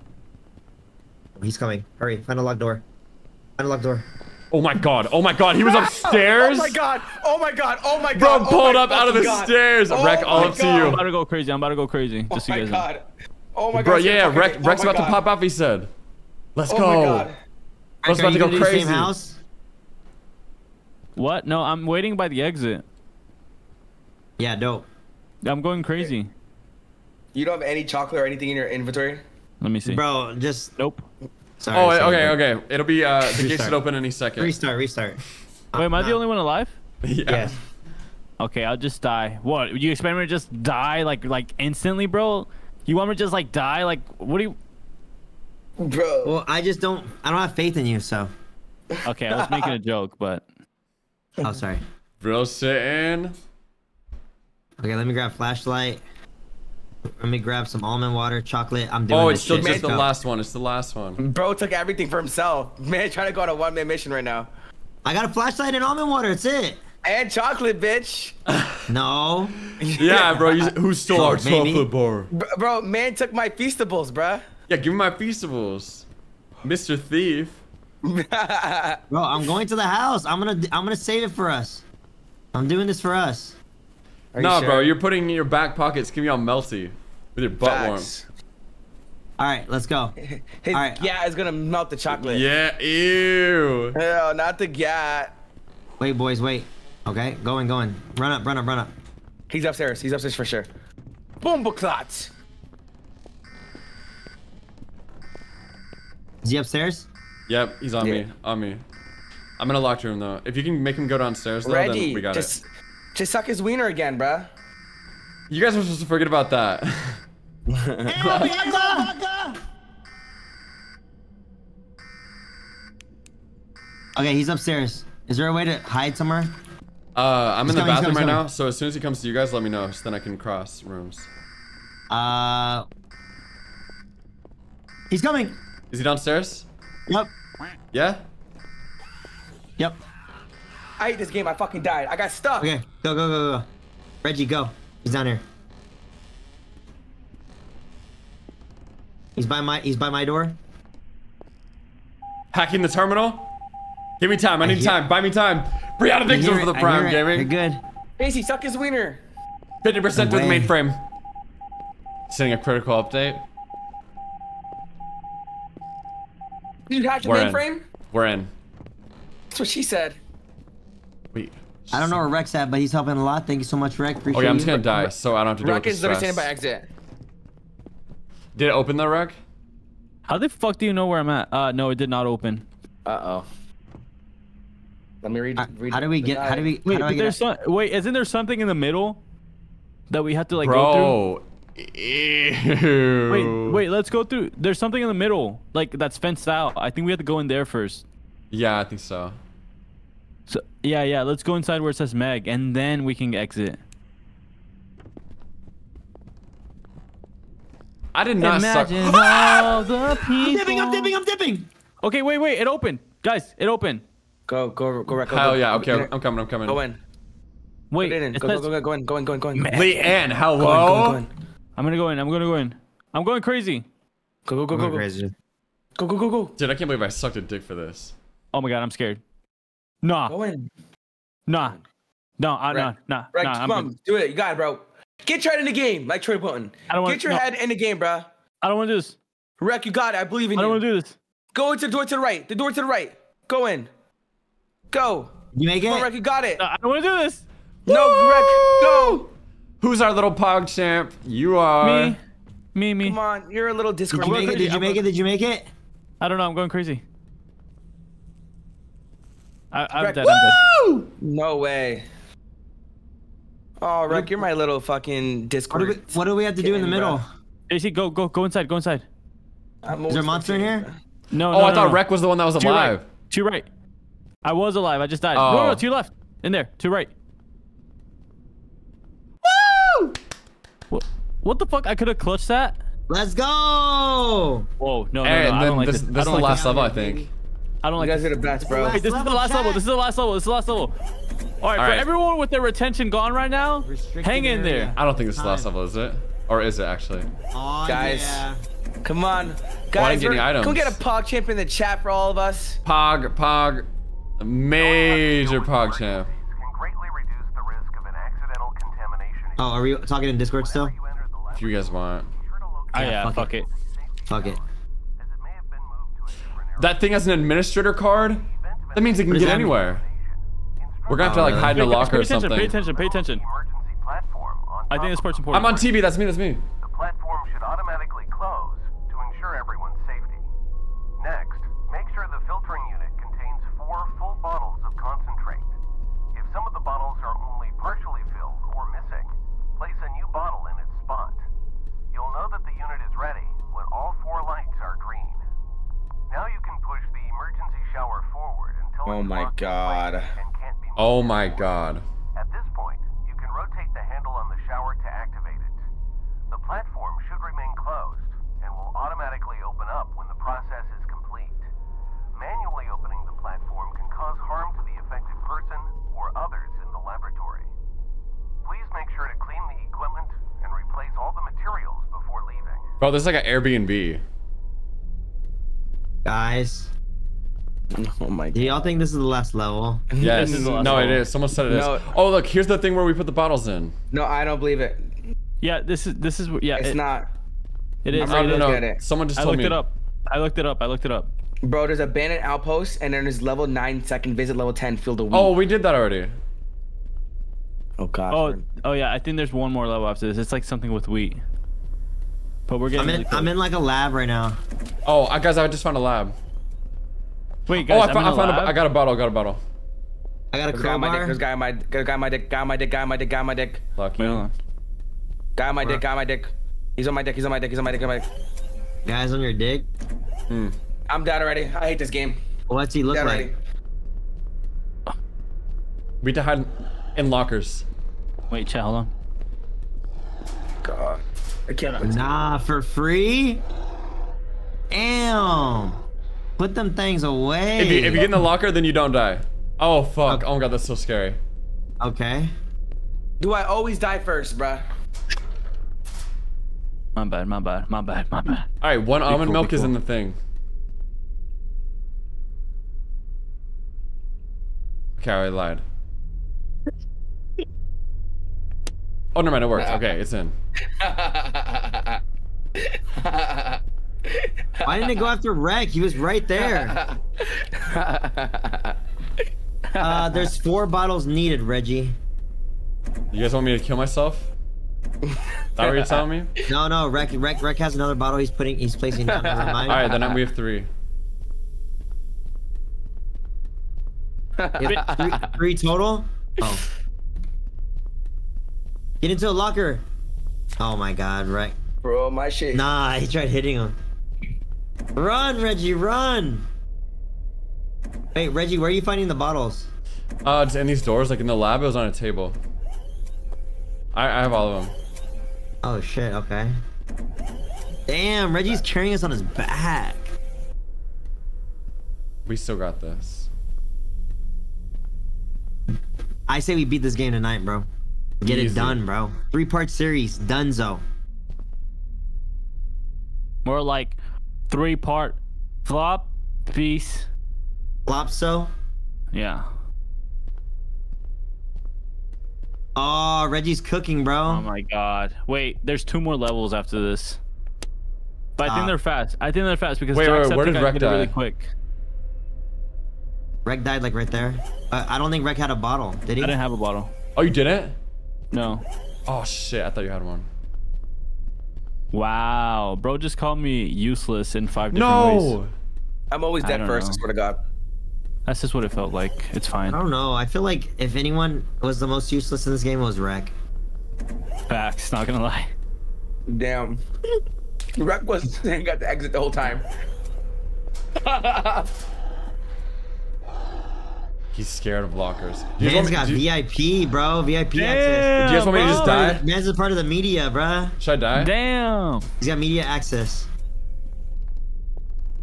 he's coming. Hurry, find a locked door. Find a locked door. Oh my god. Oh my god. He was upstairs. Oh my god! Oh my god! Oh my Bro, god! oh pulled my up out of the God. stairs. Oh Wreck all my up to you. I'm about to go crazy. I'm about to go crazy. Oh Just so oh my you guys know. god! Oh my god! Bro, yeah, yeah. fucking- Rex, oh Rex my about to pop off. He said. Let's Oh go. my god! Bro's Are about to go gonna do the crazy. Same house? What? No, I'm waiting by the exit. Yeah, dope. I'm going crazy. You don't have any chocolate or anything in your inventory? Let me see. Bro, just Nope. sorry. Oh, sorry, okay, bro. okay. It'll be uh, the gate should open any second. Restart, restart. Wait, am I the only one alive? yeah. Yes. Okay, I'll just die. What? You expect me to just die like like instantly, bro? You want me to just like die? Like what do you? Bro. Well, I just don't. I don't have faith in you, so. Okay, I was making a joke, but Oh, sorry. Real sitting. Okay, let me grab flashlight. Let me grab some almond water, chocolate. I'm doing Oh, this it's still shit. just the go. last one. It's the last one. Bro took everything for himself. Man, trying to go on a one man mission right now. I got a flashlight and almond water. That's it. And chocolate, bitch. No. Yeah, bro. You, who stole our maybe. chocolate bar? Bro, bro, man took my feastables, bruh. Yeah, give me my feastables, Mr. Thief. Bro, I'm going to the house. I'm gonna I'm gonna save it for us. I'm doing this for us. Are you Nah, bro. You're putting in your back pockets. Give me all melty with your butt warm. All right, let's go. His All right. yeah it's gonna melt the chocolate. Yeah. Ew. Hell, not the gat. Wait, boys, wait. Okay, going, going. Run up, run up, run up. He's upstairs. He's upstairs for sure. Boom, clots. Is he upstairs? Yep. He's on Yeah. me. On me. I'm in a locked room though. If you can make him go downstairs though, Reggie, then we got just it. Just suck his wiener again, bruh. You guys were supposed to forget about that. Okay, he's upstairs. Is there a way to hide somewhere? Uh, I'm He's in the coming, bathroom coming, right now, so as soon as he comes to you guys, let me know, so then I can cross rooms. Uh. He's coming. Is he downstairs? Yep. Yeah? Yep. I hate this game. I fucking died. I got stuck. Okay, go, go, go, go. Reggie, go. He's down here. He's by my. He's by my door. Hacking the terminal? Give me time, I need hear- time, buy me time. Brianna I Dixon hear for the Prime hear it. You're Gaming. good. Casey, suck his wiener. 50% through the mainframe. Sending a critical update. Did you hack the We're in. mainframe? We're in. That's what she said. Wait. I don't know where Rex at, but he's helping a lot. Thank you so much, Rex. Appreciate Okay, I'm just you. gonna die, so I don't have to deal with Rock the is literally standing by exit. Did it open the wreck? How the fuck do you know where I'm at? Uh, no, it did not open. Uh oh. Let me read. Uh, read How do we the get? How do we? Wait, do but there's some, wait, isn't there something in the middle that we have to like go Bro. through? Ew. Wait, wait, let's go through. There's something in the middle, like that's fenced out. I think we have to go in there first. Yeah, I think so. So yeah, yeah, let's go inside where it says Meg, and then we can exit. I did not Imagine suck. all the people. I'm dipping! I'm dipping! I'm dipping! Okay, wait, wait, it opened, guys, it opened. Go, go, go, Rock. Go, Hell go, yeah, okay, I'm coming, I'm coming. Go in. Wait, Get in. it Go, says- go, go, go, in, go in, go in, go in. Go in, Leanne, hello? go in, go in. I'm gonna go in. I'm gonna go in. I'm going crazy. Go, go, go, go, go. Crazy. Go, go, go, go. Dude, I can't believe I sucked a dick for this. Oh my god, I'm scared. Nah, Go in. nah, no, I, nah, Right. nah, Right, nah. come I'm on, good. do it. You got it, bro. Get your head in the game, like Troy Bolton. I don't want. Get your no, head in the game, bro. I don't want to do this. Wreck, you got it. I believe in you. I don't want to do this. Go into the door to the right. The door to the right. Go in. Go. You make Come on, it? Wreck, you got it. No, I don't want to do this. No, Wreck, go. Who's our little pog champ? You are. Me, me, me. Come on, you're a little Did Discord. you make it? Did you make it? Did you make it? I don't know. I'm going crazy. I, I'm Wreck, dead. I'm dead. No way. Oh, Wreck, you're my little fucking What do Discord. we? What do we have to do in the middle? bro. JC, go, go, go inside. Go inside. I'm Is there a monster in here? No, Oh, no, I no, thought no. Rec was the one that was To your right. alive. To right. I was alive. I just died. No, no, Oh. to your left. In there. To right. Woo! What, what the fuck? I could have clutched that. Let's go! Whoa, no, no, no. And I don't like this, this. this is the like last level, I think. I don't You like guys this. are the best, bro. Wait, this is the level last level. This is the last level. This is the last level. All right, for everyone with their retention gone right now, hang in area. there. I don't think this is the last level, is it? Or is it actually? Oh, Guys. yeah. Come on. Why Guys, didn't we're- get any can we get a pog champ in the chat for all of us? Pog, Pog, major Pog champ. can greatly reduce the risk of an accidental contamination. Oh, are we talking in Discord still? You enter the left If you guys want. Oh yeah, fuck fuck it. it. Fuck it. it may have been moved to a different area. That thing has an administrator card? That means it can get that anywhere. We're gonna have to like hide in a locker pay or attention. something. Pay attention. Pay attention. Emergency platform on I think this part's important. I'm on TV, that's me, that's me. The platform should automatically Oh my god. Oh my god. At this point, you can rotate the handle on the shower to activate it. The platform should remain closed and will automatically open up when the process is complete. Manually opening the platform can cause harm to the affected person or others in the laboratory. Please make sure to clean the equipment and replace all the materials before leaving. Bro, this is like an Airbnb. Guys, Oh my do y'all think this is the last level? Yes. is the last no, it level. is. Someone said it is. No. Oh, look, here's the thing where we put the bottles in. No, I don't believe it. Yeah, this is this is yeah. It's it, not. It is. I'm I ready don't know. look at it. Someone just I told looked it up. I looked it up. I looked it up. Bro, there's abandoned outpost, and then there's level 9 second visit level 10 field of oh, wheat. Oh, we did that already. oh god. Oh, oh yeah. I think there's one more level after this. It's like something with wheat. But we're getting. I'm in. really. I'm in like a lab right now. Oh, I guys, I just found a lab. Wait, Oh, guys. I, I'm found, in I found. A, lab. I got a bottle. Got a bottle. I got a There's a guy on my dick. crowbar. There's a guy on my, there's guy on my dick. Guy on my dick. Guy on my dick. Guy on my dick. Lucky. Wait, on. Guy on my dick. Guy on my dick. He's on my dick. He's on my dick. He's on my dick. On my dick. Guys on your dick. I'm dead already. I hate this game. What's he look Dead like? already. We had to hide in lockers. Wait, chat. Hold on. God. I can't. Nah, for free. Damn. Put them things away. If you if you get in the locker, then you don't die. Oh fuck! Oh my god, that's so scary. okay. Do I always die first, bruh? My bad. My bad. My bad. My bad. All right, one almond cool, milk be is in the thing. Okay, I lied. Oh, never mind, it worked. Okay, it's in. Why didn't it go after Rec? He was right there. Uh, there's four bottles needed, Reggie. You guys want me to kill myself? Is that what you're telling me? No, no, Rec, Rec, Rec has another bottle. He's putting, he's placing down. Never mind. All right, then we have three. Have three, three total. Oh. Get into a locker. Oh my God, Rec. Bro, my shit. Nah, he tried hitting him. Run, Reggie, run! Wait, Reggie, where are you finding the bottles? Uh, it's in these doors, like in the lab, it was on a table. I, I have all of them. Oh shit, okay. Damn, Reggie's carrying us on his back. We still got this. I say we beat this game tonight, bro. Get Easy. it done, bro. Three part series, donezo. More like three part flop piece. Flopso. Yeah. Oh, Reggie's cooking, bro. Oh my god. Wait, there's two more levels after this. But I think Uh, they're fast. I think they're fast because Wait, wait, Jacksepticeye where did Rec did it really quick. Rec died like right there. Uh, I don't think Rec had a bottle. Did he? I didn't have a bottle. Oh, you didn't? No. Oh shit, I thought you had one. Wow, bro just called me useless in five different ways. No! I'm always dead don't first, I swear to God. That's just what it felt like. It's fine. I don't know. I feel like if anyone was the most useless in this game, it was Rec. Facts, not gonna lie. Damn. Rec was got to exit the whole time. He's scared of lockers. Do you guys Man's want me- got do you- VIP, bro. VIP Damn, access. Do you guys want me to just die? Man's a part of the media, bruh. Should I die? Damn. He's got media access.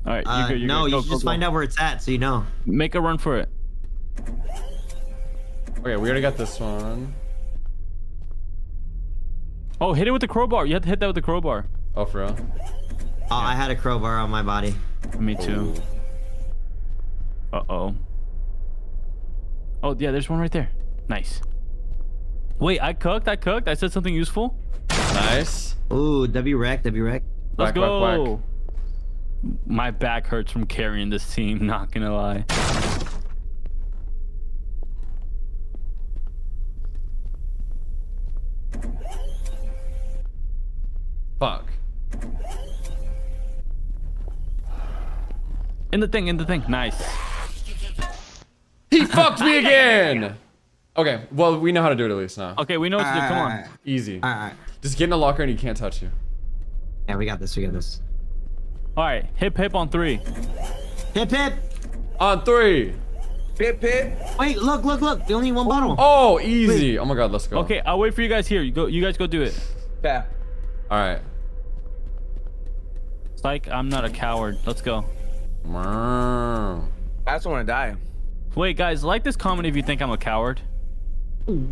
All right, you Uh, go. You no, go, you go, should go, just go. find out where it's at so you know. Make a run for it. Okay, we already got this one. Oh, hit it with the crowbar. You have to hit that with the crowbar. Oh, for real? Oh, I had a crowbar on my body. Me too. Uh oh. Yeah, there's one right there. Nice. Wait, I cooked. I cooked. I said something useful. Nice. Ooh, W Rec, W Rec. Let's Whack, whack, go. whack. My back hurts from carrying this team. Not gonna lie. Fuck. In the thing. In the thing. Nice. He fucked me again! Okay, well, we know how to do it at least now. Okay, we know what to do. Come on. Easy. Alright. Just get in the locker and he can't touch you. Yeah, we got this, we got this. All right, hip hip on three. Hip hip! On three. Hip hip. Wait, look, look, look. The only need one bottle. Oh, easy. Oh my god, let's go. Okay, I'll wait for you guys here. You go. You guys go do it. Yeah. All right. Psych, I'm not a coward. Let's go. Meow. I just want to die. Wait, guys, like this comment if you think I'm a coward. Go.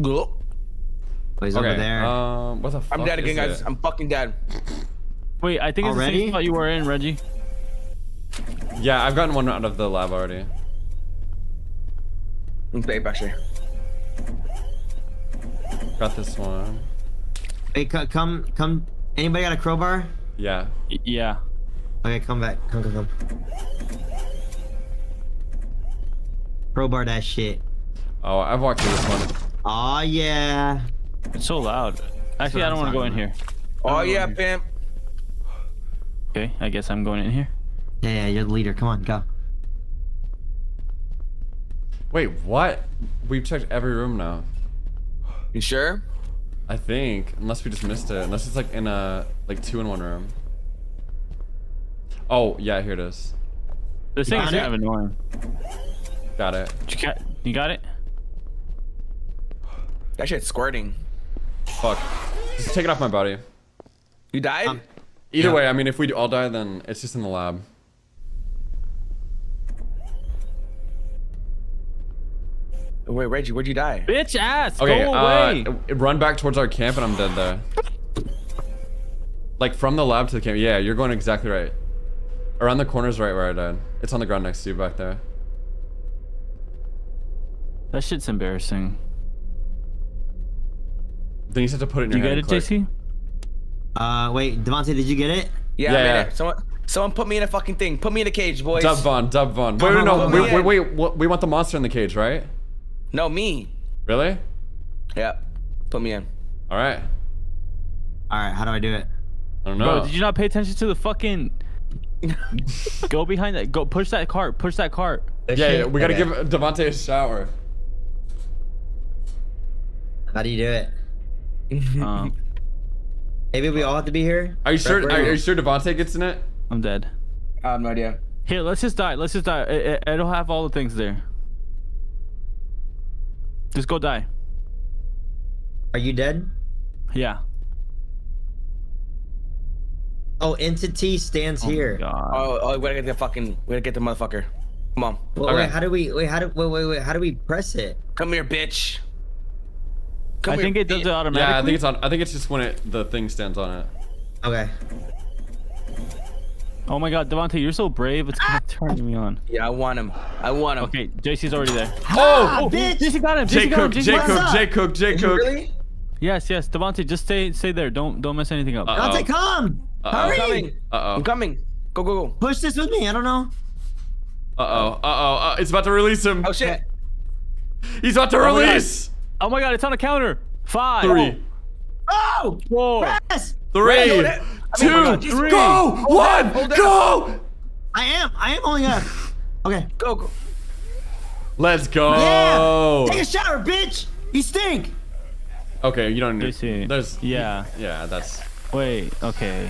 Oh, he's Okay. over there. Um, what the fuck I'm dead again, guys. it? I'm fucking dead. Wait, I think it's the same spot you were in, Reggie. Yeah, I've gotten one out of the lab already. I'm babe, actually. Got this one. Hey, come, come. Anybody got a crowbar? Yeah. Y- yeah. Okay, come back. Come, come, come. Crowbar that shit. Oh, I've walked through this one. Aw, yeah. It's so loud. Actually, I don't want to go in here. Oh yeah, pimp. Okay, I guess I'm going in here. Yeah, yeah, you're the leader. Come on, go. Wait, what? We've checked every room now. You sure? I think, unless we just missed it. Unless it's like in a like two in one room. Oh yeah, here it is. This thing is kind of annoying. Got it. You got, you got it? That shit's squirting. Fuck. Just take it off my body. You died? Um, Either Yeah. way, I mean, if we all die, then it's just in the lab. Wait, Reggie, where'd you die? Bitch ass, Okay, go away. uh, run back towards our camp, and I'm dead there. Like from the lab to the camp. Yeah, you're going exactly right. Around the corner's right where I died. It's on the ground next to you back there. That shit's embarrassing. Then you just have to put it in You your get it, click. JC? Uh, wait, Devonte, did you get it? Yeah, Yeah, I made it. Someone, someone put me in a fucking thing. Put me in a cage, boys. Dub Von, Dub Von. Wait, Come wait, no, come wait, wait, wait, We want the monster in the cage, right? No, me. Really? Yeah. Put me in. All right. All right, how do I do it? I don't know. Bro, know. did you not pay attention to the fucking... go behind that. Go push that cart. Push that cart. Yeah, yeah, we gotta Okay. give Devonte a shower. How do you do it? Um, Maybe we all have to be here. Are you sure? Are, right. are you sure Devonte gets in it? I'm dead. I have no idea. Here, let's just die. Let's just die. It, it, it'll have all the things there. Just go die. Are you dead? Yeah. Oh, entity stands Oh here. God. Oh, oh, we gotta get the fucking, we gotta get the motherfucker. Come on. Wait, Okay. wait, how do we? Wait, how do? Wait, wait, wait. How do we press it? Come here, bitch. Come I here, think it does it automatically. Yeah, I think it's on. I think it's just when it the thing stands on it. Okay. Oh my god, Devonte, you're so brave. It's kind of turning me on. Yeah, I want him. I want him. Okay, JC's already there. Oh, bitch! JC got him. J JC. Cook, JC J got. Cook, up? J Cook, J Did you Cook. really? Yes, yes. Devonte, just stay stay there. Don't don't mess anything up. Uh, Devonte, come! Uh-oh. I'm Hurry! coming. Uh I'm oh. coming. Go, go, go. Push this with me. I don't know. Uh oh. Uh oh. Uh, it's about to release him. Oh shit. He's about to my God. release. Oh my god, it's on a counter. Five. Three, Oh! Four. Press! three, Wait, no, I mean, two, hold go, one, hold that. go. I am. I am only up. Okay. Go, go. Let's go. Yeah! Take a shower, bitch! You stink! Okay, you don't need. JC. There's. Yeah. Yeah, that's. Wait. Okay.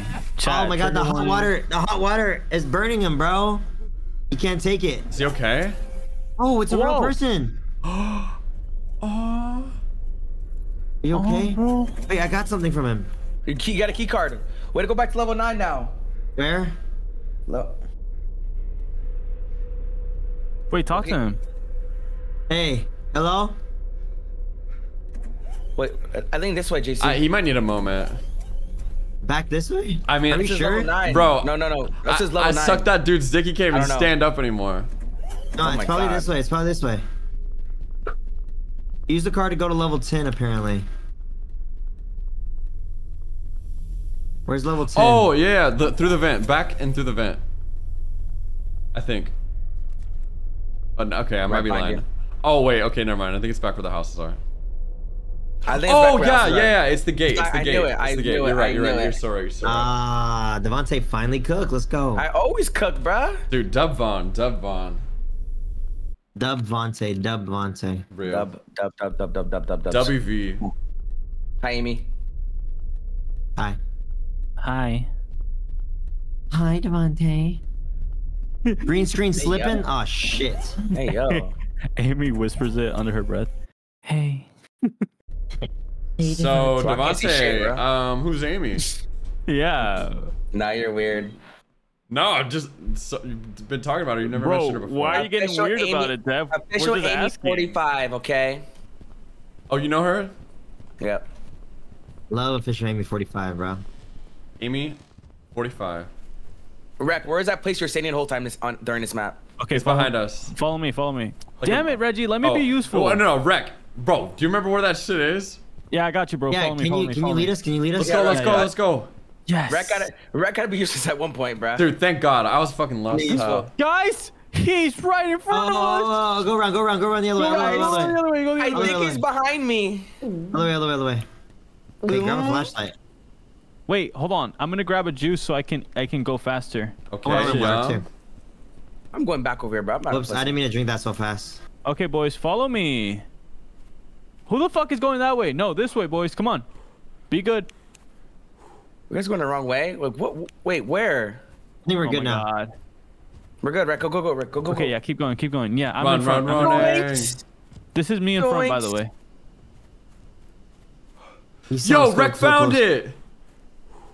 oh my god, the hot warning. water, the hot water is burning him, bro. He can't take it. Is he okay? Oh, it's a real person. Oh. Are you okay? Oh. bro. Wait, I got something from him. You key, got a key card. Way to go back to level nine now. Where? Lo- Wait, talk to him. Hey, hello? Wait, I think this way, JC. I, he might need a moment. Back this way? I mean, Are you sure? Bro, No, no, no. I, This is level I nine. sucked that dude's dick. He can't even I don't know. stand up anymore. No, Oh it's probably God. this way. It's probably this way. Use the car to go to level 10, apparently. Where's level 10? Oh yeah, the, through the vent, back and through the vent. I think. But okay, I might Right be lying. you. Oh wait, okay, never mind. I think it's back where the houses are. I think Oh back yeah, yeah, yeah. It's the gate. It's I- the I gate. knew it, It's I the gate. knew it, You're right. You're right. knew You're it. so right. You're so right. Ah, Devonte finally cooked. Let's go. I always cook, bruh. Dude, Dub Von, Dub Von. Dub Vontae, dub Vontae. Real. Dub, dub, dub, dub, dub, dub, dub, dub. WV. Hi, Amy. Hi. Hi. Hi, Devonte. Green screen slipping? yo. Oh, shit. Hey, yo. Amy whispers it under her breath. Hey. So So I can't see shit, Devonte, um, who's Amy? Yeah. now you're weird. No, I've just so, you've been talking about her. You never Bro, mentioned her before. why are you getting Official weird Amy- about it, Dev? We're Official just Amy asking. 45, okay? Oh, you know her? Yep. Love a fish Amy 45, bro. Amy, 45. Rec, where is that place you're standing the whole time this, on, during this map? Okay, It's follow, behind us. Follow me, follow me. Like Damn a- it, Reggie. Let me Oh, be useful. Oh, no, no, wreck. Bro, do you remember where that shit is? Yeah, I got you, bro. Yeah, follow me, can follow you me, can you lead me. us? Can you lead us? Let's go, let's yeah, go, yeah. let's go. Yes. Rec gotta, Rec gotta be useless at one point, bruh. Dude, thank God. I was fucking lost. Please, as Guys, he's right in Oh, front of oh, oh, us. oh, oh, go around, go around, go around the other way, other way, Guys, other way, go the I think he's behind me. other way, other way, other way. Wait, grab a flashlight. Wait, hold on. I'm gonna grab a juice so I can I can go faster. Okay, Oh, I'm yeah. too. I'm going back over here, bro. I'm not. Whoops, I didn't mean to drink that so fast. Okay, boys, follow me. Who the fuck is going that way? No, this way, boys. Come on. Be good. You guys going the wrong way? Like, what? Wait, where? I think we're oh good my now. God. We're good, Rec. Go, go, go, Rec. Go, go, Okay, go. yeah, keep going, keep going. Yeah, I'm Run, in front. run, I'm in run, front. This is me in front, by the way. Yo, so- Wreck so found close. it.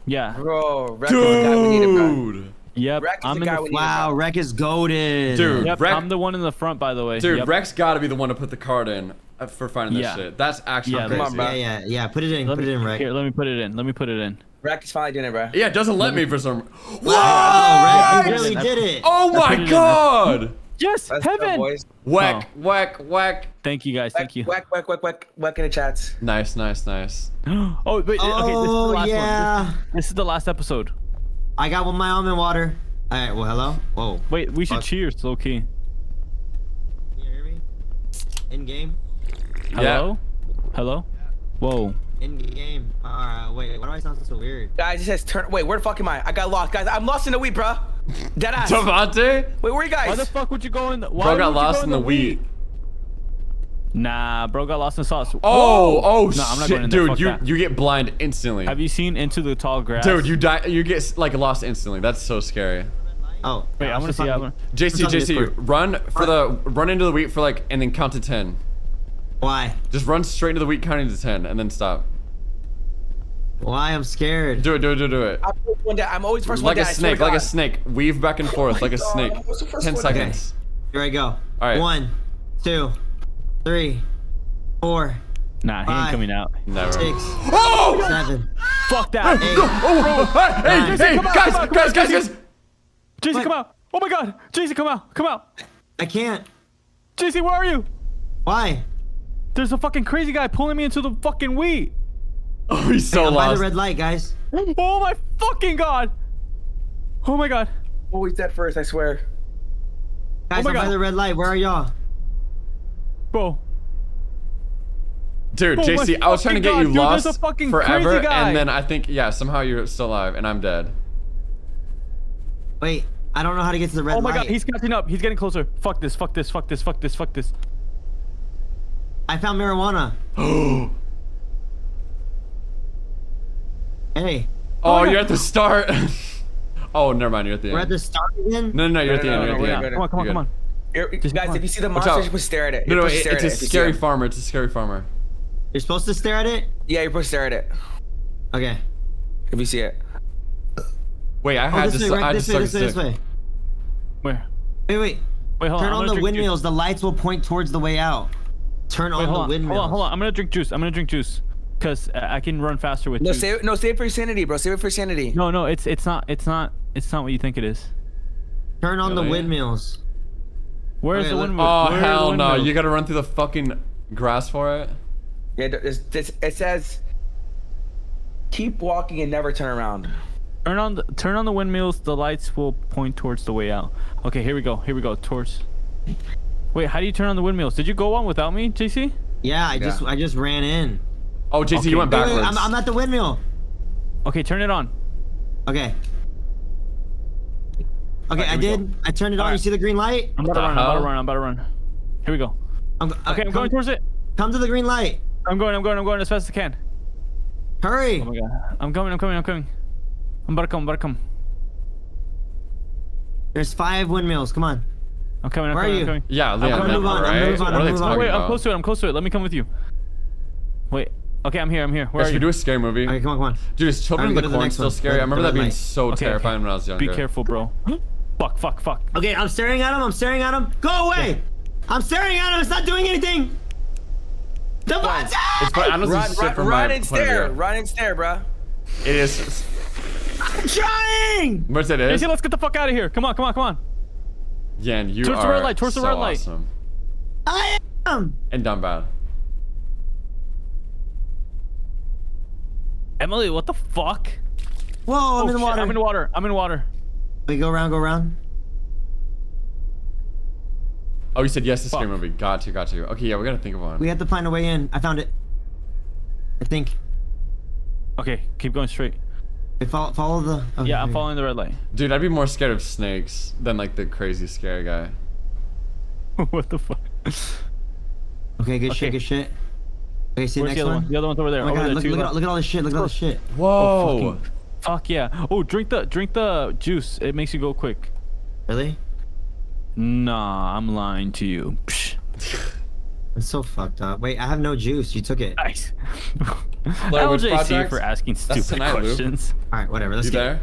Yeah. Bro, Rec is the guy we needed, bro. Dude. Yep. Rex I'm in guy the. we. Wow, Wreck is goaded. Dude. Yep, Rex- I'm the one in the front, by the way. Dude, yep. Rex got to be the one to put the card in uh, for finding this Yeah. shit. That's actually Yeah, crazy. come on, bro. Yeah, yeah, yeah. Put it in, Let put me, it in, Wreck. Here, let me put it in. Let me put it in. Rec is finally doing it, bro. Yeah, it doesn't let me for some. Wow, What? Wreck, you really did it. Oh my god! Yes, Let's heaven. boys. Whack, oh. whack, whack. Thank you guys. Whack, Thank you. whack, whack, whack, whack, whack in the chats. Nice, nice, nice. oh wait. okay, this is the Oh last one. yeah. This, this is the last episode. I got one my almond water. All right. Well, hello. Whoa. Wait, we should Fuck. cheers, low key. Can you hear me? In game. Hello. Hello. Whoa. In game. Alright. Wait. Why do I sound so weird? Guys, it says turn. Wait, where the fuck am I? I got lost, guys. I'm lost in the wheat, bro. Dead ass. Wait, where are you Why guys? the fuck would you go in? The, why Bro got lost in the wheat. Nah, bro got lost in the sauce. Oh, oh No, I'm not shit, going in dude, Fuck you that. you get blind instantly. Have you seen Into the Tall Grass? Dude, you die. You get like lost instantly. That's so scary. Oh. Wait, I want to see. I wanna... JC, JC, run for the run into the wheat for like, and then count to ten. Why? Just run straight into the wheat, counting to ten, and then stop. Why? I'm scared. Do it, do it, do it, do it. I'm one down. I'm always first Like one a down. I swear snake, to like a snake. Weave back and forth oh like a God, snake. what's the first Ten one? seconds. Here I go. All right. One, two, three, four, Nah, he ain't coming out. Never. six, Oh! seven, Fuck that. eight. Oh! Hey, Nine. hey, Come on, guys, come on, come guys, on, guys, guys. JC, What? come out. Oh my god. JC, come out. Come out. I can't. JC, where are you? Why? There's a fucking crazy guy pulling me into the fucking wheat. Oh, he's so I'm by the red light, guys. Oh my fucking god. Oh my god. Oh, Always dead first, I swear. Guys, oh my I'm by the red light. Where are y'all? Bro. Dude, Oh JC, I was trying to get God, you dude, lost a fucking forever, crazy guy. and then I think, yeah, somehow you're still alive, and I'm dead. Wait, I don't know how to get to the red light. Oh my light. god, he's catching up. He's getting closer. Fuck this, fuck this, fuck this, fuck this, fuck this. I found marijuana. Hey, Oh, oh yeah. you're at the start. oh, never mind. You're at the we're at end. the start again. No, no, no, you're at the no, end. no, You're at no, the end. Come on, come on, come on. You're- Just guys, if you see the Watch monster, out. you're supposed to stare at it. No, You're no, it, it's a it if you see scary it. farmer. It's a scary farmer. You're supposed to stare at it. Yeah, you're supposed to stare at it Okay. if you see it. Wait, I Oh, had this to. way, I right, had this to way, this way, this way. Where? Wait, wait. Wait, hold Turn on. On the windmills. Juice. The lights will point towards the way out. Turn Wait, on hold the on. windmills. Hold on, hold on. I'm gonna drink juice. I'm gonna drink juice. Cause uh, I can run faster with No, juice. save. No, save it for your sanity, bro. Save it for your sanity. No, no, it's it's not it's not it's not what you think it is. Turn on the Really? windmills. Where's Okay, the let- windmill? Oh Where are the hell no! You gotta run through the fucking grass for it. Yeah, it's, it's, it says keep walking and never turn around. Turn on the turn on the windmills. The lights will point towards the way out. Okay, here we go. Here we go. Towards. Wait, how do you turn on the windmills? Did you go on without me, JC? Yeah, I just I just ran in. Oh, JC, Okay. you went Wait, wait, backwards. I'm, I'm at the windmill. Okay, turn it on. Okay. Okay, here I we did. I turned it on. You see the green light? I'm about to run. I'm about to run. I'm about to run. Here we go. I'm, Okay, uh, I'm come, going towards it. Come to the green light. I'm going. I'm going. I'm going as fast as I can. Hurry. Oh my god. I'm coming. I'm coming. I'm coming. I'm about to come. I'm about to come. There's five windmills. Come on. I'm coming. I'm Where are coming. I'm you? coming. yeah, Leon, gonna that- move on, I'm gonna move on, I'm are move on. talking Wait, I'm close to it. I'm close to it. Let me come with you. Wait. Okay, I'm here. I'm here. Where Guys, are should we you? do a scary movie? Okay, come on, come on. Dude, is Children Alright, of the to the still one. scary? The- I remember that being light. so Okay, okay. terrifying when I was younger. Be careful, bro. fuck, fuck, fuck. Okay, I'm staring at him. I'm staring at him. Go away. I'm staring at him. It's not doing anything. Devonte! It's fine. I don't Run, shit run, from run my and stare. Run and stare, bro. It is. I'm trying! Where's it is? Casey, let's get the fuck out of here. Come on, come on, come on. Yan, you Towards the are red light, towards the so red light. awesome. I am! And done bad. Emily, what the fuck? Whoa, I'm Oh, in the shit, water. I'm in the water. I'm in the water. We go around, go around. Oh, you said yes to scary Fuck. movie. Got to, got to. Okay, yeah, we gotta think of one. We have to find a way in. I found it. I think. Okay, keep going straight. We follow, follow the. oh, Yeah, I'm following the red light. Dude, I'd be more scared of snakes than like the crazy scary guy. what the fuck? Okay, good Okay. shit, good shit. Okay, see the next the other one? one? The other one's over there. Oh my over god, there look, look, at, look at all this shit. Look at all this shit. Whoa! Oh, fucking- Fuck yeah. Oh, drink the drink the juice. It makes you go quick. Really? Nah, I'm lying to you. Psh. It's so fucked up. Wait, I have no juice. You took it. Nice. Blair Witch LJC Project? for asking stupid tonight, Luke. questions. All right, whatever. Let's You get.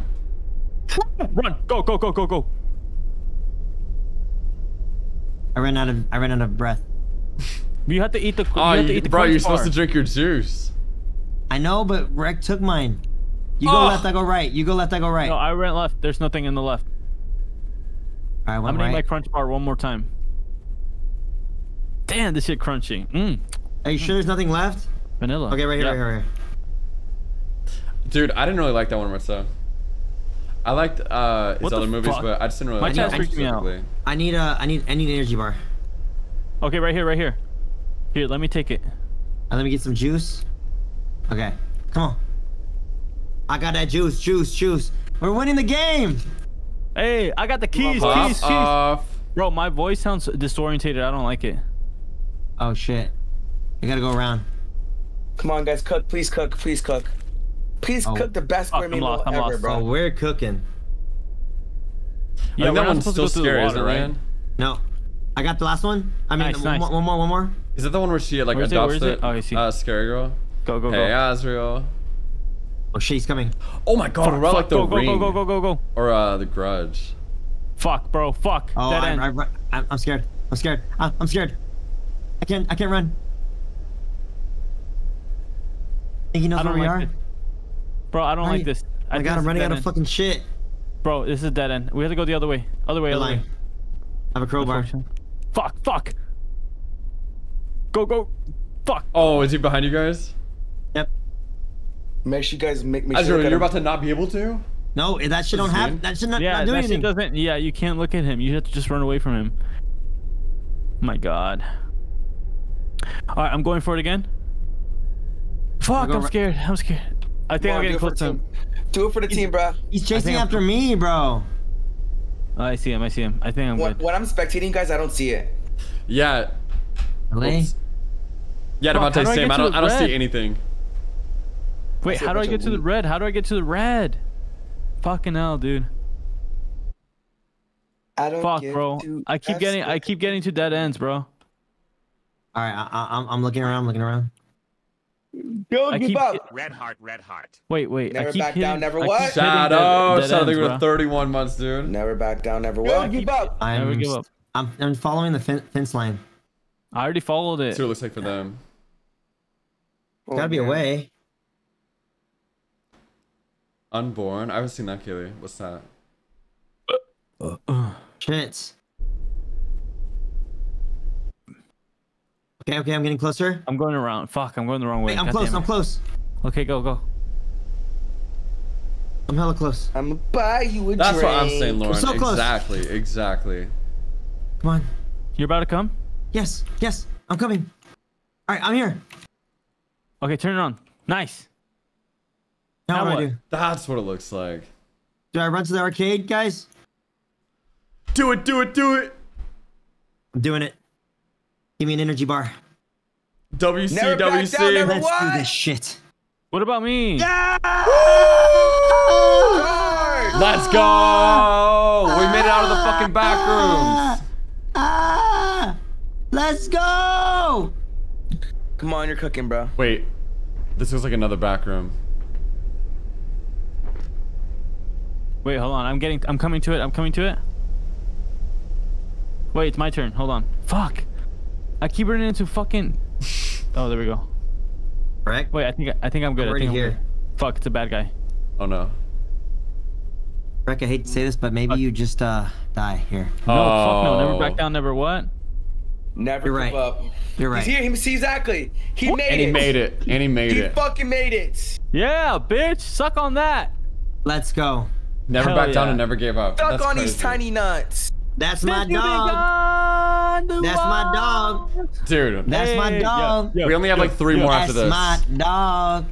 there? Run! Go! Go! Go! Go! Go! I ran out of. I ran out of breath. You have to eat the. Oh, you have to you, eat the bro, you're supposed to drink your juice. I know, but Rec took mine. You go Oh. left, I go right. You go left, I go right. No, I went left. There's nothing in the left. right, I'm gonna eat my crunch bar one more time. Damn, this shit crunchy. Mmm. Are you sure there's nothing left? Vanilla. Okay, right here, Yeah. right here, right here. Dude, I didn't really like that one much though. I liked uh his other movies, fuck? but I just didn't really My like chat's that one me out. I need a. I need. I need an energy bar. Okay, right here, right here. Here, let me take it. Uh, let me get some juice. Okay, come on. I got that juice, juice, juice. We're winning the game. Hey, I got the keys, Pop keys, keys. off. Bro, my voice sounds disorientated. I don't like it. Oh shit. I gotta go around. Come on, guys, cook. Please cook. Please cook. Please Oh. cook the best Fuck, square I'm meal lost, I'm ever, lost. bro. Oh, we're cooking. Yeah, think we're that one's still to go through the scary, water, isn't it, right? man? No, I got the last one. I mean, Nice, one, nice. More, one more, one more. Is that the one where she like Where is it? Where adopts is it? Oh, I see. uh, scary girl? Go, go, go. Hey. Azrael. Oh shit, he's coming. Oh my god, Fuck, we're fuck, like the go, go, ring go, go, go, go, go. or uh the grudge. Fuck, bro. Fuck. Oh, Dead I, end. I, I, I'm scared. I'm scared. I, I'm scared. I can't. I can't run. Think he knows where don't we are? this. Bro, I don't Right. like this. I oh think got this him is running dead out of fucking shit. Bro, this is dead end. We have to go the other way. Other way, You're other way. I have a crowbar. Fuck, fuck. Go, go. Fuck. Oh, is he behind you guys? Yep. Make sure you guys make, make sure you look at you're him. about to not be able to? No, that shit don't This have. dude? That should not, Yeah, not do that anything. shit doesn't. Yeah, you can't look at him. You have to just run away from him. my god. All right, I'm going for it again. Fuck, I'm ri- scared. I'm scared. I think Come I'm getting do it for close to him. Do it for the team, bro. He's chasing think I'm- after me, bro. Oh, I see him. I see him. I think I'm When, good. when I'm spectating, guys, I don't see it. Yeah. Really? Oops. Yeah, Fuck, Devonte, do I same. get I don't I don't see anything. Wait, how do I get of to the red? How do I get to the red? Fucking hell, dude. I don't Fuck, bro. I keep getting. I keep getting to dead ends, bro. All right, I, I, I'm, I'm looking around, looking around. Don't I give keep- up. Red heart, red heart. Wait, wait. Never I keep back hitting, down, never I keep what? hitting Shout dead- out. dead Shout out. We're bro. 31 months, dude. Never back down, never Yeah, what? keep- Give up. I'm, Never give up. I'm, I'm following the fen- fence line. I already followed it. See what it looks like for them. Oh, Gotta be a way. Unborn. I haven't seen that, Kaylee. What's that? Shit. Okay, okay, I'm getting closer. I'm going around. Fuck, I'm going the wrong way. Wait, I'm God close, I'm close. Okay, go, go. I'm hella close. I'm gonna buy you a That's drink. what I'm saying, Lauren. so close. Exactly. Exactly. Come on. You're about to come? Yes, yes, I'm coming. All right, I'm here. Okay, turn it on. Nice. Now, Now what do I do? That's what it looks like. Do I run to the arcade, guys? Do it. Do it. Do it. I'm doing it. Give me an energy bar. WC. Never WC. down, never- Let's do what? this shit. What about me? Hard. Let's go. We made it out of the fucking back rooms. Ah! Let's go! Come on, you're cooking, bro. Wait. This looks like another back room. Wait, hold on. I'm getting. I'm coming to it. I'm coming to it. Wait, it's my turn. Hold on. Fuck. I keep running into fucking. Oh, there we go. Correct? Wait, I think I think I'm good. I'm I already think I'm here. good. Fuck, it's a bad guy. Oh no. Rick, I hate to say this, but maybe you just uh die here. No, fuck no. Never Oh. back down. Never what? Never You're give right. up. You're right. He's here. He see exactly. He made And it. he made it. And he made He it. He fucking made it. Yeah, bitch. Suck on that. Let's go. Never Hell backed down and never gave up. Stuck That's on these tiny nuts. That's my dog. That's my dog. Dude. That's my Hey, yo, dog. yo, we only have yo, like three yo. more after this. That's my dog.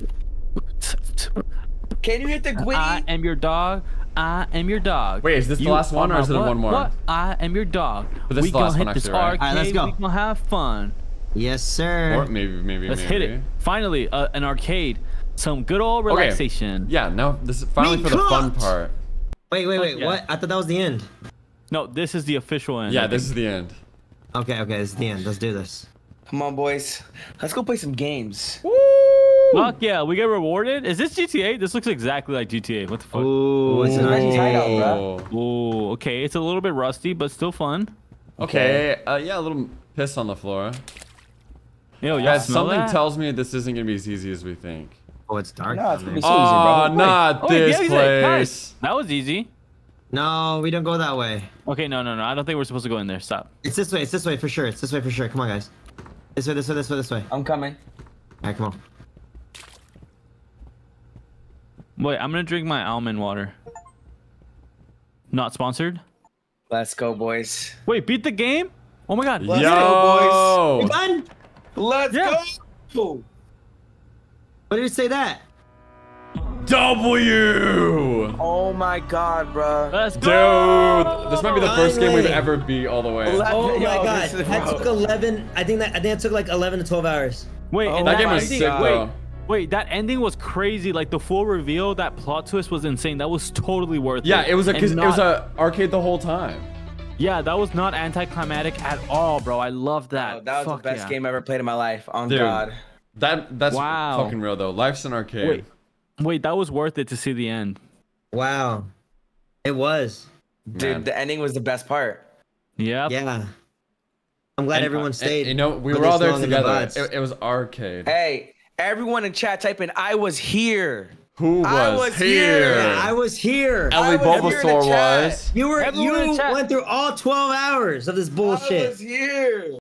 Can you hit the Gwitty? I am your dog. I am your dog. Wait, is this the last one or is my it what? one more? What? I am your dog. But this we is the last gonna one hit this actually, right? arcade. Alright, let's go. We gonna have fun. Yes, sir. Or maybe, maybe, Let's maybe. hit it. Finally, uh, an arcade. Some good old Okay. relaxation. Yeah, no, this is finally Me for the fun part. Wait, wait, wait. Yeah. What? I thought that was the end. No, this is the official end. Yeah, this is the end. Okay, okay, this is the end. Let's do this. Come on, boys. Let's go play some games. Fuck yeah, we get rewarded. Is this GTA? This looks exactly like GTA. What the fuck? Ooh, it's Ooh. an Nice tight out, arcade. bro. Oh. Ooh, okay. It's a little bit rusty, but still fun. Okay, uh, yeah, a little piss on the floor. Yo, y'all Guys, smell something that? tells me this isn't gonna be as easy as we think. Oh, it's dark. No, it's gonna be so Oh, easy, bro. not Oh, wait, this yeah, place. like, nice. That was easy. No, we don't go that way. Okay, no, no, no. I don't think we're supposed to go in there. Stop. It's this way. It's this way for sure. It's this way for sure. Come on, guys. This way. This way. This way. This way. I'm coming. All right, come on. Wait, I'm gonna drink my almond water. Not sponsored. Let's go, boys. Wait, beat the game? Oh my god. Let's Yo! go, You done? Let's Yeah. go. What did you say that? W! Oh my god, bro. Let's go. Dude, this might be the first game we've ever beat all the way. Oh my Yo, god, this that took 11. I think that I think that took like 11 to 12 hours. Wait, Oh and That game was ending- sick, wait, though. Wait, that ending was crazy. Like the full reveal, that plot twist was insane. That was totally worth Yeah, it. Yeah, it was a And cause it was not- a arcade the whole time. Yeah, that was not anticlimactic at all, bro. I love that. Oh, that was Fuck the best yeah. game I ever played in my life. On Dude. God. That that's Wow. fucking real though. Life's an arcade. Wait, wait, that was worth it to see the end. Wow. It was. Dude, Man. the ending was the best part. Yeah. Yeah. I'm glad And, everyone uh, stayed. You know, we for were all there long in the together. It, it was arcade. Hey, everyone in chat type in I was here. Who was, I was here? here. Yeah, I was here. Ellie I was here in the Bulbasaur was. You were Everyone you went through all 12 hours of this bullshit. I was here.